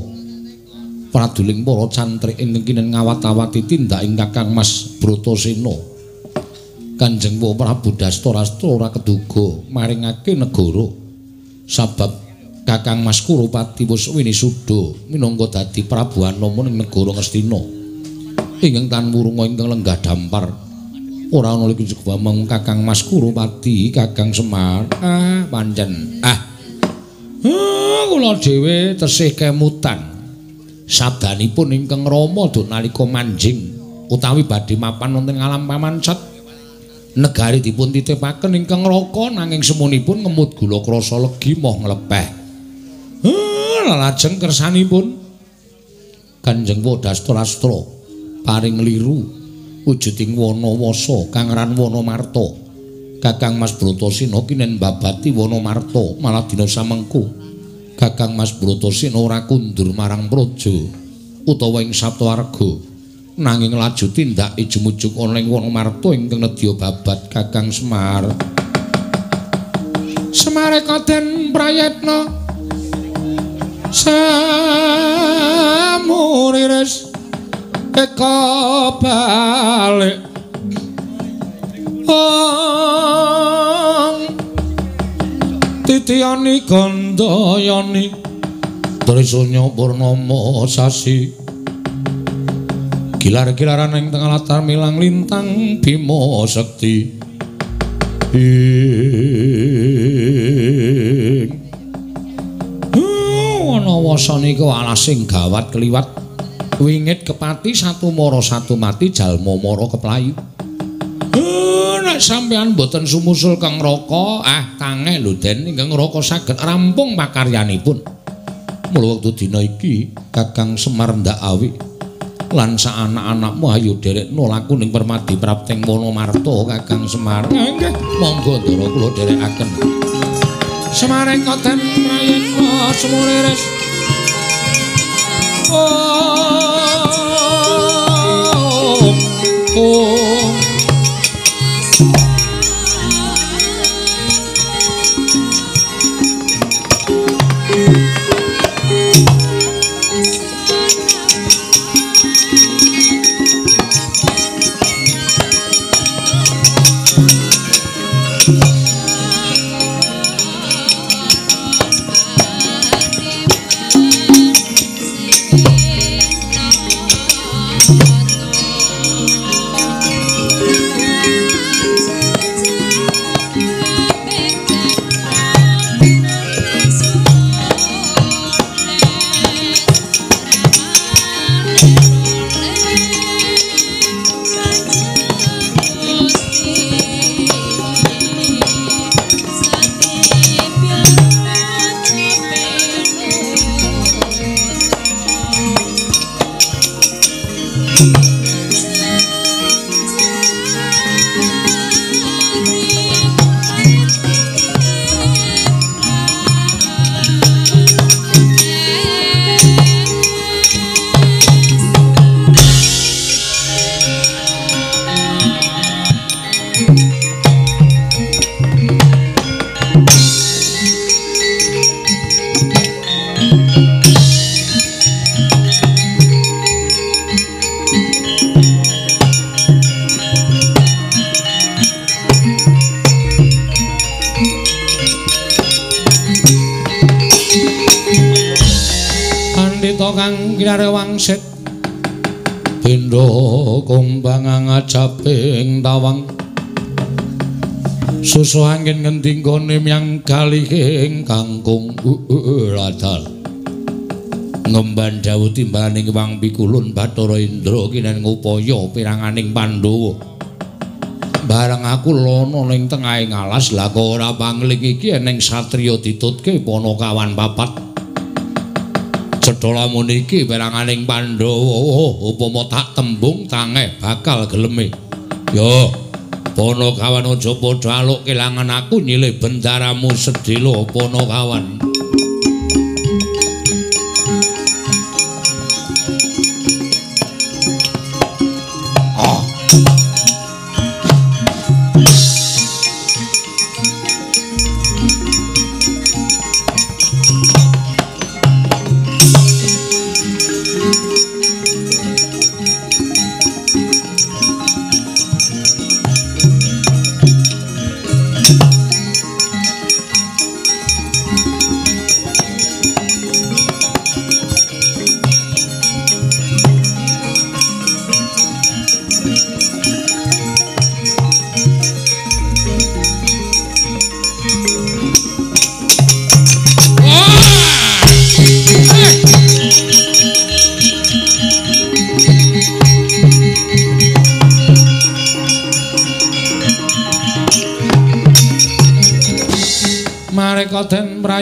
A: praduling para cantrik ingkang kinen ngawat-awati tindak ing Kakang Mas Bratasena. Kanjeng Prabu Dastarastra ora keduga maringake negara sabab Kakang Mas Kurupati wis winisuda minangka dadi Prabu Anama ing negara Ngastina. Ingkang tan wurunga ingkang lenggah dampar. Ora ana juga mung Kakang Mas Kurupati Kakang Semar. Ah pancen. Ah. Ah kula dhewe tesih kemutan. Sabdanipun ingkang Rama do nalika manjing utawi badhe mapan wonten alam pamancat negari dipun titipaken ingkang raka nanging semunipun ngemut gula krasa legi moh nglepeh. Ah lajeng kersanipun. Kanjeng Wodastra paring liru wujuding wana wasa kang ran wana marta Kakang Mas Bratasena kinen babati wana marta malah dina samengko Kakang Mas Bratasena ora kundur marang praja utawa ing Saptawarga nanging laju tindak ijumujuk ana ing wana marta ingkang nedya babat Kakang Semar. Semare kaden prayetna. Samuriris teka balik ong titiani gandayani trisanya purnama sasi gilar-gilaran ing tengah latar milang lintang bima sekti ing ana wasane iku alas sing gawat kliwat wingit kepati satu mara satu mati jalma mara keplayu. Nek sampean boten sumusul kang raka ah tangeh lho den ingkang raka saged rampung pakaryanipun. Mula wektu dina iki Kakang Semar ndak awi lan sak anak-anakmu ayo derekno laku ning Permadi Prapting Wonomarta Kakang Semar. Nggih monggo ndara kula derekaken. Semaring koten prayekna semuriris Oh, oh. Ngajaping tawang. Susu angin ngending kone miang kalih ing kangkung ladal Ngemban dawu timbaning wang pikulun Bathara Indra kinen ngupaya piranganing Pandhawa. Bareng aku lono ning tengahing alas lah ora pangling iki eneng satriya ditutke Panakawan papat cetha lamun iki peranganing Pandhawa. Upama tak tembung tangeh bakal geleme. Yo Panakawan aja padha aluk kelangan aku nyilih bendaramu sedhela Panakawan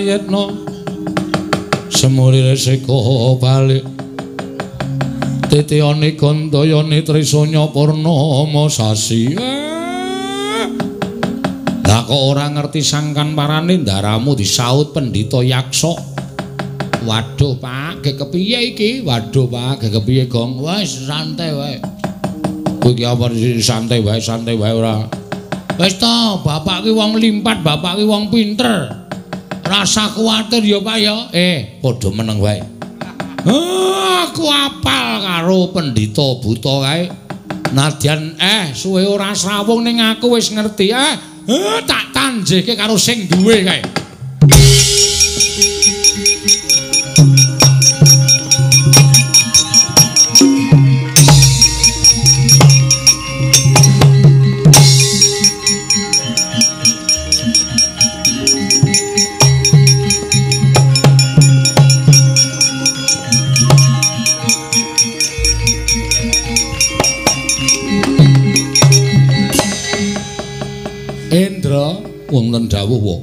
A: den prayitna semulire seka balik titiane gandayane trisanya purnama sasi. Lah kok ora ngerti sangkan parane ndaramu disaut pendhita yaksa. Waduh pak ge kepiye iki? Waduh pak ge kepiye gong? Wis santai wae. Kowe iki apa santai wae santai wae ora. Wis to, bapak ki wong limpat, bapak ki wong pinter. Rasa kuwatir ya, Pak ya. Eh, padha meneng wae. Oh, aku apal karo pendhita buta kae. Nadyan eh suwe ora srawung ning aku wis ngerti. Eh, eh tak tanjehke karo sing duwe kae. Dawuh wa.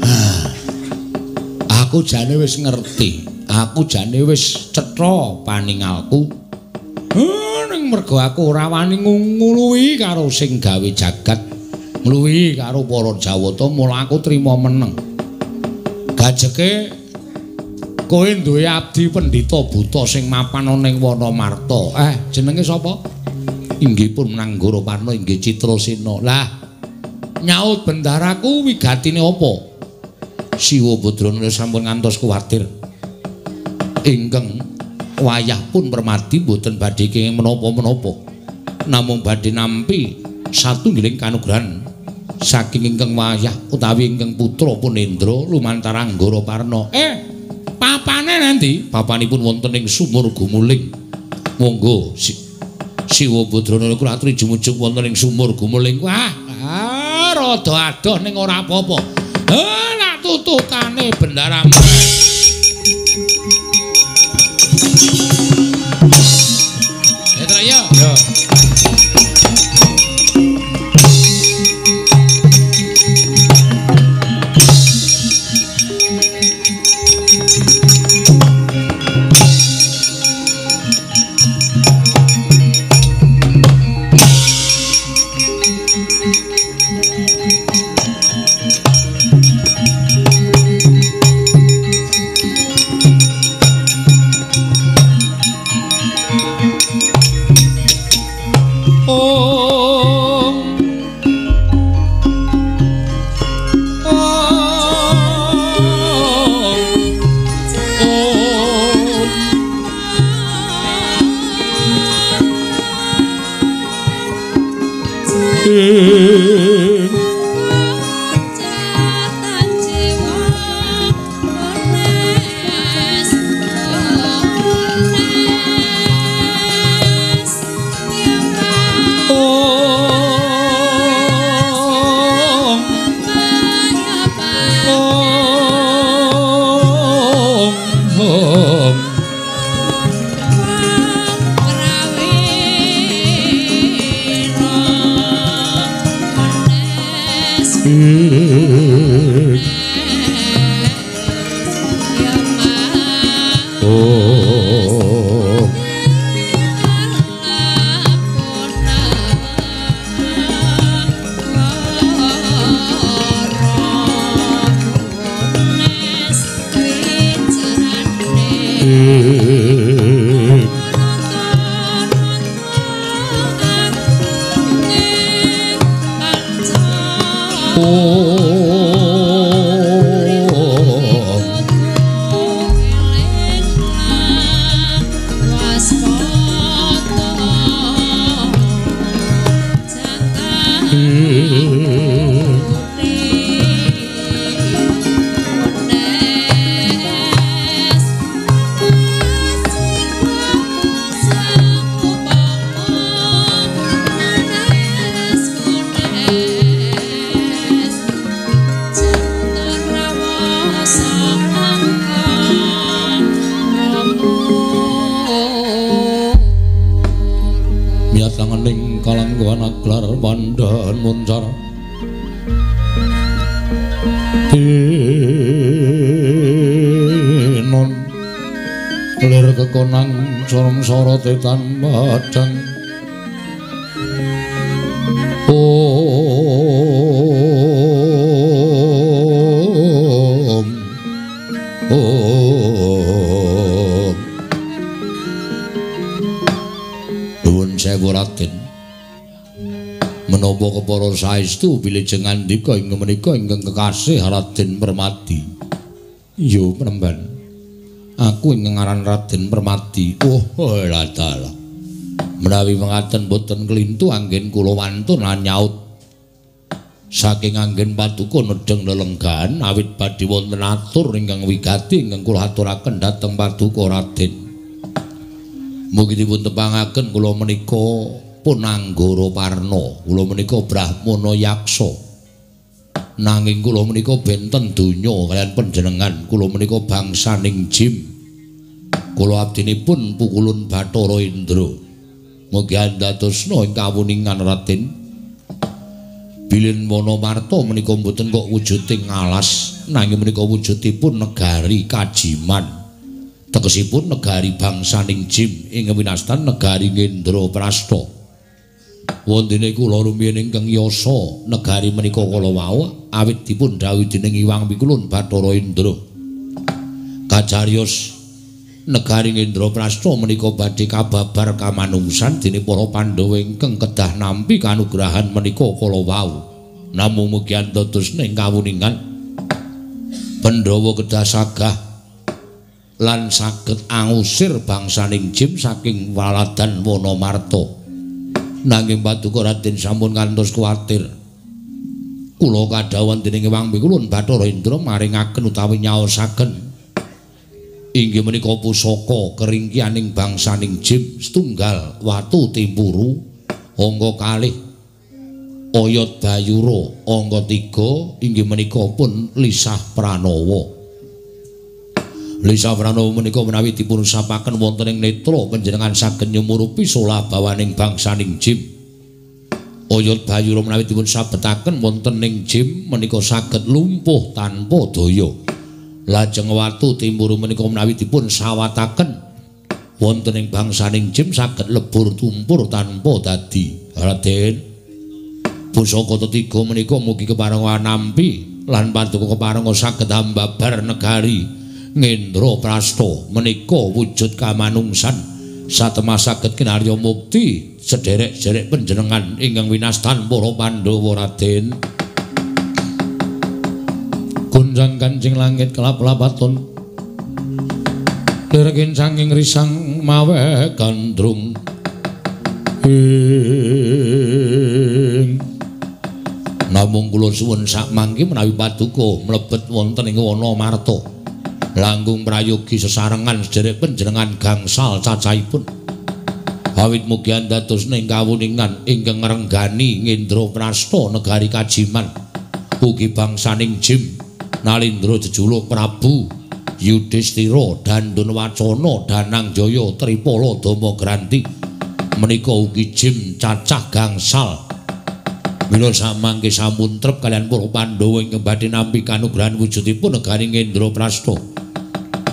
A: Ah, aku jane wis ngerti. Aku jane wis cetha paningalku. Ning mergo aku ora wani nguluwi karo sing gawe jagat. Ngluwi karo para Jawata, mula aku trima meneng. Gajeke kowe duwe abdi pendhita buta sing mapan ning Wonomarta. Eh, jenenge sapa? Inggih pun Nanggara Parna inggih Citrasena. Lah, nyaut bendaraku wigatine apa? Siwa Badrana sampun ngantos kuwatir. Ingkang wayah pun permadi mboten badhe kenging menapa-menapa. Namung badhe nampi satunggiling kanugrahan saking ingkang wayah utawi ingkang putra Punendra lumantar Anggara Parna. Eh, papane nanti? Papanipun wonten ing sumur gumuling. Monggo si Siwa Badrana kula aturi jumujug wonten ing sumur gumuling. Wah, Rada adoh ning ora apa-apa. Ha, nak tututane bendaramu. Sorotetan madang Om Om Nuwun sewu Raden. Menapa kepara saestu wilujeng ngandika ing menika ingkang kekasih Raden Permadi. Yo penemban. Ngaran Raden Permadi. Oh, lah dalah. Menawi mengaten boten kelintu anggen kula wantun nyaut saking anggen paduka nedeng lelenggahan awit badhe wonten atur ingkang wigati ingkang kula aturaken dhateng paduka Raden. Mugi dipun tepangaken kula menika Punanggara Parna, kula menika Brahmana Yaksa. Nanging kula menika benten donya kalian panjenengan, kula menika bangsaning jim. Kula abdinipun pukulun Bathara Indra. Mugi andhatosna ing kawuningan Raden. Bilin Wonomarto menika mboten kok wujuding alas nanging menika wujudipun negari kajiman. Tegesipun negari bangsaning Jim ing winastan negari Ngendra Prasta. Wontene kula rumiyin ingkang yasa negari menika kala wau awit dipun dawuh dening Iwang Pikulun Bathara Indra. Kacarios negari Prasta menika badhe kababar kamanungsan dening para Pandhawa ingkang kedah nampi kanugrahan menika kala wau. Namung mugi antatus ning kawuningan Pandhawa kedah sagah lan saged angusir bangsaning Jim saking waladan Wonomarta. Nanging Paduka Raden sampun kantos kuwatir. Kula kadhawan dening Wang Mikulun Bathara Indra maringaken utawi nyaosaken inggih menika pusaka keringkianing bangsaning Jim setunggal watu timpuru angka kalih oyot bayura angka tiga inggih menika pun lisah pranowo Lisa Pranowo menika menawi dipun sapaken wonten ing netra panjenengan saged nyumurupi sola bawaning bangsaning Jim. Oyot Bayura menawi dipun sabetaken wonten ing Jim menika saged lumpuh tanpa daya. Lajeng watu timburu menika menawi dipun sawataken wonten ing bangsaning jim saged lebur tumpur tanpa dadi Raden. Pusaka ketiga menika mugi keparenga nampi lan paduka keparenga saged ambabar negari. Ngendra Prasta menika wujud kamanungsan. Satemah saged kinarya mukti sederek-sederek panjenengan ingkang winastan para Pandhawa Raden gunjang kancing langit kelap-lapaton Lirkin sanging risang mawe gandrung. Hing Namung kula suwun sak mangke menawi paduka mlebet wonten ing wana marta langgung prayogi sesarengan sederek panjenengan gangsal cacahipun awit mugi dados ning kawuningan ingkang ngrenggani Ngendra Prasta negari Kajiman. Ugi bangsaning Jim Nalindra jejuluk Prabu Yudhistira Dandun Wacana Danang Jaya Tripala Dama Granti menika ugi jim cacah gangsal. Mila samangke sampun trep kalian para Pandhawa ing badhe nampi kanugrahan wujudipun negari Ngendra Prasta.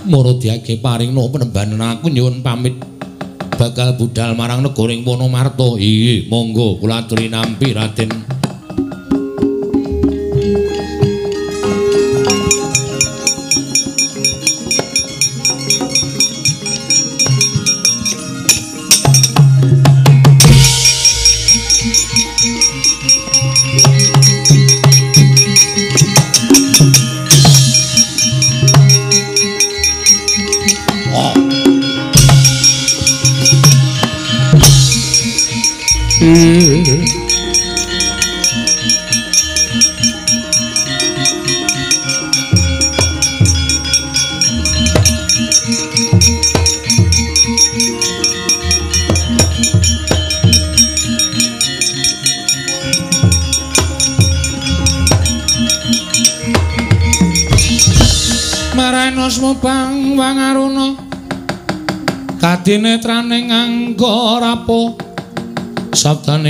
A: Mara diake paringna penembanan aku nyuwun pamit. Bakal budal marang negoring Wonomarta iya monggo kula aturi nampi Raden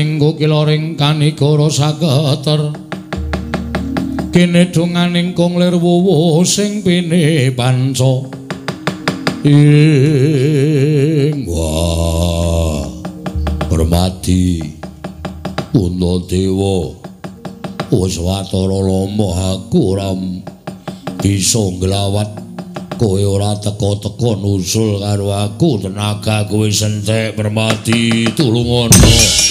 B: sabdaning kukiloring kanikara sageter kene dunganing konglir wuwu sing pine panca. Ing wah permati puno dewa. Wis watara lama aku ram bisa nglawat kowe ora teko-teko nusul karo aku tenaga kowe sentek permati tulungono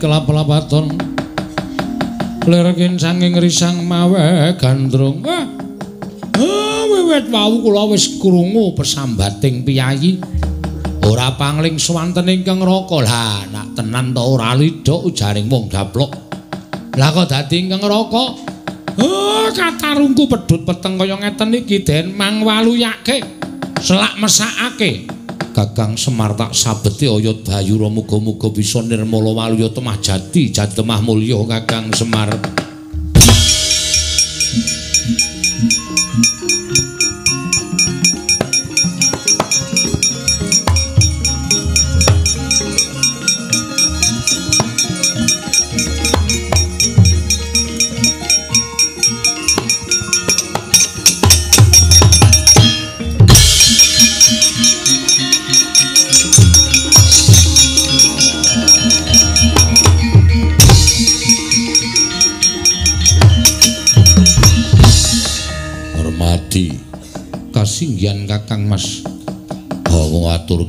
B: kelap-lapaton lerakin sanging risang mawe gandrung. Ah, wiwit wau kula wis krungu pesambating piyayi. Ora pangling swanten ingkang raka. Lah nak tenan to ora lidok ujaring wong daplok. Lah kok dadi ingkang raka? Ah katarungku pedhut peteng kaya ngeten iki den mang waluyake selak mesakake
A: Kakang Semar tak sabeti oyot bayu muga-muga bisa nirmala waluya temah jati jati temah mulya Kakang Semar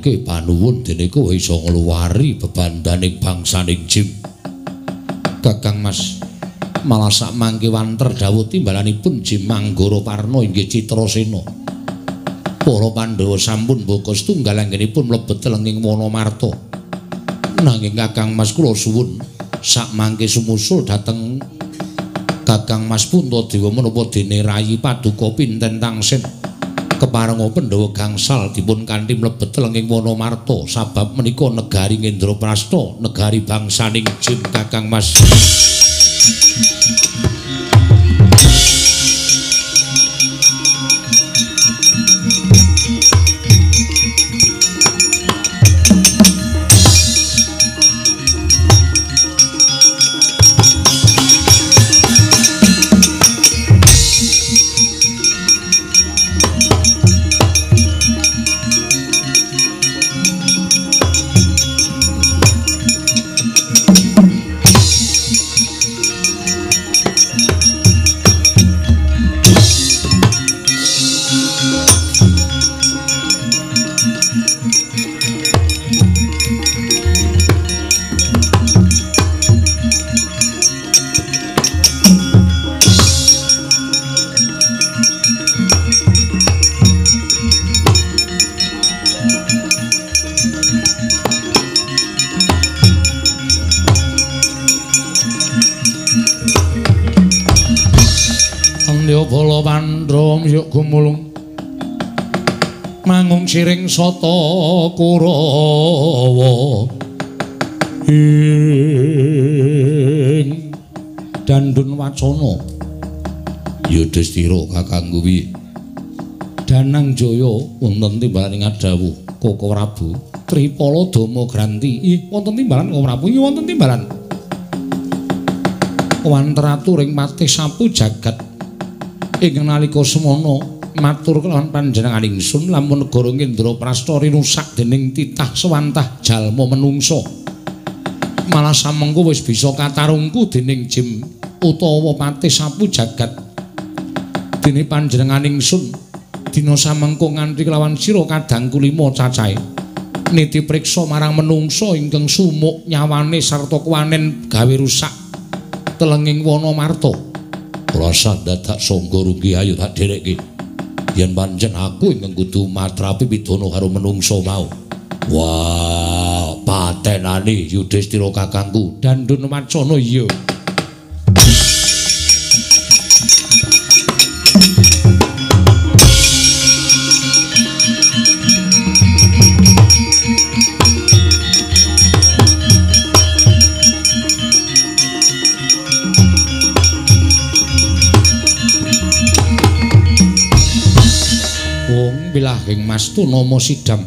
A: ngaturke panuwun. Dene kowe iso ngluwari bebandaning bangsaning jim. Kakang Mas. Malah sak mangke wanter dawuh timbalanipun jim Manggoro Parno inggih Citrasena para Pandhawa sampun mbaka setunggal anggenipun mlebet lenging Wonomarta nanging Kakang Mas kula suwun. Sak mangke sumusul dhateng Kakang Mas Puntadewa menapa dene rayi paduka pinten tangsen keparenga Pandhawa gangsal dipun kanthi mlebet lenging Wonomarta sabab menika negari Ngendraprasta negari bangsaning Jin Kakang Mas soto kurawa. Ing dandun wacana. Yudhistira kakangku wi danang jaya wonten timbalan ing adawuh koko prabu tripala dama granti. Ih wonten timbalan koko prabu? Ih wonten timbalan. Wantratu ring patih sapu jagat. Ing nalika semana matur kelawan panjenengan ingsun lamun negara Ngendraprasta rusak dening titah sewantah jalma menungso. Malah samengko wis bisa katarungku dening jim utawa pati sapu jagat. Dene panjenengan ingsun dina samengko nganti kelawan sira kadang kulima cacahe. Niti priksa marang menungso ingkang sumuk nyawane sarta kuwanen gawe rusak telenging wana marta. Rasa dadak sangga rugi ayo tak dherekke yen pancen aku ingkang kudu matrapi pidana karo menungso mau. Wah patenane yudhistira kakangku dandun macana iya bilahing mastu nama sidam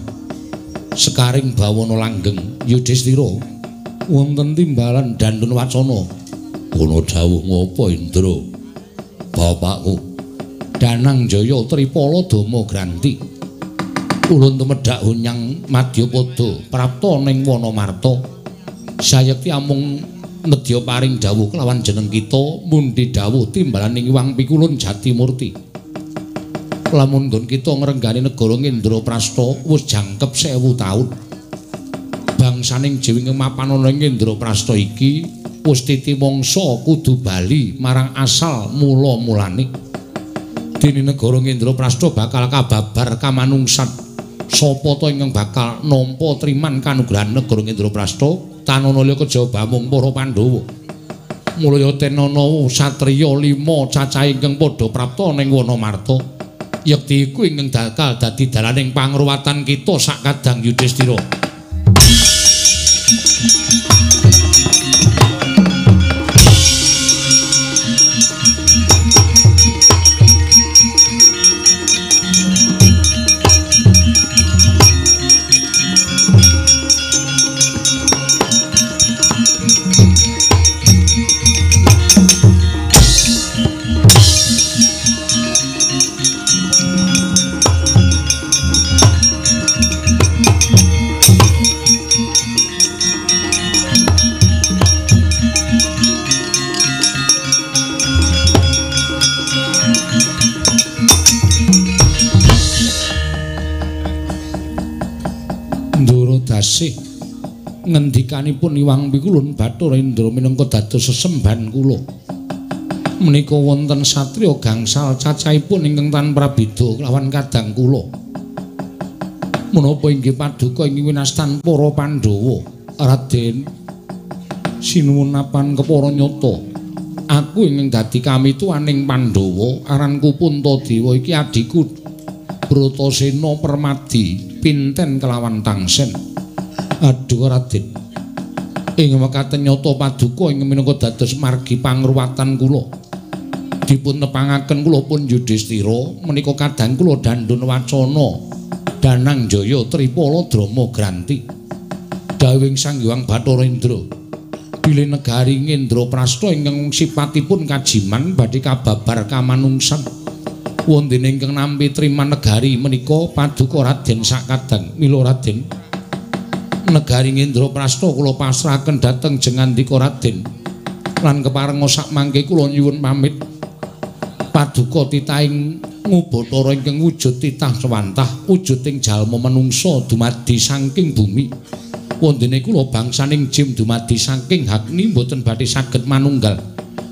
A: sekaring bawana langgeng yudhistira. Wonten timbalan dandun wacana. Ana dawuh ngapa indra? Bapakku danang jaya tripala dama granti. Ulun tumedhak hunyang madyapada prapta ning wanamarta. Sayekti amung nedya paring dawuh kelawan jeneng kita mundi dawuh timbalan ing wang pikulun jati murti lamun nggon kita ngrenggani negara Ngendraprasta wis jangkep 1000 taun. Bangsaning jiwing mapan ana ing Ngendraprasta iki wis titi mangsa kudu bali marang asal mula-mulane. Dene negara Ngendraprasta bakal kababar kamanungsan. Sapa to ingkang bakal nampa triman kanugrahan negara Ngendraprasta tanana kejaba mung para Pandhawa. Mulya tenana satriya 5 cacahe ingkang padha prapta ning Wonomarta. Yekti iku ingkang dakal dadi dalaning pangruwatan kita sak kadang Yudhistira. Ngendikanipun Iwang Pikulun Bathara Indra minangka dados sesembahan kula. Menika wonten satriya gangsal cacahipun ingkang tanpa beda lawan kadang kula. Menapa inggih paduka ing winastan para Pandhawa, Raden sinuwun napan kepara nyata. Aku ingkang dadi kamituaning Pandhawa aranku Puntadewa iki adikku Bratasena Permadi pinten kelawan tangsen. Aduh Raden. Ing mekaten nyata paduka ing minangka dados margi pangruwatan kula. Dipun nepangaken kula pun Yudhistira menika kadang kula dandun wacana Danang Jaya Tripala Drama Granti. Dawing Sang Hyang Bathara Indra. Bilih negari Ngendra Prasta ingkang sipatipun kajiman badhe kababar kamanungsan. Wonten ingkang nampi triman negari menika paduka Raden sakadang mila Raden. Negari Prasta kula pasrahaken dhateng jengandika Raden. Lan keparenga sak mangke kula nyuwun pamit. Paduka titahing ngubatara ingkang wujud titah sewantah wujuding jalma manungsa dumadi saking bumi. Wondene kula bangsaning jim dumadi saking hakni mboten badhe saged manunggal.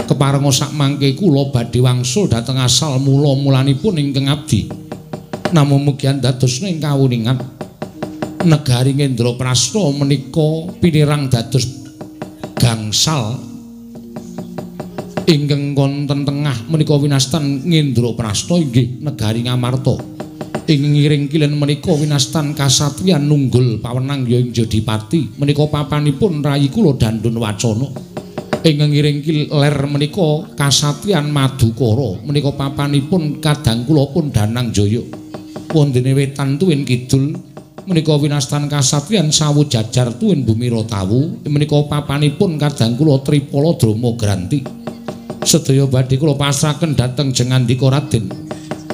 A: Keparenga sak mangke kula badhe wangsul dhateng asal mula-mulanipun ingkang abdi. Namung mugi dados ing kawuningan. Negari Prasta menika pinirang dados gangsal. Ingkang wonten tengah menika winastan Prasta inggih negari Ngamarta. Ing ngiring kilen menika winastan kasatriyan nunggul pawenang ya ing Jodipati menika papanipun rayi kula dandun wacana. Ing ngiring kiler menika kasatriyan Madukara. Menika papanipun kadang kula pun Danang Jaya. Wondene wetan tuwin kidul menika winastan kasatriyan sawu jajar tuwin bumi rotawu menika papanipun kadang kula tripala drama granti. Sedaya badhe kula pasrahaken dhateng jengandika Raden.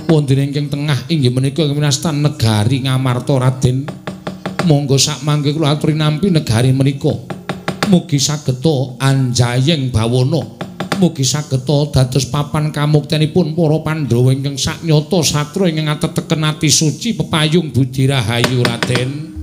A: Wonten ing tengah inggih menika winastan negari Ngamarta Raden. Monggo sak mangke kula aturi nampi negari menika. Mugi sageta anjayeng bawana mugi sageta dados papan kamuktenipun para Pandhawa ingkang saknyata satra ingkang ateteken ati suci pepayung budi rahayu Raden.